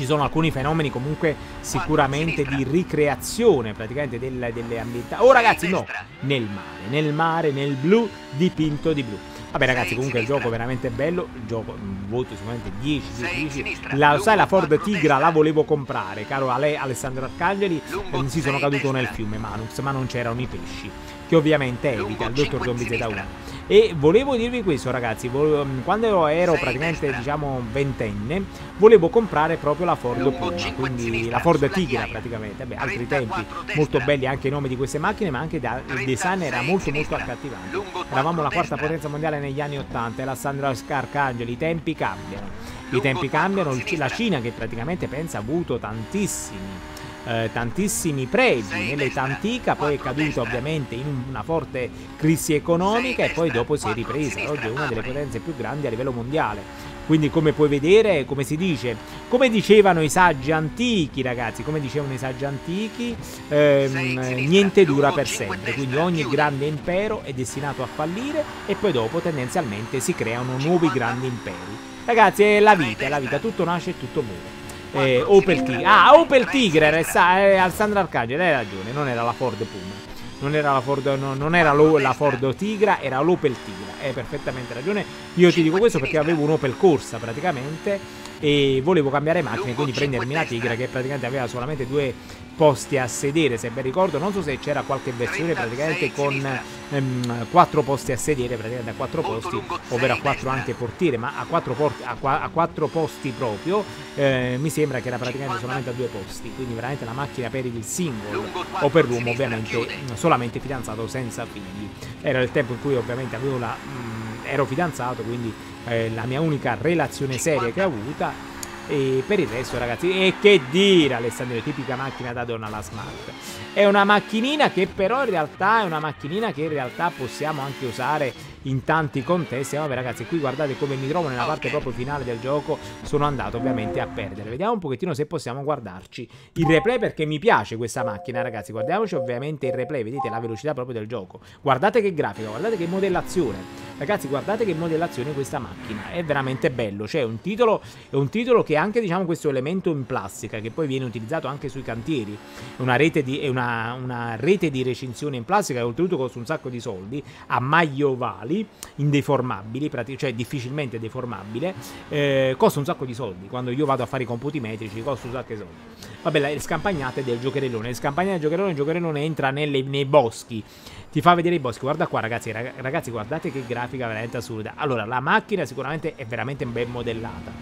ci sono alcuni fenomeni comunque sicuramente di ricreazione praticamente del, delle ambientali. Oh ragazzi, no, nel mare, nel mare, nel blu, dipinto di blu. Vabbè ragazzi, comunque il gioco è veramente bello, il gioco, voto sicuramente 10, 10, 10. La, sai la Ford Tigra la volevo comprare, caro Ale, Alessandro Arcangeli, eh, si sono caduto nel fiume Manux, ma non c'erano i pesci, che ovviamente evita il dottor Zombie Z1. E volevo dirvi questo ragazzi, mm, quando ero praticamente diciamo ventenne, volevo comprare proprio la Ford Puma, quindi la Ford Tigra praticamente, beh altri tempi, molto belli anche i nomi di queste macchine, ma anche il design era molto molto accattivante. Eravamo la quarta potenza mondiale negli anni 80 e la Sandra Arcangeli, i tempi cambiano. I tempi cambiano, la Cina che praticamente pensa ha avuto tantissimi eh, tantissimi pregi nell'età antica, poi è caduta ovviamente in una forte crisi economica e poi dopo si è ripresa. Oggi è una delle potenze più grandi a livello mondiale. Quindi come puoi vedere, come si dice, come dicevano i saggi antichi ragazzi, come dicevano i saggi antichi, ehm, niente dura per sempre, quindi ogni grande impero è destinato a fallire e poi dopo tendenzialmente si creano nuovi grandi imperi. Ragazzi è la vita, è la vita, tutto nasce e tutto muore eh, Opel Tigre. Ah, Opel Tigre era eh, Alessandro Arcangelo, hai ragione, non era la Ford Puma. Non era la Ford, no, non era lo, la Ford Tigra, era l'Opel Tigra. Hai perfettamente ragione. Io ti dico questo perché avevo un Opel Corsa praticamente e volevo cambiare macchina, quindi prendermi la Tigra che praticamente aveva solamente due posti a sedere, se ben ricordo, non so se c'era qualche versione praticamente con ehm, 4 posti a sedere, praticamente a 4 posti, ovvero a 4 anche portiere, ma a 4, porti, a, a 4 posti proprio, eh, mi sembra che era praticamente solamente a 2 posti, quindi veramente la macchina per il single o per l'uomo ovviamente solamente fidanzato senza figli. Era il tempo in cui ovviamente avevo la, mh, ero fidanzato, quindi eh, la mia unica relazione seria che ho avuta e per il resto, ragazzi, e che dire, Alessandro, tipica macchina da donna la Smart. È una macchinina che però in realtà è una macchinina che in realtà possiamo anche usare in tanti contesti. Vabbè ragazzi, qui guardate come mi trovo nella parte proprio finale del gioco, sono andato ovviamente a perdere. Vediamo un pochettino se possiamo guardarci il replay perché mi piace questa macchina ragazzi. Guardiamoci ovviamente il replay, vedete la velocità proprio del gioco. Guardate che grafica, guardate che modellazione. Ragazzi, guardate che modellazione questa macchina, è veramente bello. C'è un titolo, è un titolo che ha anche diciamo questo elemento in plastica che poi viene utilizzato anche sui cantieri. È una rete di, è una, una rete di recinzione in plastica che oltretutto costa un sacco di soldi, a maglie ovali uguali, indeformabili, cioè difficilmente deformabile, eh, costa un sacco di soldi. Quando io vado a fare i computi metrici, costa un sacco di soldi. Vabbè, le scampagnate del giocherellone. Le scampagnate del giocherellone, il giocherellone entra nelle, nei boschi. Ti fa vedere i boschi. Guarda qua, ragazzi. Ragazzi, guardate che grafica veramente assurda. Allora, la macchina sicuramente è veramente ben modellata.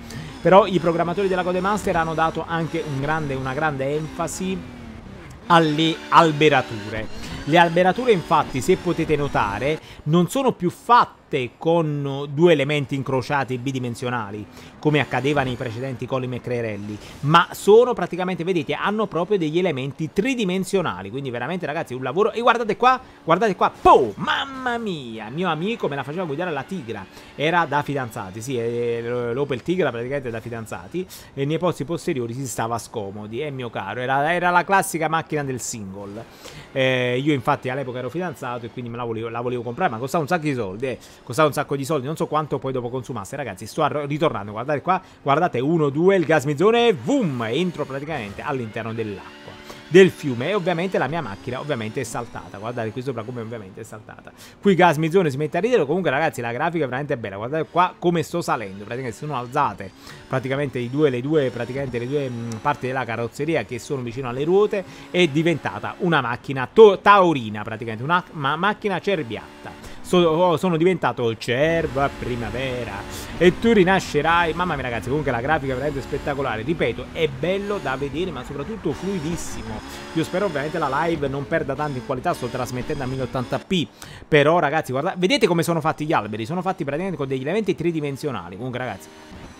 Però i programmatori della Codemaster hanno dato anche un grande, una grande enfasi alle alberature. Le alberature infatti, se potete notare, non sono più fatte con due elementi incrociati bidimensionali, come accadeva nei precedenti Colin McCreerelli, ma sono praticamente, vedete, hanno proprio degli elementi tridimensionali, quindi veramente ragazzi un lavoro, e guardate qua, guardate qua, po, mamma mia, mio amico me la faceva guidare la Tigra, era da fidanzati, sì, l'Opel Tigra praticamente da fidanzati, e nei posti posteriori si stava scomodi, eh mio caro, era, era la classica macchina del single, eh, io infatti all'epoca ero fidanzato e quindi me la volevo, la volevo comprare, ma costava un sacco di soldi, eh costava un sacco di soldi, non so quanto poi dopo consumasse. Ragazzi, sto ritornando, guardate qua, guardate 1, 2, il gas mezzone, boom, entro praticamente all'interno dell'acqua del fiume. E ovviamente la mia macchina ovviamente è saltata. Guardate qui sopra come ovviamente è saltata. Qui gas mezzone si mette a ridere. Comunque ragazzi la grafica è veramente bella. Guardate qua come sto salendo. Praticamente sono alzate praticamente i due, le due, praticamente le due mh, parti della carrozzeria che sono vicino alle ruote è diventata una macchina taurina praticamente. Una ma macchina cerbiatta so, oh, sono diventato cervo a primavera e tu rinascerai. Mamma mia ragazzi, comunque la grafica è veramente spettacolare. Ripeto, è bello da vedere, ma soprattutto fluidissimo. Io spero ovviamente la live non perda tanto in qualità, sto trasmettendo a 1080p. Però ragazzi, guardate, vedete come sono fatti gli alberi? Sono fatti praticamente con degli elementi tridimensionali. Comunque ragazzi,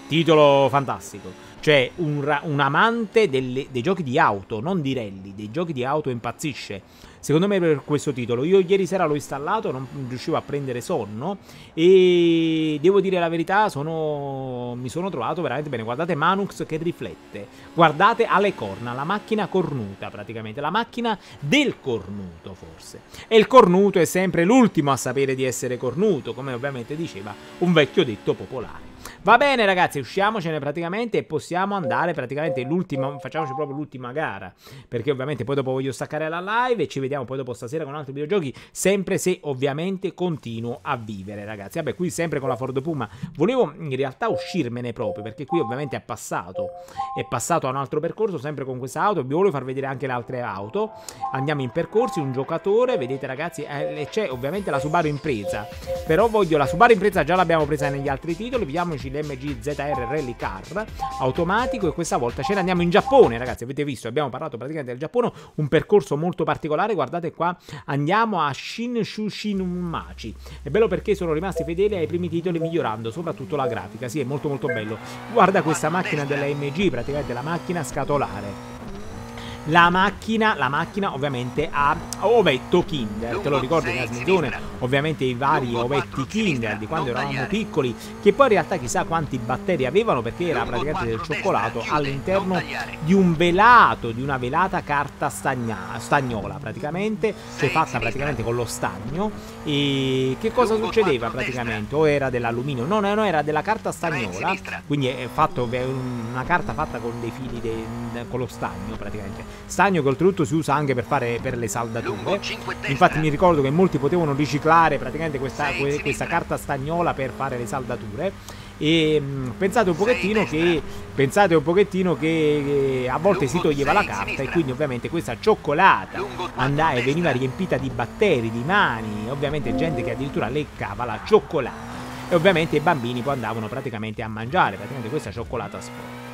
titolo fantastico. Cioè, un, un amante delle, dei giochi di auto, non di rally, dei giochi di auto impazzisce Secondo me per questo titolo. Io ieri sera l'ho installato, non riuscivo a prendere sonno e devo dire la verità, sono... mi sono trovato veramente bene. Guardate Manux che riflette. Guardate alle corna, la macchina cornuta praticamente, la macchina del cornuto forse. E il cornuto è sempre l'ultimo a sapere di essere cornuto, come ovviamente diceva un vecchio detto popolare. Va bene ragazzi, usciamocene praticamente e possiamo andare praticamente l'ultima, facciamoci proprio l'ultima gara, perché ovviamente poi dopo voglio staccare la live e ci vediamo poi dopo stasera con altri videogiochi, sempre se ovviamente continuo a vivere ragazzi. Vabbè, qui sempre con la Ford Puma, volevo in realtà uscirmene proprio, perché qui ovviamente è passato, è passato a un altro percorso, sempre con questa auto, vi volevo far vedere anche le altre auto, andiamo in percorsi, un giocatore, vedete ragazzi, eh, c'è ovviamente la Subaru Impresa, però voglio, la Subaru Impresa già l'abbiamo presa negli altri titoli, vediamoci l'MG ZR Rally Car automatico e questa volta ce ne andiamo in Giappone ragazzi avete visto abbiamo parlato praticamente del Giappone un percorso molto particolare guardate qua andiamo a Shinshushinmachi è bello perché sono rimasti fedeli ai primi titoli migliorando soprattutto la grafica sì è molto molto bello. Guarda questa macchina della MG praticamente la macchina scatolare la macchina, la macchina ovviamente ha ovetto Kinder, te lo ricordi Casmizone? Ovviamente i vari ovetti Kinder di quando eravamo piccoli, che poi in realtà chissà quanti batteri avevano perché era praticamente del cioccolato all'interno di un velato, di una velata carta stagna, stagnola praticamente, cioè fatta praticamente con lo stagno. E che cosa succedeva praticamente? O era dell'alluminio? No, no, no, era della carta stagnola, quindi è fatto una carta fatta con dei fili, de, con lo stagno praticamente stagno che oltretutto si usa anche per fare per le saldature. Infatti mi ricordo che molti potevano riciclare praticamente questa, questa carta stagnola per fare le saldature. E mh, pensate un pochettino che pensate un pochettino che, che a volte si toglieva la carta e quindi ovviamente questa cioccolata andava e veniva riempita di batteri, di mani, ovviamente gente che addirittura leccava la cioccolata. E ovviamente i bambini poi andavano praticamente a mangiare praticamente questa cioccolata sporca.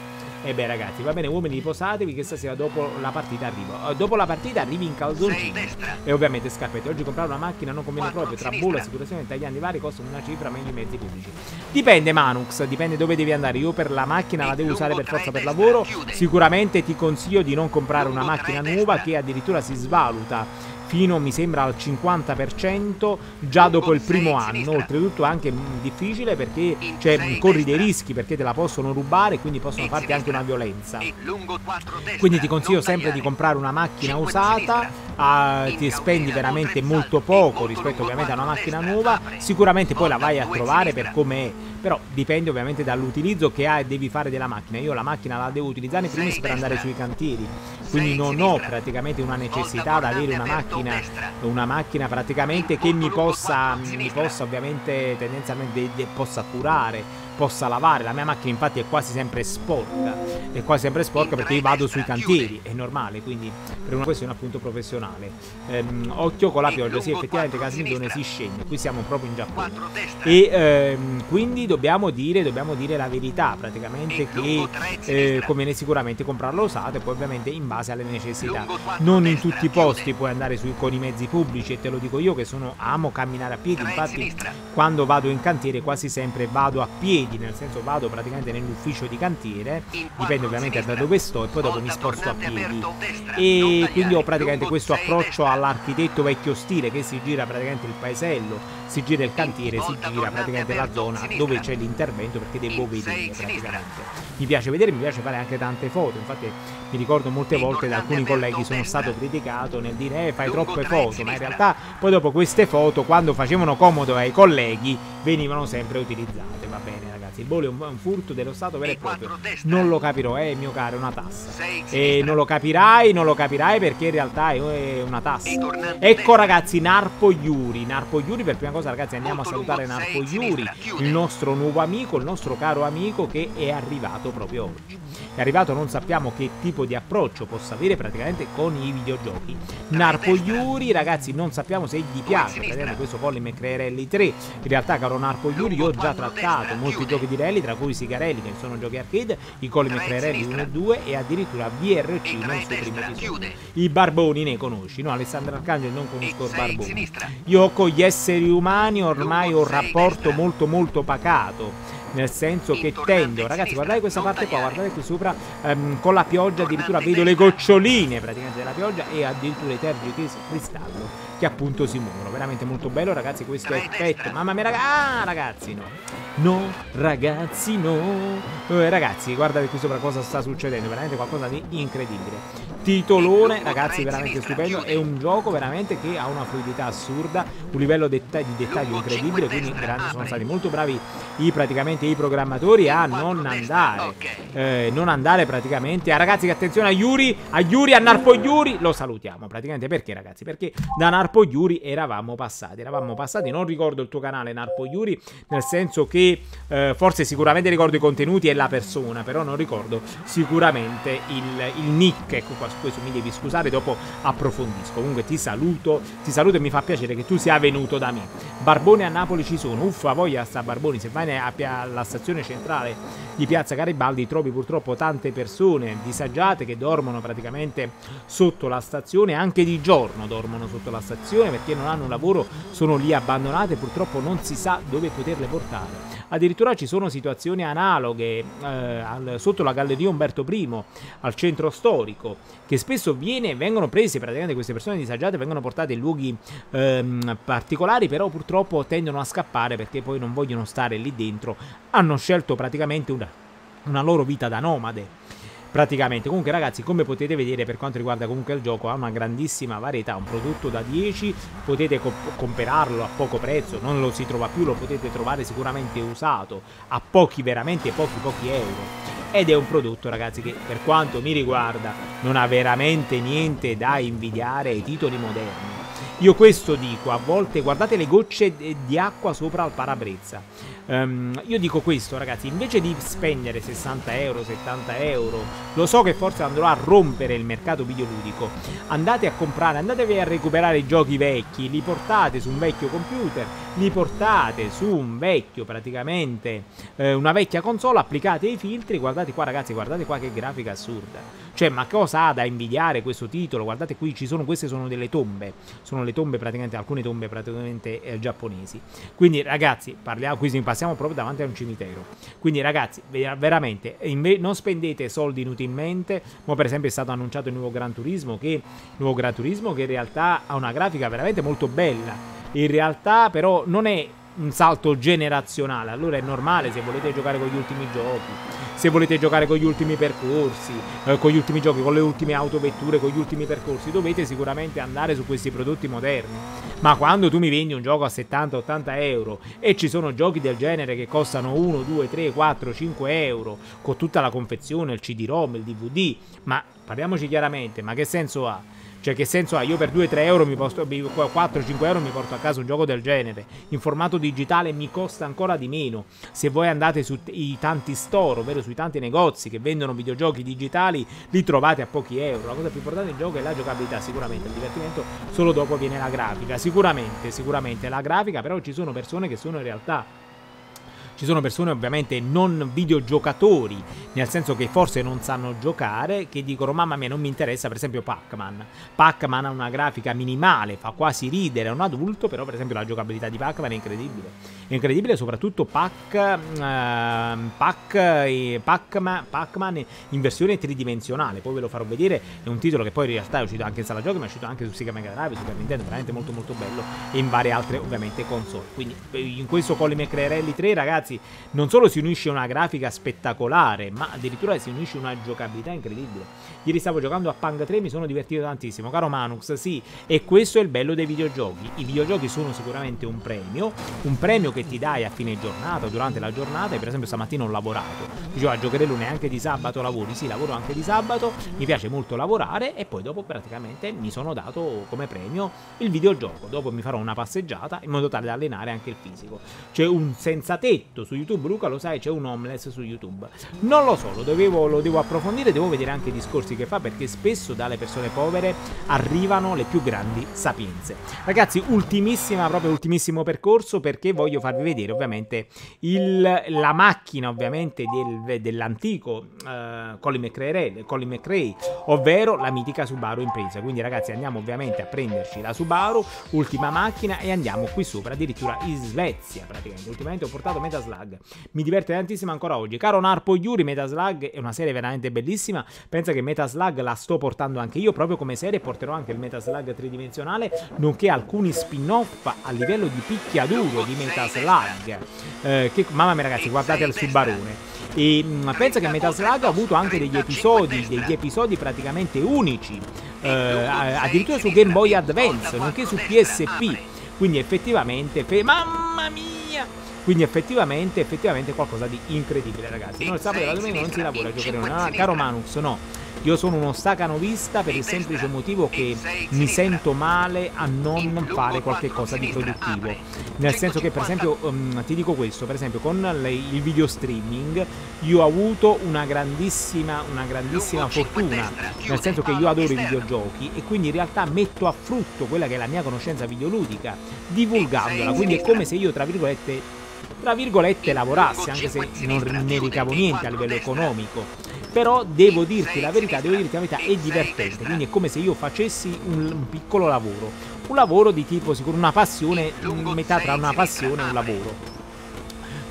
E beh ragazzi, va bene uomini riposatevi che stasera dopo la partita arrivo. Uh, dopo la partita arrivi in calzoncini. E ovviamente scarpette. Oggi comprare una macchina non conviene proprio. Tra bolla, assicurazione e tagliandi vari costano una cifra meglio i mezzi pubblici. Dipende Manux, dipende dove devi andare. Io per la macchina la devo usare per forza per lavoro. Sicuramente ti consiglio di non comprare una macchina nuova che addirittura si svaluta fino mi sembra al 50% già dopo il primo anno, oltretutto anche difficile perché cioè, corri dei rischi perché te la possono rubare e quindi possono farti anche una violenza. Quindi ti consiglio sempre di comprare una macchina usata, ah, ti spendi veramente molto poco rispetto ovviamente a una macchina nuova, sicuramente poi la vai a trovare per come è però dipende ovviamente dall'utilizzo che hai e devi fare della macchina. Io la macchina la devo utilizzare in primis per andare sui cantieri, quindi non ho praticamente una necessità di avere una macchina, una macchina praticamente che mi possa, mi possa ovviamente tendenzialmente possa curare possa lavare. La mia macchina infatti è quasi sempre sporca, è quasi sempre sporca perché io vado sui cantieri, è normale, quindi per una questione appunto professionale. Ehm, occhio con la pioggia, sì effettivamente Casindone si scende, qui siamo proprio in Giappone. E ehm, quindi dobbiamo dire, dobbiamo dire la verità, praticamente che eh, conviene sicuramente comprarlo usato e poi ovviamente in base alle necessità. Non in tutti i posti puoi andare sui, con i mezzi pubblici e te lo dico io che sono, amo camminare a piedi, infatti quando vado in cantiere quasi sempre vado a piedi, nel senso vado praticamente nell'ufficio di cantiere, dipende ovviamente da dove sto e poi dopo mi sposto a piedi. E quindi ho praticamente questo approccio all'architetto vecchio stile che si gira praticamente il paesello, si gira il cantiere, si gira praticamente la zona dove c'è l'intervento perché devo vedere praticamente. Mi piace vedere, mi piace fare anche tante foto, infatti mi ricordo molte volte da alcuni colleghi sono stato criticato nel dire eh, fai troppe foto, ma in realtà poi dopo queste foto quando facevano comodo ai colleghi venivano sempre utilizzate, va bene ragazzi, il bollo è un, un furto dello Stato vero e proprio, non lo capirò, eh mio caro, è una tassa, e non lo capirai, non lo capirai perché in realtà è una tassa. Ecco ragazzi, Narpo Yuri, Narpo Yuri per prima cosa ragazzi andiamo a salutare Narpo Yuri, il nostro nuovo amico, il nostro caro amico che è arrivato proprio oggi. È arrivato, non sappiamo che tipo di approccio possa avere praticamente con i videogiochi. Narpo Yuri, ragazzi, non sappiamo se gli piace, praticamente questo Colin McCrearelli 3. In realtà, caro Narpo Yuri, io ho già trattato molti giochi di rally, tra cui Sigarelli, che sono giochi arcade, i Colin McCrearelli 1 e 2 e addirittura VRC nel suo primo episodio. I Barboni ne conosci, no? Alessandro Arcangelo non conosco il Barboni. Io con gli esseri umani ormai ho un rapporto molto molto pacato nel senso che tendo, ragazzi guardate questa parte qua, guardate qui sopra ehm, con la pioggia addirittura vedo le goccioline praticamente della pioggia e addirittura i tergi cristallo che appunto si muovono, veramente molto bello ragazzi questo effetto, mamma mia ragazzi, ah ragazzi no, no ragazzi no, eh, ragazzi guardate qui sopra cosa sta succedendo, veramente qualcosa di incredibile. Titolone, ragazzi, veramente stupendo. È un gioco veramente che ha una fluidità assurda, un livello di dettaglio incredibile. Quindi sono stati molto bravi i, praticamente i programmatori a non andare, eh, non andare praticamente. A ragazzi, che attenzione a Yuri, a Yuri, a Narpo Yuri. Lo salutiamo praticamente perché, ragazzi? Perché da Narpo Yuri eravamo passati. Eravamo passati, non ricordo il tuo canale Narpo Yuri, nel senso che eh, forse sicuramente ricordo i contenuti e la persona, però non ricordo sicuramente il, il nick. Ecco qua questo mi devi scusare, dopo approfondisco. Comunque ti saluto, ti saluto e mi fa piacere che tu sia venuto da me. Barboni a Napoli ci sono, uffa voglia sta Barboni, se vai alla stazione centrale di Piazza Garibaldi trovi purtroppo tante persone disagiate che dormono praticamente sotto la stazione, anche di giorno dormono sotto la stazione perché non hanno un lavoro, sono lì abbandonate, purtroppo non si sa dove poterle portare. Addirittura ci sono situazioni analoghe eh, al, sotto la Galleria Umberto I, al centro storico, che spesso viene, vengono prese praticamente queste persone disagiate, vengono portate in luoghi ehm, particolari, però purtroppo tendono a scappare perché poi non vogliono stare lì dentro, hanno scelto praticamente una, una loro vita da nomade praticamente. Comunque ragazzi, come potete vedere per quanto riguarda comunque il gioco, ha una grandissima varietà, un prodotto da 10, potete co comprarlo a poco prezzo, non lo si trova più, lo potete trovare sicuramente usato a pochi, veramente pochi pochi euro. Ed è un prodotto ragazzi che per quanto mi riguarda non ha veramente niente da invidiare ai titoli moderni Io questo dico, a volte guardate le gocce di acqua sopra il parabrezza. Um, io dico questo, ragazzi, invece di spendere 60 euro, 70 euro, lo so che forse andrò a rompere il mercato videoludico. Andate a comprare, andatevi a recuperare i giochi vecchi, li portate su un vecchio computer, li portate su un vecchio, praticamente, eh, una vecchia console, applicate i filtri. Guardate qua, ragazzi, guardate qua che grafica assurda. Cioè, ma cosa ha da invidiare questo titolo? Guardate qui, ci sono, queste sono delle tombe. Sono le tombe praticamente, alcune tombe praticamente eh, giapponesi. Quindi, ragazzi, parliamo, qui passiamo proprio davanti a un cimitero. Quindi, ragazzi, veramente, non spendete soldi inutilmente. Mo, per esempio, è stato annunciato il nuovo Gran Turismo, che, nuovo Gran Turismo che in realtà ha una grafica veramente molto bella. In realtà, però, non è un salto generazionale. Allora è normale se volete giocare con gli ultimi giochi se volete giocare con gli ultimi percorsi, eh, con gli ultimi giochi, con le ultime autovetture, con gli ultimi percorsi, dovete sicuramente andare su questi prodotti moderni. Ma quando tu mi vendi un gioco a 70-80 euro e ci sono giochi del genere che costano 1, 2, 3, 4, 5 euro, con tutta la confezione, il CD-ROM, il DVD, ma parliamoci chiaramente, ma che senso ha? Cioè, che senso ha? Io per 2-3 euro, mi posto, 4-5 euro mi porto a casa un gioco del genere. In formato digitale mi costa ancora di meno. Se voi andate sui tanti store, ovvero sui tanti negozi che vendono videogiochi digitali, li trovate a pochi euro. La cosa più importante del gioco è la giocabilità, sicuramente. Il divertimento solo dopo viene la grafica. Sicuramente, sicuramente la grafica, però ci sono persone che sono in realtà ci sono persone ovviamente non videogiocatori, nel senso che forse non sanno giocare, che dicono mamma mia non mi interessa per esempio Pac-Man. Pac-Man ha una grafica minimale, fa quasi ridere a un adulto, però per esempio la giocabilità di Pac-Man è incredibile. È incredibile soprattutto Pac, uh, Pac, eh, Pac-Man, Pac-Man in versione tridimensionale, poi ve lo farò vedere, è un titolo che poi in realtà è uscito anche in sala giochi, ma è uscito anche su Sega Mega Drive, Super Nintendo, veramente molto molto bello, e in varie altre ovviamente console. Quindi in questo Colli McRae 3 ragazzi ragazzi, non solo si unisce una grafica spettacolare, ma addirittura si unisce una giocabilità incredibile. Ieri stavo giocando a Pang 3, mi sono divertito tantissimo. Caro Manux, sì, e questo è il bello dei videogiochi. I videogiochi sono sicuramente un premio, un premio che ti dai a fine giornata, durante la giornata, per esempio stamattina ho lavorato. Dicevo, a giocherello neanche di sabato lavori, sì, lavoro anche di sabato, mi piace molto lavorare e poi dopo praticamente mi sono dato come premio il videogioco. Dopo mi farò una passeggiata in modo tale da allenare anche il fisico. C'è un senza tetto su YouTube, Luca lo sai, c'è un homeless su YouTube. Non lo so, lo, dovevo, lo devo approfondire, devo vedere anche i discorsi che fa perché spesso dalle persone povere arrivano le più grandi sapienze. Ragazzi, ultimissima, proprio ultimissimo percorso perché voglio farvi vedere ovviamente il, la macchina ovviamente del, dell'antico uh, Colin, McRae, Colin McRae, ovvero la mitica Subaru Impresa. Quindi ragazzi andiamo ovviamente a prenderci la Subaru, ultima macchina e andiamo qui sopra addirittura in Svezia praticamente. Ultimamente ho portato Metal Slug. Mi diverte tantissimo ancora oggi. Caro Narpo Yuri, Metaslug è una serie veramente bellissima. Pensa che Metaslug la sto portando anche io, proprio come serie porterò anche il Metaslug tridimensionale, nonché alcuni spin-off a livello di picchiaduro di Metaslug. Eh, mamma mia ragazzi, guardate il Subarone. E mh, mm, pensa che Metaslug ha avuto anche degli episodi, degli episodi praticamente unici, eh, addirittura su Game Boy Advance, nonché su PSP. Quindi effettivamente, mamma mia! Quindi effettivamente, effettivamente è qualcosa di incredibile, ragazzi. No, il sabato e la domenica non si lavora a giocare. No, caro Manux, no. Io sono uno stacanovista per il semplice motivo che mi sento male a non fare qualche cosa di produttivo. Nel senso che, per esempio, um, ti dico questo, per esempio, con le, il video streaming io ho avuto una grandissima, una grandissima fortuna. Nel senso che io adoro i videogiochi e quindi in realtà metto a frutto quella che è la mia conoscenza videoludica, divulgandola. Quindi è come se io, tra virgolette, tra virgolette lavorassi, anche se non ne ricavo niente a livello economico. Però devo dirti la verità, devo dirti la verità, è divertente, quindi è come se io facessi un, piccolo lavoro. Un lavoro di tipo sicuro, una passione, metà tra una passione e un lavoro.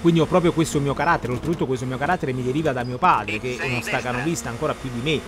Quindi ho proprio questo mio carattere, oltretutto questo mio carattere mi deriva da mio padre, che è uno stacanovista ancora più di me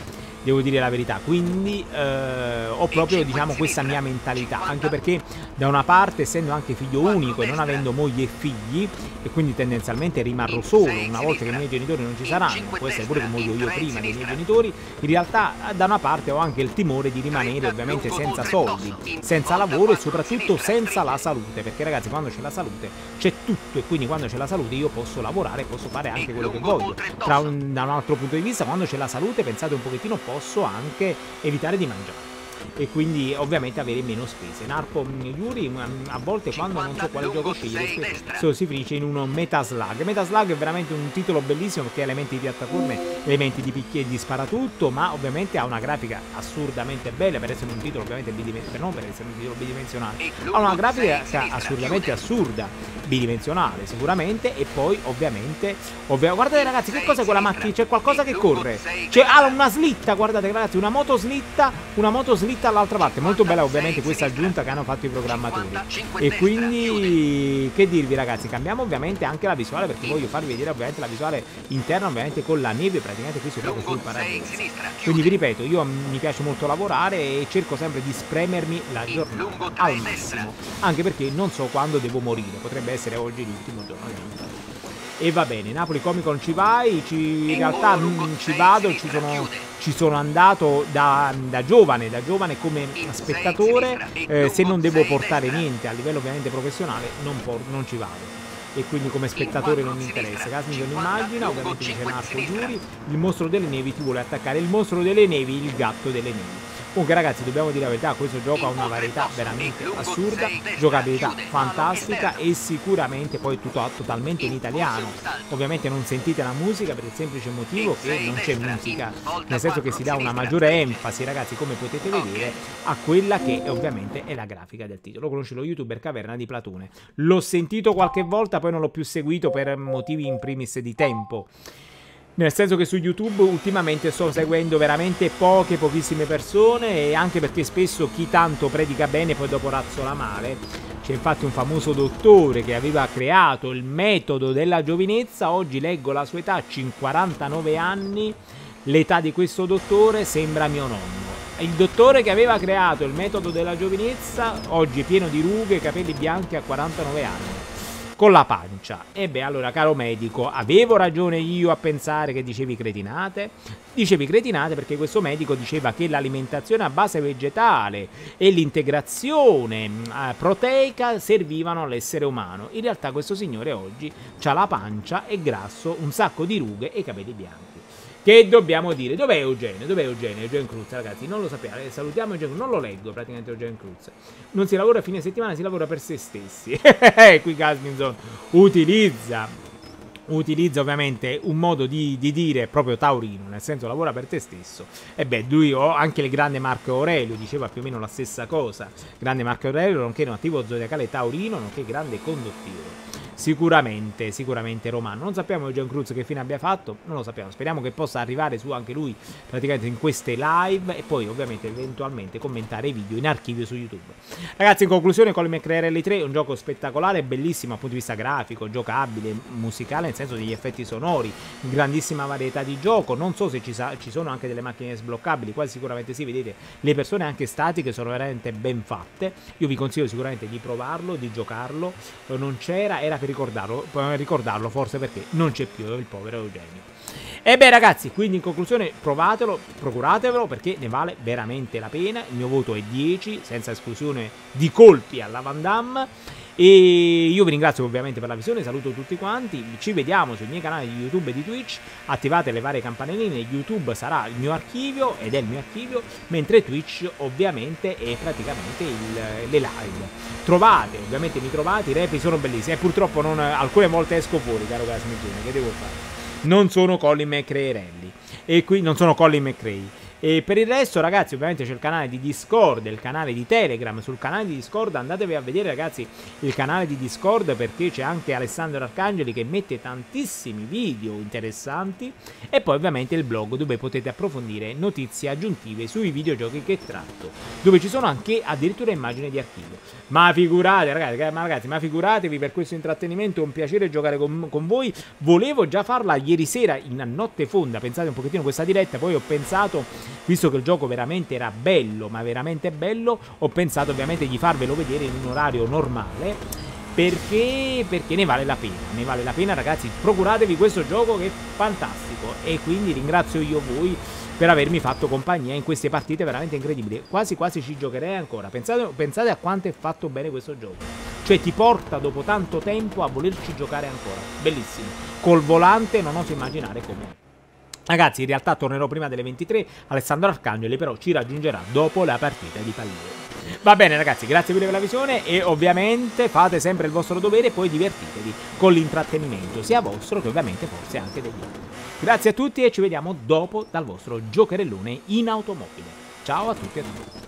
devo dire la verità. Quindi eh, ho proprio diciamo questa mia mentalità, anche perché da una parte essendo anche figlio unico e non avendo moglie e figli e quindi tendenzialmente rimarrò solo una volta che i miei genitori non ci saranno, può essere pure che muoio io prima dei miei genitori, in realtà da una parte ho anche il timore di rimanere ovviamente senza soldi, senza lavoro e soprattutto senza la salute, perché ragazzi quando c'è la salute c'è tutto e quindi quando c'è la salute io posso lavorare, posso fare anche quello che voglio. Un, da un altro punto di vista quando c'è la salute pensate un pochettino posso anche evitare di mangiare. E quindi ovviamente avere meno spese. Narpo Yuri a volte quando non so quale gioco scegliere spesso si finisce in un Metaslug. Metaslug è veramente un titolo bellissimo perché ha elementi di piattaforme, elementi di picchi e di sparatutto, ma ovviamente ha una grafica assurdamente bella per essere un titolo ovviamente bidimensionale, non per essere un titolo bidimensionale. Ha una grafica assurdamente assurda, bidimensionale sicuramente e poi ovviamente, ovvia guardate ragazzi che cos'è quella macchina? C'è qualcosa che corre. C'è ah, una slitta, guardate ragazzi, una moto slitta, una moto slitta dall'altra parte. Molto bella ovviamente questa aggiunta che hanno fatto i programmatori. E quindi che dirvi ragazzi, cambiamo ovviamente anche la visuale perché voglio farvi vedere ovviamente la visuale interna ovviamente con la neve praticamente qui sopra sul parabrezza. Quindi vi ripeto, io mi piace molto lavorare e cerco sempre di spremermi la giornata al massimo. Anche perché non so quando devo morire, potrebbe essere oggi l'ultimo giorno. E va bene, Napoli Comic Con ci vai, ci, in realtà non ci vado, ci sono ci sono andato da, da giovane, da giovane come spettatore, eh, se non devo portare niente a livello ovviamente professionale non, non ci vado. E quindi come spettatore non mi interessa. Casmic non immagina, ovviamente dice Marco Giuri, il mostro delle nevi ti vuole attaccare, il mostro delle nevi, il gatto delle nevi. Comunque ragazzi dobbiamo dire la verità, questo gioco ha una varietà veramente assurda, giocabilità fantastica e sicuramente poi tutto totalmente in italiano. Ovviamente non sentite la musica per il semplice motivo che non c'è musica, nel senso che si dà una maggiore enfasi ragazzi come potete vedere a quella che ovviamente è la grafica del titolo. Lo conosci lo youtuber Caverna di Platone. L'ho sentito qualche volta poi non l'ho più seguito per motivi in primis di tempo. Nel senso che su YouTube ultimamente sto seguendo veramente poche, pochissime persone e anche perché spesso chi tanto predica bene poi dopo razzola male. C'è infatti un famoso dottore che aveva creato il metodo della giovinezza, oggi leggo la sua età, 49 anni, l'età di questo dottore sembra mio nonno. Il dottore che aveva creato il metodo della giovinezza, oggi pieno di rughe capelli bianchi a 49 anni con la pancia. E beh, allora, caro medico, avevo ragione io a pensare che dicevi cretinate? Dicevi cretinate perché questo medico diceva che l'alimentazione a base vegetale e l'integrazione mm, proteica servivano all'essere umano. In realtà questo signore oggi ha la pancia e grasso, un sacco di rughe e i capelli bianchi. Che dobbiamo dire? Dov'è Eugenio? Dov'è Eugenio? Eugenio Cruz, ragazzi, non lo sappiamo. Salutiamo Eugenio, non lo leggo praticamente Eugenio Cruz. Non si lavora a fine settimana, si lavora per se stessi. Qui Casminson utilizza utilizza ovviamente un modo di, di, dire proprio taurino, nel senso lavora per te stesso. E beh, lui o anche il grande Marco Aurelio diceva più o meno la stessa cosa. Grande Marco Aurelio, nonché nativo zodiacale taurino, nonché grande condottiero. Sicuramente, sicuramente romano. Non sappiamo John Cruz che fine abbia fatto, non lo sappiamo. Speriamo che possa arrivare su anche lui praticamente in queste live e poi ovviamente eventualmente commentare i video in archivio su YouTube. Ragazzi, in conclusione, Call McRae 3 è un gioco spettacolare, bellissimo dal punto di vista grafico, giocabile, musicale, nel senso degli effetti sonori, grandissima varietà di gioco. Non so se ci, ci sono anche delle macchine sbloccabili, quasi sicuramente sì, vedete, le persone anche statiche sono veramente ben fatte. Io vi consiglio sicuramente di provarlo, di giocarlo. Non c'era, era per ricordarlo, ricordarlo forse perché non c'è più il povero Eugenio. E beh ragazzi, quindi in conclusione provatelo, procuratevelo perché ne vale veramente la pena. Il mio voto è 10, senza esclusione di colpi alla Van Damme. E io vi ringrazio ovviamente per la visione, saluto tutti quanti, ci vediamo sui miei canali di YouTube e di Twitch, attivate le varie campanelline, YouTube sarà il mio archivio ed è il mio archivio, mentre Twitch ovviamente è praticamente il, le live. Trovate, ovviamente mi trovate, i rap sono bellissimi e purtroppo non, alcune volte esco fuori, caro Casmigione, che devo fare? Non sono Colin McRae e qui non sono Colin McRae. E per il resto, ragazzi, ovviamente c'è il canale di Discord, il canale di Telegram. Sul canale di Discord andatevi a vedere, ragazzi, il canale di Discord perché c'è anche Alessandro Arcangeli che mette tantissimi video interessanti. E poi, ovviamente, il blog dove potete approfondire notizie aggiuntive sui videogiochi che tratto, dove ci sono anche addirittura immagini di archivio. Ma figurate, ragazzi, ma, ragazzi, ma figuratevi per questo intrattenimento, è un piacere giocare con, con voi. Volevo già farla ieri sera in notte fonda, pensate un pochettino questa diretta, poi ho pensato visto che il gioco veramente era bello, ma veramente bello, ho pensato ovviamente di farvelo vedere in un orario normale. Perché, perché ne vale la pena, ne vale la pena ragazzi, procuratevi questo gioco che è fantastico e quindi ringrazio io voi per avermi fatto compagnia in queste partite veramente incredibili. Quasi quasi ci giocherei ancora. Pensate, pensate, a quanto è fatto bene questo gioco. Cioè ti porta dopo tanto tempo a volerci giocare ancora. Bellissimo. Col volante non oso immaginare com'è. Ragazzi, in realtà tornerò prima delle 23. Alessandro Arcangeli però ci raggiungerà dopo la partita di pallone. Va bene ragazzi, grazie mille per la visione e ovviamente fate sempre il vostro dovere e poi divertitevi con l'intrattenimento, sia vostro che ovviamente forse anche degli altri. Grazie a tutti e ci vediamo dopo dal vostro giocherellone in automobile. Ciao a tutti e a tutti.